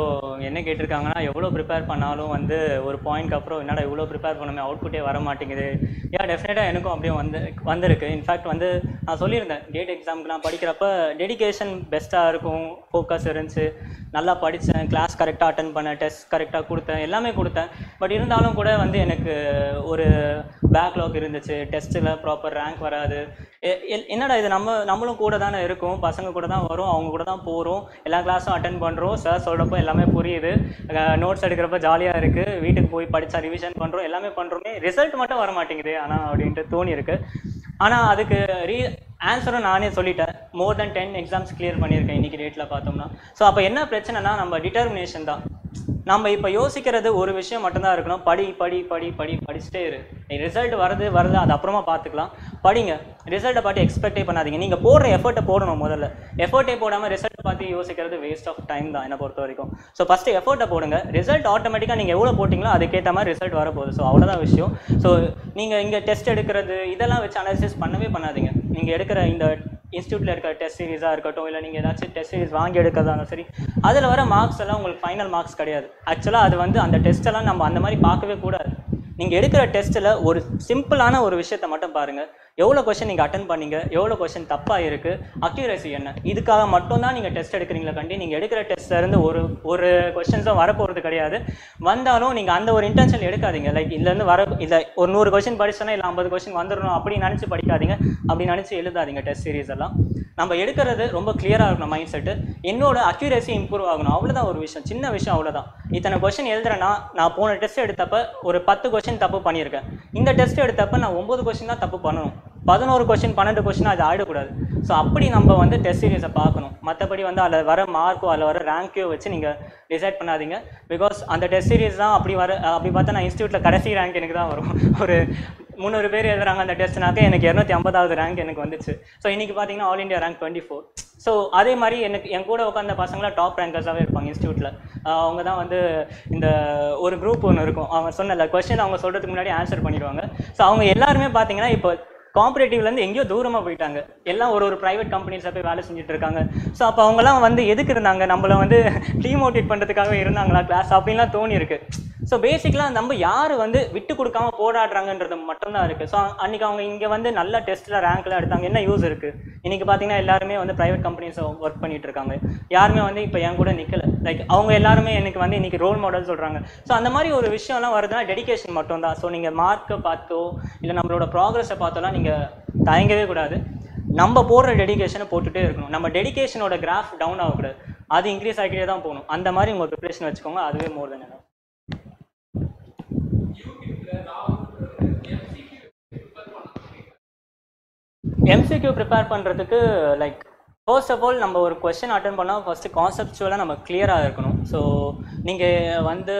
என்ன கேட்டிருக்காங்கன்னா எவ்வளோ ப்ரிப்பேர் பண்ணாலும் வந்து ஒரு பாயிண்ட்க்கு அப்புறம் என்னடா இவ்வளோ ப்ரிப்பேர் பண்ணுமே அவுட்புட்டே வர மாட்டேங்குது. யா டெஃபினட்டாக எனக்கும் அப்படியே வந்து வந்திருக்கு. இன்ஃபேக்ட் வந்து நான் சொல்லியிருந்தேன் கேட் எக்ஸாமுக்கு நான் படிக்கிறப்ப டெடிகேஷன் பெஸ்ட்டாக இருக்கும் ஃபோக்கஸ் இருந்துச்சு. நல்லா படித்தேன் கிளாஸ் கரெக்டாக அட்டன் பண்ணேன் டெஸ்ட் கரெக்டாக கொடுத்தேன் எல்லாமே கொடுத்தேன். பட் இருந்தாலும் கூட வந்து எனக்கு ஒரு பேக்லாக் இருந்துச்சு டெஸ்ட்டில் ப்ராப்பர் ரேங்க் வராது. என்னடா இது? நம்ம நம்மளும் கூட தானே இருக்கும். பசங்க கூட தான் வரும். அவங்க கூட தான் போகிறோம் எல்லா கிளாஸும் அட்டன் பண்ணுறோம் சார் சொல்கிறப்போ எல்லாமே புரியுது. நோட்ஸ் எடுக்கிறப்ப ஜாலியாக இருக்குது வீட்டுக்கு போய் படித்தா ரிவிஷன் பண்ணுறோம் எல்லாமே பண்ணுறோமே ரிசல்ட் மட்டும் வர மாட்டேங்குது ஆனால் அப்படின்ட்டு தோணி இருக்கு ஆனால் அதுக்கு ரீ ஆன்சரும் நானே சொல்லிட்டேன். More then ten exams clear பண்ணியிருக்கேன் இன்றைக்கி டேட்டில் பார்த்தோம்னா. ஸோ அப்போ என்ன பிரச்சனைனா நம்ம டிட்டர்மினேஷன் தான். நம்ம இப்போ யோசிக்கிறது ஒரு விஷயம் மட்டும்தான் இருக்கணும். படி படி படி படி படிச்சுட்டே இரு. ரிசல்ட் வருது வருது அது அப்புறமா பார்த்துக்கலாம். படிங்க. ரிசல்ட்டை பார்த்து எக்ஸ்பெக்டே பண்ணாதீங்க. நீங்கள் போடுற எஃபர்ட்டை போடணும் முதல்ல. எஃபர்ட்டே போடாமல் ரிசல்ட் பார்த்து யோசிக்கிறது வேஸ்ட் ஆஃப் டைம் தான் என்னை பொறுத்த வரைக்கும். ஸோ ஃபஸ்ட்டு எஃபர்ட்டை போடுங்க. ரிசல்ட் ஆட்டோமேட்டிக்காக நீங்கள் எவ்வளோ போட்டிங்களோ அதுக்கேற்ற மாதிரி ரிசல்ட் வரப்போகுது. ஸோ அவ்வளோதான் விஷயம். ஸோ நீங்கள் இங்கே டெஸ்ட் எடுக்கிறது இதெல்லாம் வச்சு அனாலிசிஸ் பண்ணவே பண்ணாதீங்க. நீங்கள் எடுக்கிற இந்த இன்ஸ்டியூட்டில் இருக்கிற டெஸ்ட் சீரிஸாக இருக்கட்டும் இல்லை நீங்கள் ஏதாச்சும் டெஸ்ட் சீரிஸ் வாங்கி எடுக்கிறதாலும் சரி அதில் வர மார்க்ஸ் எல்லாம் உங்களுக்கு ஃபைனல் மார்க்ஸ் கிடையாது. ஆக்சுவலாக அது வந்து அந்த டெஸ்ட்டெல்லாம் நம்ம அந்த மாதிரி பார்க்கவே கூடாது. நீங்கள் எடுக்கிற டெஸ்ட்டில் ஒரு சிம்பிளான ஒரு விஷயத்தை மட்டும் பாருங்கள் எவ்வளோ கொஷின் நீங்கள் அட்டன் பண்ணீங்க? எவ்வளோ கொஷின் தப்பாக இருக்குது அக்யூரசி என்ன? இதுக்காக மட்டும்தான் நீங்கள் டெஸ்ட் எடுக்கிறீங்களா கண்டி நீங்கள் எடுக்கிற டெஸ்ட்லேருந்து ஒரு ஒரு கொஷின்ஸும் வரப்போகிறது கிடையாது. வந்தாலும் நீங்கள் அந்த ஒரு இன்டென்ஷன் எடுக்காதீங்க. லைக் இதுலேருந்து வர இதை ஒரு நூறு கொஷின் படிச்சோன்னா இல்லை ஐம்பது கொஷின் வந்துடணும் அப்படின்னு நினச்சி படிக்காதீங்க. அப்படி நினச்சி எழுதாதீங்க டெஸ்ட் சீரீஸ் எல்லாம். நம்ம எடுக்கிறது ரொம்ப கிளியராக இருக்கணும் மைண்ட் செட்டு என்னோட அக்யூரேசி இம்ப்ரூவ் ஆகணும். அவ்வளோதான் ஒரு விஷயம். சின்ன விஷயம் அவ்வளோதான் இத்தனை கொஷின் எழுதுறேன்னா நான் போன டெஸ்ட் எடுத்தப்ப ஒரு பத்து கொஷின் தப்பு பண்ணியிருக்கேன். இந்த டெஸ்ட் எடுத்தப்ப நான் ஒம்பது கொஷின் தான் தப்பு பண்ணணும். பதினோரு கொஷின் பன்னெண்டு கொஷின் அது ஆயிடக்கூடாது. ஸோ அப்படி நம்ம வந்து டெஸ்ட் சீரீஸை பார்க்கணும். மற்றபடி வந்து அதில் வர மார்க்கோ அதில் வர ரேங்க்கையோ வச்சு நீங்கள் டிசைட் பண்ணாதீங்க. பிகாஸ் அந்த டெஸ்ட் சீரிஸ் தான் அப்படி வர அப்படி பார்த்தா நான் இன்ஸ்டியூட்டில் கடைசி ரேங்க் எனக்கு தான் வரும். ஒரு முந்நூறு பேர் எழுதுறாங்க அந்த டெஸ்ட்னாக்க எனக்கு இரநூத்தி ஐம்பதாவது ரேங்க் எனக்கு வந்துச்சு. ஸோ இன்னைக்கு பார்த்தீங்கன்னா all India rank twenty four so அதே மாதிரி எனக்கு என் கூட உட்காந்த பசங்களாம் டாப் ரேங்கர்ஸாகவே இருப்பாங்க இன்ஸ்டியூட்டில் அவங்க தான் வந்து இந்த ஒரு குரூப் ஒன்று இருக்கும். அவங்க சொன்னல கொஸ்டின் அவங்க சொல்கிறதுக்கு முன்னாடி ஆன்சர் பண்ணிடுவாங்க. ஸோ அவங்க எல்லாருமே பார்த்தீங்கன்னா இப்போ காம்பரேட்டிவ்லேருந்து எங்கேயோ தூரமாக போயிட்டாங்க. எல்லாம் ஒரு ஒரு ப்ரைவேட் கம்பெனிஸில் போய் வேலை செஞ்சுட்டு இருக்காங்க. ஸோ அப்போ அவங்கலாம் வந்து எதுக்கு இருந்தாங்க? நம்மளை வந்து டிமோட்டிவேட் பண்ணுறதுக்காக இருந்தாங்களா கிளாஸ் அப்படின்லாம் தோணி இருக்கு ஸோ பேசிக்கலாக நம்ம யார் வந்து விட்டு கொடுக்காம போராடுறாங்கன்றது மட்டும்தான் இருக்குது ஸோ அன்றைக்கி அவங்க இங்கே வந்து நல்ல டெஸ்ட்டில் ரேங்க்லாம் எடுத்தாங்க. என்ன யூஸ் இருக்குது இன்றைக்கி பார்த்தீங்கன்னா எல்லாருமே வந்து ப்ரைவேட் கம்பெனிஸ் ஒர்க் பண்ணிட்டு இருக்காங்க. யாருமே வந்து இப்போ என் கூட நிற்கலை லைக் அவங்க எல்லாருமே எனக்கு வந்து இன்றைக்கி ரோல் மாடல் சொல்கிறாங்க ஸோ அந்த மாதிரி ஒரு விஷயம்லாம் வருதுன்னா டெடிகேஷன் மட்டும் தான் ஸோ நீங்கள் மார்க்கை பார்த்தோ இல்லை நம்மளோட ப்ராக்ரஸை பார்த்தோலாம் நீங்கள் தயங்கவே கூடாது. நம்ம போடுற டெடிகேஷனை போட்டுகிட்டே இருக்கணும். நம்ம டெடிகேஷனோட கிராஃப் டவுன் ஆகக்கூடாது. அது இன்க்ரீஸ் ஆகிட்டே தான் போகணும். அந்த மாதிரி உங்கள் ப்ரிப்ரேஷன் வச்சுக்கோங்க. அதுவே மோர் தென் என்ன எம்சிக்யூ ப்ரிப்பேர் பண்ணுறதுக்கு லைக் ஃபர்ஸ்ட் ஆஃப் ஆல் நம்ம ஒரு கொஸ்டின் அட்டன் பண்ணால் ஃபஸ்ட்டு கான்செப்டுவலாக நம்ம கிளியராக இருக்கணும். ஸோ நீங்கள் வந்து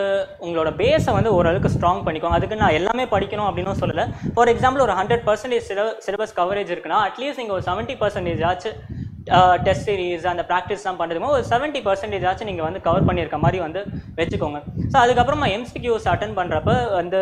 உங்களோட பேஸை வந்து ஓரளவுக்கு ஸ்ட்ராங் பண்ணிக்கோங்க. அதுக்கு நான் எல்லாமே படிக்கணும் அப்படின்னு சொல்லலை. ஃபார் எக்ஸாம்பிள் ஒரு ஹண்ட்ரட் பர்சன்டேஜ் சிலபஸ் கவரேஜ் இருக்குன்னா அட்லீஸ்ட் நீங்கள் ஒரு செவன்ட்டி பர்சன்டேஜ் ஆச்சு Uh, டெஸ்ட் சீரீஸ் அந்த ப்ராக்டிஸ்லாம் பண்ணுறதுமோ ஒரு செவன்ட்டி பர்சன்டேஜ் ஆச்சும் நீங்கள் வந்து கவர் பண்ணியிருக்க மாதிரி வந்து வச்சுக்கோங்க. ஸோ அதுக்கப்புறமா எம்சிக்யூஸ் அட்டன் பண்ணுறப்ப அந்த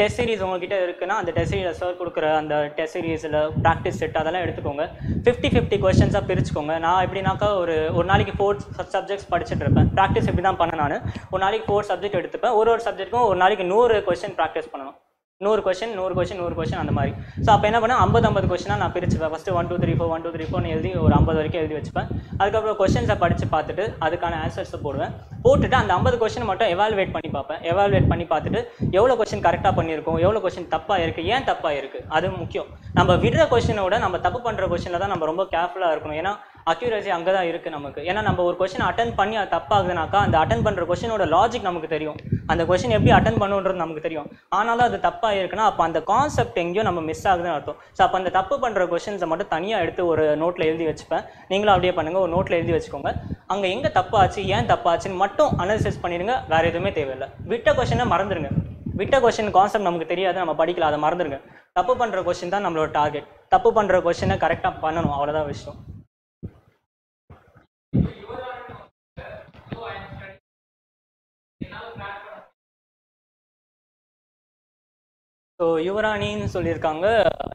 டெஸ்ட் சீரீஸ் உங்ககிட்ட இருக்குன்னா அந்த டெஸ்ட் சீரீஸில் சார் கொடுக்குற அந்த டெஸ்ட் சீரிஸில் ப்ராக்டிஸ் செட் அதெல்லாம் எடுத்துக்கோங்க. ஃபிஃப்டி ஃபிஃப்டி கொஸ்டின்ஸாக பிரிச்சுக்கோங்க. நான் எப்படின்னாக்கா ஒரு ஒரு நாளைக்கு ஃபோர் சப்ஜெக்ட்ஸ் படிச்சுட்டு இருப்பேன். ப்ராக்டிஸ் எப்படி தான் பண்ண நான்? ஒரு நாளைக்கு ஃபோர் சப்ஜெக்ட் எடுத்துப்பேன். ஒரு ஒரு சப்ஜெக்ட்டுக்கும் ஒரு நாளைக்கு நூறு கொஸ்டின் ப்ராக்டிஸ் பண்ணணும். நூறு கொஸ்டின் நூறு கொஸ்டின் நூறு கொஷின் அந்த மாதிரி. ஸோ அப்போ என்ன பண்ணேன்? ஐம்பது ஐம்பது கொஷினாக நான் பிரிச்சுப்பேன். First one two three four one two three ஃபோர்னு எழுதி ஒரு ஐம்பது வரைக்கும் எழுதி வச்சுப்பேன். அதுக்கப்புறம் கொஷின்ஸை படித்து பார்த்துட்டு அதுக்கான ஆன்சர்ஸை போடுவேன். போட்டுட்டு அந்த ஐம்பது கொஷின் மட்டும் எவால்வேட் பண்ணி பார்ப்பேன். எவால்வேட் பண்ணி பார்த்துட்டு எவ்வளோ கொஷின் கரெக்டாக பண்ணியிருக்கோம்? எவ்வளோ கொஷின் தப்பாக இருக்குது ஏன் தப்பாக இருக்குது அது முக்கியம். நம்ம விடுற கொஸ்டினோட நம்ம தப்பு பண்ணுற கொஷினில் தான் நம்ம ரொம்ப கேர்ஃபுல்லாக இருக்கணும். ஏன்னா அக்யூரசி அங்கே தான் இருக்குது நமக்கு. ஏன்னா நம்ம ஒரு கொஷின் அட்டன் பண்ணி அது தப்பாகுதுனாக்கா அந்த அட்டன் பண்ணுற கொஷினோட லாஜிக் நமக்கு தெரியும். அந்த கொஷின் எப்படி அட்டன் பண்ணுன்றது நமக்கு தெரியும். ஆனாலும் அது தப்பாக இருக்குன்னா அப்போ அந்த கான்செப்ட் எங்கேயோ நம்ம மிஸ் ஆகுதுன்னு அர்த்தம். ஸோ அப்போ அந்த தப்பு பண்ணுற கொஸ்டின்ஸை மட்டும் தனியாக எடுத்து ஒரு நோட்டில் எழுதி வச்சுப்பேன். நீங்களும் அப்படியே பண்ணுங்கள் ஒரு நோட்டில் எழுதி வச்சுக்கோங்க. அங்கே எங்கே தப்பாச்சு ஏன் தப்பாச்சுன்னு மட்டும் அனலிசிஸ் பண்ணிடுங்க. வேறு எதுவுமே தேவையில்லை. விட்ட கொஷினை மறந்துடுங்க. விட்ட கொஷின் கான்செப்ட் நமக்கு தெரியாது. நம்ம படிக்கல. அதை மறந்துடுங்க. தப்பு பண்ணுற கொஸ்டின் தான் நம்மளோட டார்கெட் தப்பு பண்ணுற கொஷினை கரெக்டாக பண்ணணும். அவ்வளோதான் விஷயம். ஸோ யுவராணின்னு சொல்லியிருக்காங்க.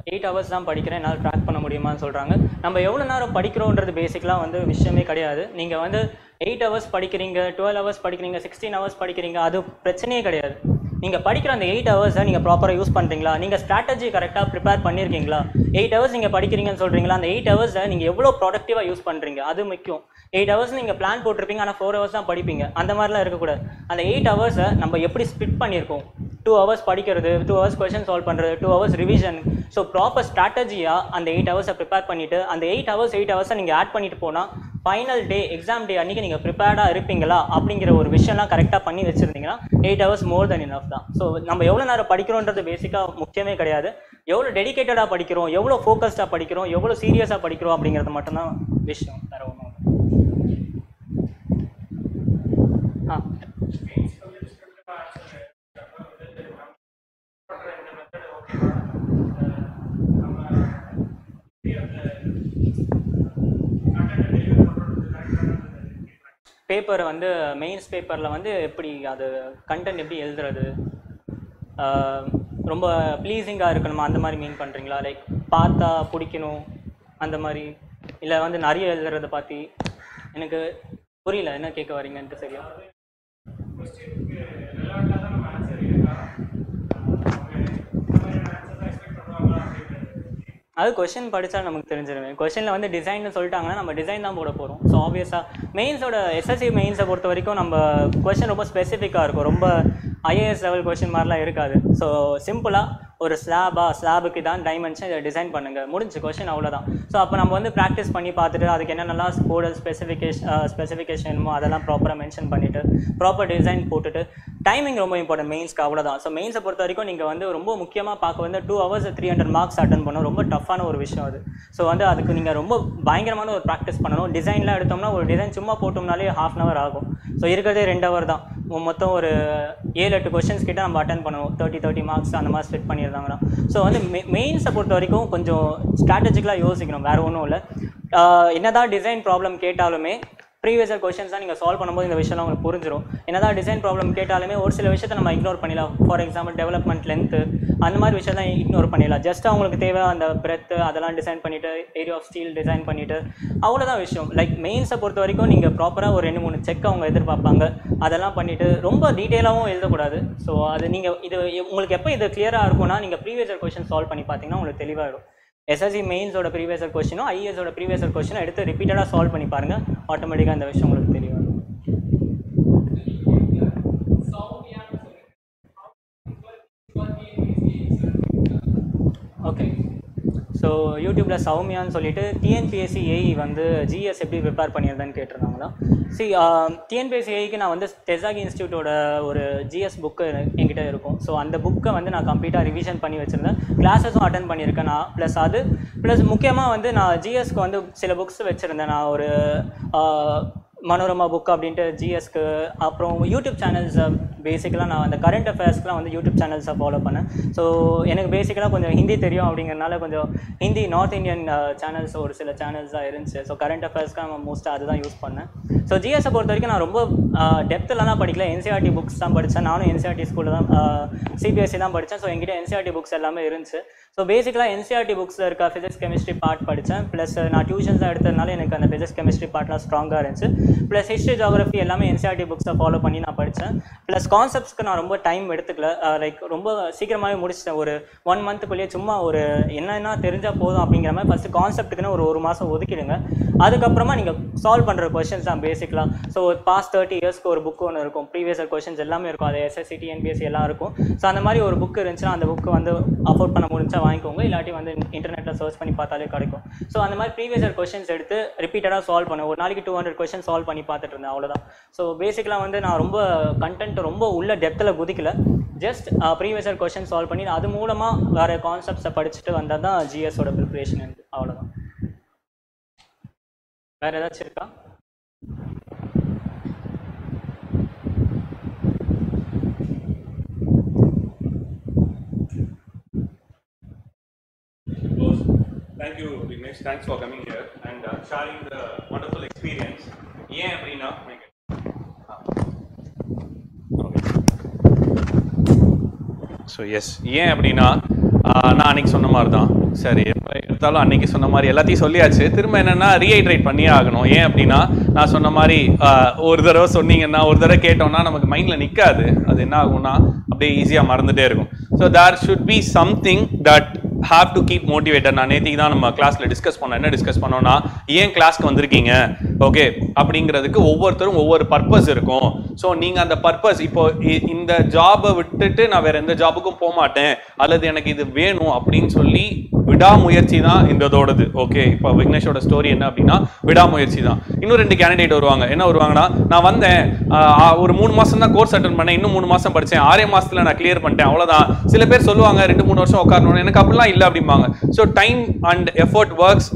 எயிட் ஹவர்ஸ் தான் படிக்கிறேன். என்னால் ட்ராக் பண்ண முடியுமான்னு சொல்கிறாங்க நம்ம எவ்வளோ நேரம் படிக்கிறோன்றது பேசிக்கலாக வந்து விஷயமே கிடையாது. நீங்கள் வந்து எயிட் ஹவர்ஸ் படிக்கிறீங்க டுவெல் ஹவர்ஸ் படிக்கிறீங்க சிக்ஸ்டீன் ஹவர்ஸ் படிக்கிறீங்க அது பிரச்சனையே கிடையாது. நீங்கள் படிக்கிற அந்த எயிட் ஹவர்ஸை நீங்கள் ப்ராப்பராக யூஸ் பண்ணுறீங்களா நீங்கள் ஸ்ட்ராட்டஜி கரெக்டாக ப்ரிப்பேர் பண்ணியிருக்கீங்களா? எயிட் ஹவர்ஸ் நீங்கள் படிக்கிறீங்கன்னு சொல்கிறீங்களா அந்த எயிட் ஹவர்ஸை நீங்கள் எவ்வளோ ப்ரொடக்டிவாக யூஸ் பண்ணுறீங்க அது முக்கியம். எயிட் ஹவர்ஸ் நீங்கள் பிளான் போட்டிருப்பீங்க ஆனால் ஃபோர் ஹவர்ஸ் தான் படிப்பீங்க. அந்த மாதிரிலாம் இருக்கக்கூடாது. அந்த எயிட் ஹவர்ஸை நம்ம எப்படி ஸ்பிட் பண்ணியிருக்கோம்? டூ ஹவர்ஸ் படிக்கிறது டூ ஹவர்ஸ் கொஷின் சால்வ் பண்ணுறது two hours revision so proper ஸ்ட்ராட்டஜியாக அந்த எயிட் ஹவர்ஸை ப்ரிப்பேர் பண்ணிவிட்டு அந்த எயிட் ஹவர்ஸ் எயிட் ஹவர்ஸை நீங்கள் ஆட் பண்ணிட்டு போனால் ஃபைனல் டே எக்ஸாம் டே அன்றைக்கி நீங்கள் ப்ரிப்பேர்டாக இருப்பீங்களா? அப்படிங்கிற ஒரு விஷயம்லாம் கரெக்டாக பண்ணி வச்சுருந்தீங்கன்னா eight hours more then enough தான். ஸோ நம்ம எவ்வளோ நேரம் படிக்கிறோன்றது பேசிக்காக முக்கியமே கிடையாது. எவ்வளோ டெடிகேட்டடாக படிக்கிறோம் எவ்வளோ ஃபோக்கஸ்டாக படிக்கிறோம் எவ்வளோ சீரியஸாக படிக்கிறோம் அப்படிங்கிறது மட்டும்தான் விஷயம். வேறு ஒன்றும் ஆ பேப்பர் வந்து மெயின்ஸ் பேப்பரில் வந்து எப்படி அது கண்டென்ட் எப்படி எழுதுறது? ரொம்ப ப்ளீஸிங்காக இருக்கணுமா? அந்த மாதிரி மீன் பண்ணுறீங்களா லைக் பார்த்தா பிடிக்கணும் அந்த மாதிரி? இல்லை வந்து நிறைய எழுதுறத பற்றி எனக்கு புரியல. என்ன கேட்க வரீங்கன்ட்டு சரியா? அது கொஷின் படித்தா நமக்கு தெரிஞ்சிருவேன் கொஷினில் வந்து டிசைன்னு சொல்லிட்டாங்கன்னா நம்ம டிசைன் தான் போட போகிறோம் ஸோ ஆப்வியஸாக மெயின்ஸோட எஸ்எஸ்சி மெயின்ஸை பொறுத்த வரைக்கும் நம்ம கொஷின் ரொம்ப ஸ்பெசிஃபிக்காக இருக்கும். ரொம்ப ஐஏஎஸ் லெவல் கொஷின் மாதிரிலாம் இருக்காது. ஸோ சிம்பிளாக ஒரு ஸ்லாபா ஸ்லாபுக்கு தான் டைமென்ஷன் இதை டிசைன் பண்ணுங்க. முடிஞ்சு கொஷின் அவ்வளோதான் ஸோ அப்போ நம்ம வந்து ப்ராக்டிஸ் பண்ணி பார்த்துட்டு அதுக்கு என்னென்னலாம் கோடல் ஸ்பெசிஃபிகேஷன் ஸ்பெசிஃபிகேஷன் என்னமோ அதெல்லாம் ப்ராப்பராக மென்ஷன் பண்ணிவிட்டு ப்ராப்பர் டிசைன் போட்டுட்டு டைமிங் ரொம்ப இம்பார்ட்டன்ட் மெயின்ஸ்க்கு அவ்வளோதான் ஸோ மெயின்ஸை பொறுத்த வரைக்கும் நீங்கள் வந்து ரொம்ப முக்கியமாக பார்க்க வந்து two hours three hundred marks attend பண்ணணும். ரொம்ப டஃப்பான ஒரு விஷயம் அது. ஸோ வந்து அதுக்கு நீங்கள் ரொம்ப பயங்கரமான ஒரு ப்ராக்டிஸ் பண்ணணும். டிசைன்லாம் எடுத்தோம்னா ஒரு டிசைன் சும்மா போட்டோம்னாலே ஹாஃப் அன் ஹவர் ஆகும். ஸோ இருக்கிறதே ரெண்டு ஹவர் தான். மொத்தம் ஒரு ஏழு எட்டு கொஸ்டின்ஸ் கிட்ட நம்ம அட்டன் பண்ணுவோம் தேர்ட்டி தேர்ட்டி மார்க்ஸ் அந்த மாதிரி ஸ்பிட் பண்ணியிருந்தாங்கன்னா ஸோ வந்து மெ மெயின்ஸை பொறுத்த வரைக்கும் கொஞ்சம் ஸ்ட்ராட்டஜிக்கலாக யோசிக்கணும். வேறு ஒன்றும் இல்லை. என்னதான் டிசைன் ப்ராப்ளம் கேட்டாலுமே ப்ரீவியஸ் கொஷின்ஸ் தான் நீங்கள் சால்வ் பண்ணும்போது இந்த விஷயம்லாம் உங்களுக்கு புரிஞ்சிடும் என்னதான் டிசைன் ப்ராப்ளம் கேட்டாலுமே ஒரு சில விஷயத்தை நம்ம இக்னோர் பண்ணிடலாம். ஃபார் எக்ஸாம்பிள் டெவலப்மெண்ட் லென்த்து அந்த மாதிரி விஷயம் தான் இக்னோர் பண்ணிடலாம் ஜஸ்ட் அவங்களுக்கு தேவை அந்த பிரெத் அதெல்லாம் டிசைன் பண்ணிவிட்டு ஏரியா ஆஃப் ஸ்டீல் டிசைன் பண்ணிவிட்டு அவ்வளோதான் விஷயம். லைக் மெயின்ஸை பொறுத்த வரைக்கும் நீங்கள் ப்ராப்பராக ஒரு ரெண்டு மூணு செக் அவங்க எதிர்பார்ப்பாங்க. அதெல்லாம் பண்ணிவிட்டு ரொம்ப டீட்டெயிலாகவும் எழுதக்கூடாது. ஸோ அது நீங்கள் இது உங்களுக்கு எப்போ இது கிளியராக இருக்கும்னா நீங்கள் ப்ரீவியஸ் கொஷின் சால்வ் பண்ணி பார்த்தீங்கன்னா உங்களுக்கு தெளிவாகிடும் எஸ்எஸ்சி மெயின்ஸோட ப்ரீவியஸர் கொஸ்டினும் ஐஏஎஸோட ப்ரீவியஸர் கொஸ்டினும் எடுத்து ரிப்பீட்டடாக சால்வ் பண்ணி பாருங்கள் ஆட்டோமேட்டிக்காக இந்த விஷயம் உங்களுக்கு தெரியும் ஓகே ஸோ யூடியூப்பில் சௌமியான்னு சொல்லிட்டு டிஎன்பிஎஸ்சி ஏஇ வந்து ஜிஎஸ் எப்படி ப்ரிப்பேர் பண்ணியிருந்தேன்னு கேட்டிருந்தாங்களா? சி டிஎன்பிஎஸ்சி ஏஇக்கு நான் வந்து டெசாக் இன்ஸ்டியூட்டோட ஒரு ஜிஎஸ் புக்கு என்கிட்ட இருக்கும். ஸோ அந்த புக்கை வந்து நான் கம்ப்ளீட்டாக ரிவிஷன் பண்ணி வச்சுருந்தேன். கிளாஸஸும் அட்டன் பண்ணியிருக்கேன் நான். ப்ளஸ் அது ப்ளஸ் முக்கியமாக வந்து நான் ஜிஎஸ்க்கு வந்து சில புக்ஸ் வச்சுருந்தேன். நான் ஒரு uh, மனோரமா புக் அப்படின்ட்டு ஜிஎஸ்க்கு அப்புறம் யூடியூப் சேனல்ஸை பேசிக்கலாக நான் அந்த கரண்ட் அஃபேர்ஸ்க்குலாம் வந்து யூடியூப் சேனல்ஸை ஃபாலோ பண்ணேன். ஸோ எனக்கு பேசிக்கலாக கொஞ்சம் ஹிந்தி தெரியும் அப்படிங்கிறனால கொஞ்சம் ஹிந்தி நார்த் இந்தியன் சேனல்ஸ் ஒரு சில சேனல்ஸ் தான் இருந்துச்சு. ஸோ கரண்ட் அஃபேர்ஸ்க்கு நான் மோஸ்ட்டாக அதுதான் யூஸ் பண்ணேன். ஸோ ஜிஎஸை பொறுத்த வரைக்கும் நான் ரொம்ப டெப்த்லலாம் படிக்கல. என்சிஆர்டி புக்ஸ் தான் படித்தேன் நானும் என்சிஆர்டி ஸ்கூலில் தான் சிபிஎஸ்சி தான் படித்தேன் ஸோ எங்கிட்ட என்சிஆர்டி புக்ஸ் எல்லாமே இருந்துச்சு. ஸோ பேசிக்கலாக என்சிஆர்டி புக்ஸில் இருக்க ஃபிசிக்ஸ் கெமிஸ்ட்ரி பார்ட் படித்தேன் ப்ளஸ் நான் டியூஷன்ஸ் தான் எடுத்ததுனால எனக்கு அந்த ஃபிசிக்ஸ் கெமிஸ்ட்ரி பார்ட்லாம் ஸ்ட்ராங்காக இருந்துச்சு. ப்ளஸ் ஹிஸ்ட்ரி ஜாகிரஃபி எல்லாமே என்சிஆர்டி புக்ஸை ஃபாலோ பண்ணி நான் படித்தேன் ப்ளஸ் கான்செப்ட்ஸ்க்கு நான் ரொம்ப டைம் எடுத்துக்கல. லைக் ரொம்ப சீக்கிரமாகவே முடிச்சிட்டேன். ஒரு ஒன் மந்த்துக்குள்ளேயே சும்மா ஒரு என்னென்ன தெரிஞ்சால் போதும் அப்படிங்கிற மாதிரி ஃபஸ்ட்டு கான்செப்ட்டுக்குன்னு ஒரு ஒரு மாதம் ஒதுக்கிடுங்க. அதுக்கப்புறமா நீங்கள் சால்வ் பண்ணுற கொஷின்ஸ் தான் பேசிக்கலாம் ஸோ பாஸ்ட் தேர்ட்டி இயர்ஸ்க்கு ஒரு புக் ஒன்று இருக்கும். ப்ரீவியஸ் கொஷின்ஸ் எல்லாமே இருக்கும். அது எஸ்எஸ்சிடி என்பிஎஸ்சி எல்லாம் இருக்கும். ஸோ அந்த மாதிரி ஒரு புக் இருந்துச்சுன்னா அந்த புக்கு வந்து அஃபோர்ட் பண்ண முடிஞ்சா வாங்கிக்கோங்க. இல்லாட்டி வந்து இன்டர்நெட்டில் சர்ச் பண்ணி பார்த்தாலே கிடைக்கும். ஸோ அந்த மாதிரி ப்ரீவியஸ் கொஷின்ஸ் எடுத்து ரிப்பீட்டடாக சால்வ் பண்ண. ஒரு நாளைக்கு டூ ஹண்ட்ரட் கொஷின் சால்வ் பண்ணி பார்த்துட்டு இருந்தேன் அவ்வளோதான் ஸோ பேசிக்கலாக வந்து நான் ரொம்ப கண்டென்ட் ரொம்ப உள்ள டெப்த்தில் குதிக்கல. ஜஸ்ட் ப்ரீவியஸ் கொஷின் சால்வ் பண்ணி அது மூலமாக வேறு கான்செப்ட்ஸை படிச்சுட்டு வந்தால் தான் ஜிஎஸோட ப்ரிப்ரேஷன் வந்து அவ்வளோதான் வேறு ஏதாச்சும் இருக்கா? Thank you Vignesh. Thanks for coming here and sharing the wonderful experience ஏன் அப்படின்னா ஸோ எஸ் ஏன் அப்படின்னா நான் அன்னைக்கு சொன்ன மாதிரி தான் சரி எப்போ எடுத்தாலும் அன்னைக்கு சொன்ன மாதிரி எல்லாத்தையும் சொல்லியாச்சு. திரும்ப என்னென்னா ரீஹைட்ரேட் பண்ணியே ஆகணும். ஏன் அப்படின்னா நான் சொன்ன மாதிரி ஒரு தடவை சொன்னீங்கன்னா ஒரு தடவை கேட்டோம்னா நமக்கு மைண்டில் நிற்காது அது என்ன ஆகும்னா அப்படியே ஈஸியாக மறந்துகிட்டே இருக்கும். So there should be something that have to keep motivated நான் நேற்றுக்கு தான் நம்ம கிளாஸில் டிஸ்கஸ் பண்ணோம். என்ன டிஸ்கஸ் பண்ணோன்னா ஏன் கிளாஸ்க்கு வந்திருக்கீங்க? ஓகே அப்படிங்கிறதுக்கு ஒவ்வொருத்தரும் ஒவ்வொரு பர்பஸ் இருக்கும். ஸோ நீங்கள் அந்த பர்பஸ் இப்போ இ- இந்த ஜாபை விட்டுட்டு நான் வேற எந்த ஜாபுக்கும் போக மாட்டேன். அல்லது எனக்கு இது வேணும் அப்படின்னு சொல்லி விடாமுயற்சி தான் இந்த இதோடது ஓகே இப்போ விக்னேஷோட ஸ்டோரி என்ன அப்படின்னா விடாமுயற்சி தான். இன்னும் ரெண்டு கேண்டிடேட் வருவாங்க. என்ன வருவாங்கன்னா நான் வந்தேன் ஒரு மூணு மாதம் தான் கோர்ஸ் அட்டன் பண்ணேன். இன்னும் மூணு மாதம் படித்தேன் ஆறே மாதத்தில் நான் கிளியர் பண்ணிட்டேன். அவ்வளோதான் சில பேர் சொல்லுவாங்க ரெண்டு மூணு வருஷம் உட்காரணும் எனக்கு அப்படிலாம் இல்லை அப்படிம்பாங்க. So time and effort works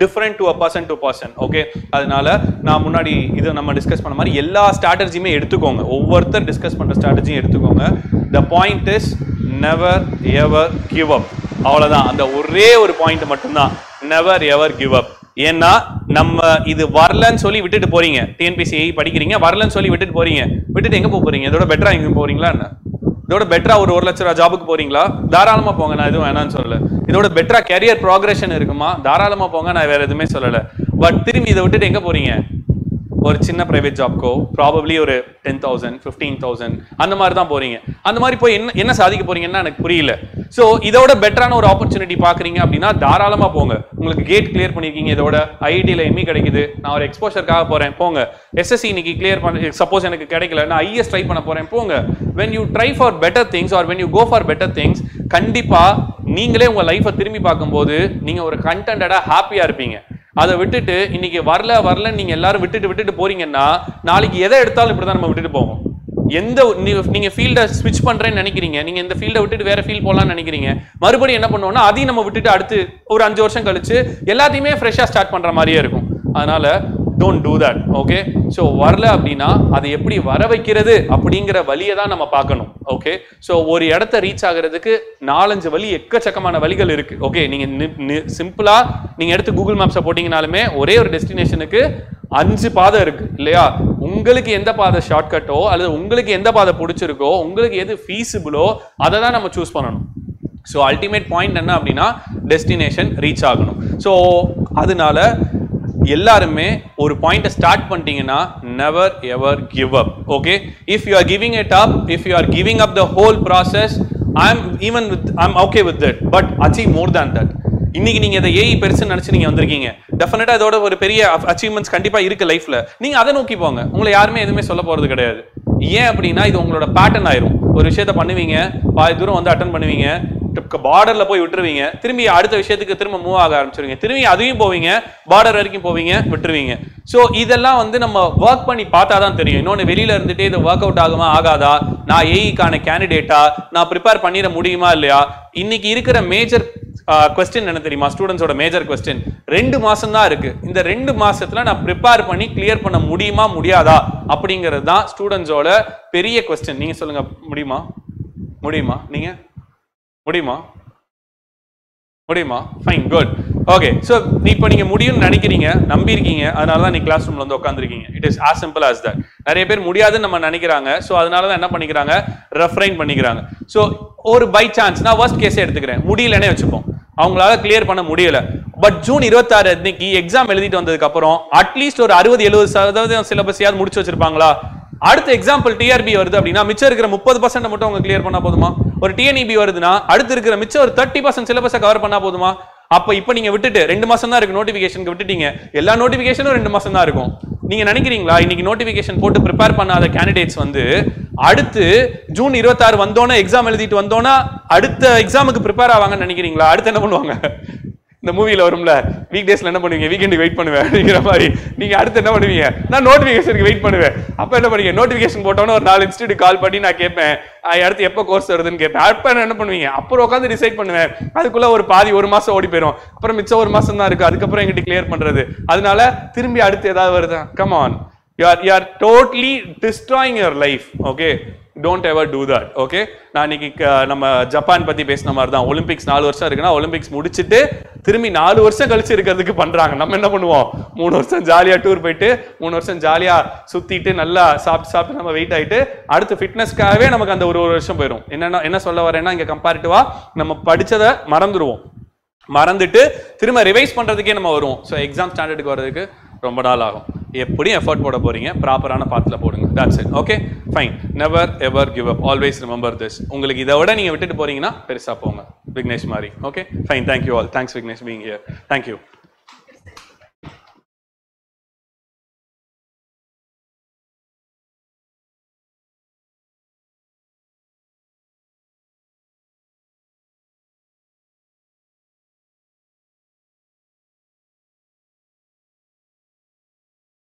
different to a person to person okay அதனால நான் முன்னாடி இது நம்ம டிஸ்கஸ் பண்ண மாதிரி எல்லா ஸ்ட்ராட்டஜியுமே எடுத்துக்கோங்க. ஒவ்வொருத்தர் டிஸ்கஸ் பண்ணுற ஸ்ட்ராட்டஜியும் எடுத்துக்கோங்க. The point is never ever give up அவ்வளோதான் அந்த ஒரே ஒரு பாயிண்ட் மட்டும்தான். நெவர் எவர் கிவ் அப் ஏன்னா நம்ம இது வரலன்னு சொல்லி விட்டுட்டு போறீங்க. டிஎன்பிசி படிக்கிறீங்க வரலன்னு சொல்லி விட்டுட்டு போறீங்க. விட்டுட்டு எங்க போக போறீங்க? இதோட பெட்டரா எங்க போறீங்களா என்ன? இதோட பெட்டரா ஒரு ஒரு லட்ச ரூபா ஜாபுக்கு போறீங்களா? தாராளமா போங்க. நான் எதுவும் வேணாம்னு சொல்லல. இதோட பெட்டரா கெரியர் ப்ராக்ரஷன் இருக்குமா? தாராளமா போங்க. நான் வேற எதுவுமே சொல்லலை. பட் திரும்பி இதை விட்டுட்டு எங்க போறீங்க? ஒரு சின்ன பிரைவேட் ஜாப்க்கோ ப்ராபப்ளி ஒரு டென் தௌசண்ட் ஃபிஃப்டீன் தௌசண்ட் அந்த மாதிரி தான் போறீங்க. அந்த மாதிரி போய் என்ன என்ன சாதிக்க போறீங்கன்னா எனக்கு புரியல. ஸோ இதோட பெட்டரான ஒரு ஆப்பர்ச்சுனிட்டி பாக்குறீங்க அப்படின்னா தாராளமா போங்க. உங்களுக்கு கேட் கிளியர் பண்ணிருக்கீங்க இதோட. ஐடியில் எம்மி கிடைக்குது. நான் ஒரு எக்ஸ்போஷருக்காக போறேன். போங்க. எஸ்எஸ்சி இன்னைக்கு கிளியர் பண்ண சப்போஸ் எனக்கு கிடைக்கல. நான் ஐஎஸ் ட்ரை பண்ண போறேன். போங்க. When you try for better things or when you go for better things கண்டிப்பா நீங்களே உங்க லைஃப்பை திரும்பி பார்க்கும்போது நீங்க ஒரு கண்டென்டடா ஹாப்பியா இருப்பீங்க. அதை விட்டுட்டு இன்னைக்கு வரல வரல நீங்க எல்லாரும் விட்டுட்டு விட்டுட்டு போறீங்கன்னா நாளைக்கு எதை எடுத்தாலும் இப்படிதான் நம்ம விட்டுட்டு போவோம். எந்த நீ- நீங்க ஃபீல்டை ஸ்விட்ச் பண்றேன்னு நினைக்கிறீங்க. நீங்க இந்த ஃபீல்டை விட்டுட்டு வேற ஃபீல்ட் போலாம்னு நினைக்கிறீங்க. மறுபடியும் என்ன பண்ணுவோம்னா அதையும் நம்ம விட்டுட்டு அடுத்து ஒரு அஞ்சு வருஷம் கழிச்சு எல்லாத்தையுமே ஃப்ரெஷ்ஷா ஸ்டார்ட் பண்ற மாதிரியே இருக்கும். அதனால don't do that okay so வரல அப்படின்னா அதை எப்படி வர வைக்கிறது அப்படிங்கிற வழியை தான் நம்ம பார்க்கணும் ஓகே ஸோ ஒரு இடத்த ரீச் ஆகுறதுக்கு நாலஞ்சு வழி எக்கச்சக்கமான வழிகள் இருக்கு ஓகே நீங்க சிம்பிளா நீங்க எடுத்து கூகுள் மேப்ஸை போட்டீங்கனாலுமே ஒரே ஒரு டெஸ்டினேஷனுக்கு அஞ்சு பாதை இருக்கு இல்லையா? உங்களுக்கு எந்த பாதை ஷார்ட்கட்டோ அல்லது உங்களுக்கு எந்த பாதை பிடிச்சிருக்கோ உங்களுக்கு எது ஃபீஸிபிளோ அதை தான் நம்ம சூஸ் பண்ணணும். ஸோ அல்டிமேட் பாயிண்ட் என்ன அப்படின்னா டெஸ்டினேஷன் ரீச் ஆகணும். ஸோ அதனால எல்லாருமே ஒரு பாயிண்ட்டை ஸ்டார்ட் பண்ணிட்டீங்கன்னா never ever give up okay if you are giving it up if you are giving up the whole process I am even with I am okay with that but achieve more than that இன்னைக்கு நீங்க இதை AI பெருசுன்னு நினைச்சு நீங்க வந்திருக்கீங்க. டெஃபினட்டா இதோட ஒரு பெரிய அச்சீவ்மெண்ட்ஸ் கண்டிப்பா இருக்கு லைஃப்ல நீங்க அதை நோக்கி போங்க. உங்களை யாருமே எதுவுமே சொல்ல போறது கிடையாது. ஏன் அப்படின்னா இது உங்களோட பேட்டர்ன் ஆயிரும். ஒரு விஷயத்த பண்ணுவீங்க பாதி தூரம் வந்து அட்டன் பண்ணுவீங்க பார்டர்ல போய் விட்டுருவீங்க. திரும்பி அடுத்த விஷயத்துக்கு திரும்ப மூவ் ஆக ஆரம்பிச்சிருவீங்க. திரும்பி அதையும் போவீங்க பார்டர் வரைக்கும் போவீங்க விட்டுருவீங்க. ஸோ இதெல்லாம் வந்து நம்ம ஒர்க் பண்ணி பார்த்தா தான் தெரியும். இன்னொன்று வெளியில இருந்துட்டு இது ஒர்க் அவுட் ஆகுமா ஆகாதா? நான் ஏஇக்கான கேண்டிடேட்டா நான் ப்ரிப்பேர் பண்ணிட முடியுமா இல்லையா? இன்னைக்கு இருக்கிற மேஜர் கொஸ்டின் என்ன தெரியுமா? ஸ்டூடெண்ட்ஸோட மேஜர் கொஸ்டின் ரெண்டு மாசம் தான் இருக்கு. இந்த ரெண்டு மாசத்துல நான் ப்ரிப்பேர் பண்ணி கிளியர் பண்ண முடியுமா முடியாதா? அப்படிங்கிறது தான் ஸ்டூடெண்ட்ஸோட பெரிய கொஸ்டின் நீங்க சொல்லுங்க முடியுமா? முடியுமா? நீங்க? முடியுமா? முடியுமா? ஃபைன் குட் ஓகே ஸோ இப்போ நீங்கள் முடியும்னு நினைக்கிறீங்க நம்பியிருக்கீங்க அதனால தான் நீ கிளாஸ் ரூம்ல வந்து உட்காந்துருக்கீங்க it is as simple as that நிறைய பேர் முடியாதுன்னு நம்ம நினைக்கிறாங்க ஸோ அதனால தான் என்ன பண்ணிக்கிறாங்க? ரெஃப்ரைன் பண்ணிக்கிறாங்க. ஸோ ஒரு பை சான்ஸ் நான் ஃபர்ஸ்ட் கேஸே எடுத்துக்கிறேன். முடியலன்னே வச்சுப்போம். அவங்களால கிளியர் பண்ண முடியல. பட் ஜூன் இருபத்தாறு அன்னைக்கு எக்ஸாம் எழுதிட்டு வந்ததுக்கு அப்புறம் அட்லீஸ்ட் ஒரு அறுபது எழுபது சதவீதம் சிலபஸையாவது முடிச்சு வச்சிருப்பாங்களா? அடுத்த எக்ஸாம்பிள் டிஆர்பி வருது அப்படின்னா மிச்சம் இருக்கிற முப்பது பர்சன்ட் மட்டும் அவங்க கிளியர் பண்ணா போதுமா? ஒரு டிஎன்இபி வருதுன்னா அடுத்து இருக்கிற மிச்சம் ஒரு தேர்ட்டி பர்சன்ட் சிலபஸை கவர் பண்ணா போதுமா? அப்ப இப்ப நீங்க விட்டுட்டு ரெண்டு மாசம் தான் இருக்கு நோட்டிபிகேஷனுக்கு விட்டுட்டீங்க. எல்லா நோட்டிபிகேஷனும் ரெண்டு மாசம் தான் இருக்கும். நீங்க நினைக்கிறீங்களா இன்னைக்கு நோட்டிபிகேஷன் போட்டு ப்ரிப்பேர் பண்ணாத கேண்டிடேட்ஸ் வந்து அடுத்து ஜூன் இருபத்தாறு வந்தோன்னே எக்ஸாம் எழுதிட்டு வந்தோன்னா அடுத்த எக்ஸாமுக்கு ப்ரிப்பேர் ஆவாங்கன்னு நினைக்கிறீங்களா? அடுத்து என்ன பண்ணுவாங்க? இந்த மூவியில் வரும்ல வீக் டேஸ்ல என்ன பண்ணுவீங்க? வீக்கெண்டுக்கு வெயிட் பண்ணுவேன் அப்படிங்கிற மாதிரி. நீங்க அடுத்து என்ன பண்ணுவீங்க? நான் நோட்டிஃபிகேஷனுக்கு வெயிட் பண்ணுவேன். அப்போ என்ன பண்ணுவீங்க? நோட்டிஃபிகேஷன் போட்டோன்னு ஒரு நாலு இன்ஸ்டியூட் கால் பண்ணி நான் கேட்பேன். அடுத்து எப்போ கோர்ஸ் வருதுன்னு கேட்பேன். அப்போ என்ன பண்ணுவீங்க? அப்புறம் உட்காந்து டிசைட் பண்ணுவேன். அதுக்குள்ள ஒரு பாதி ஒரு மாதம் ஓடி போயிடும் அப்புறம் மிச்சம் ஒரு மாசம் தான் இருக்கு. அதுக்கப்புறம் எங்கிட்ட கிளியர் பண்ணுறது அதனால திரும்பி அடுத்து ஏதாவது வருதா? Come on you are you are totally destroying your life okay don't ever do that okay நான் இன்னைக்கு நம்ம ஜப்பான் பத்தி பேசின மாதிரி தான். ஒலிம்பிக்ஸ் நாலு வருஷம் இருக்குன்னா ஒலிம்பிக்ஸ் முடிச்சுட்டு திரும்பி நாலு வருஷம் கழிச்சு இருக்கிறதுக்கு பண்றாங்க. நம்ம என்ன பண்ணுவோம்? மூணு வருஷம் ஜாலியா டூர் போயிட்டு மூணு வருஷம் ஜாலியா சுத்திட்டு நல்லா சாப்பிட்டு சாப்பிட்டு நம்ம வெயிட் ஆயிட்டு அடுத்து ஃபிட்னஸ்க்காகவே நமக்கு அந்த ஒரு ஒரு வருஷம் போயிடும் என்னன்னா என்ன சொல்ல வரேன்னா இங்க கம்பேரிட்டிவா நம்ம படிச்சதை மறந்துடுவோம். மறந்துட்டு திரும்ப ரிவைஸ் பண்றதுக்கே நம்ம வருவோம். ஸோ எக்ஸாம் ஸ்டாண்டர்டுக்கு வர்றதுக்கு ரொம்ப நாள் ஆகும். எப்படியும் எஃபர்ட் போட போறீங்க. ப்ராப்பரான பாத்தில் போடுங்க. That's it okay fine never ever give up always remember this உங்களுக்கு இதை விட நீங்கள் விட்டுட்டு போறீங்கன்னா பெருசாக போங்க. விக்னேஷ் மாதிரி. Okay fine thank you all thanks Vignesh being here thank you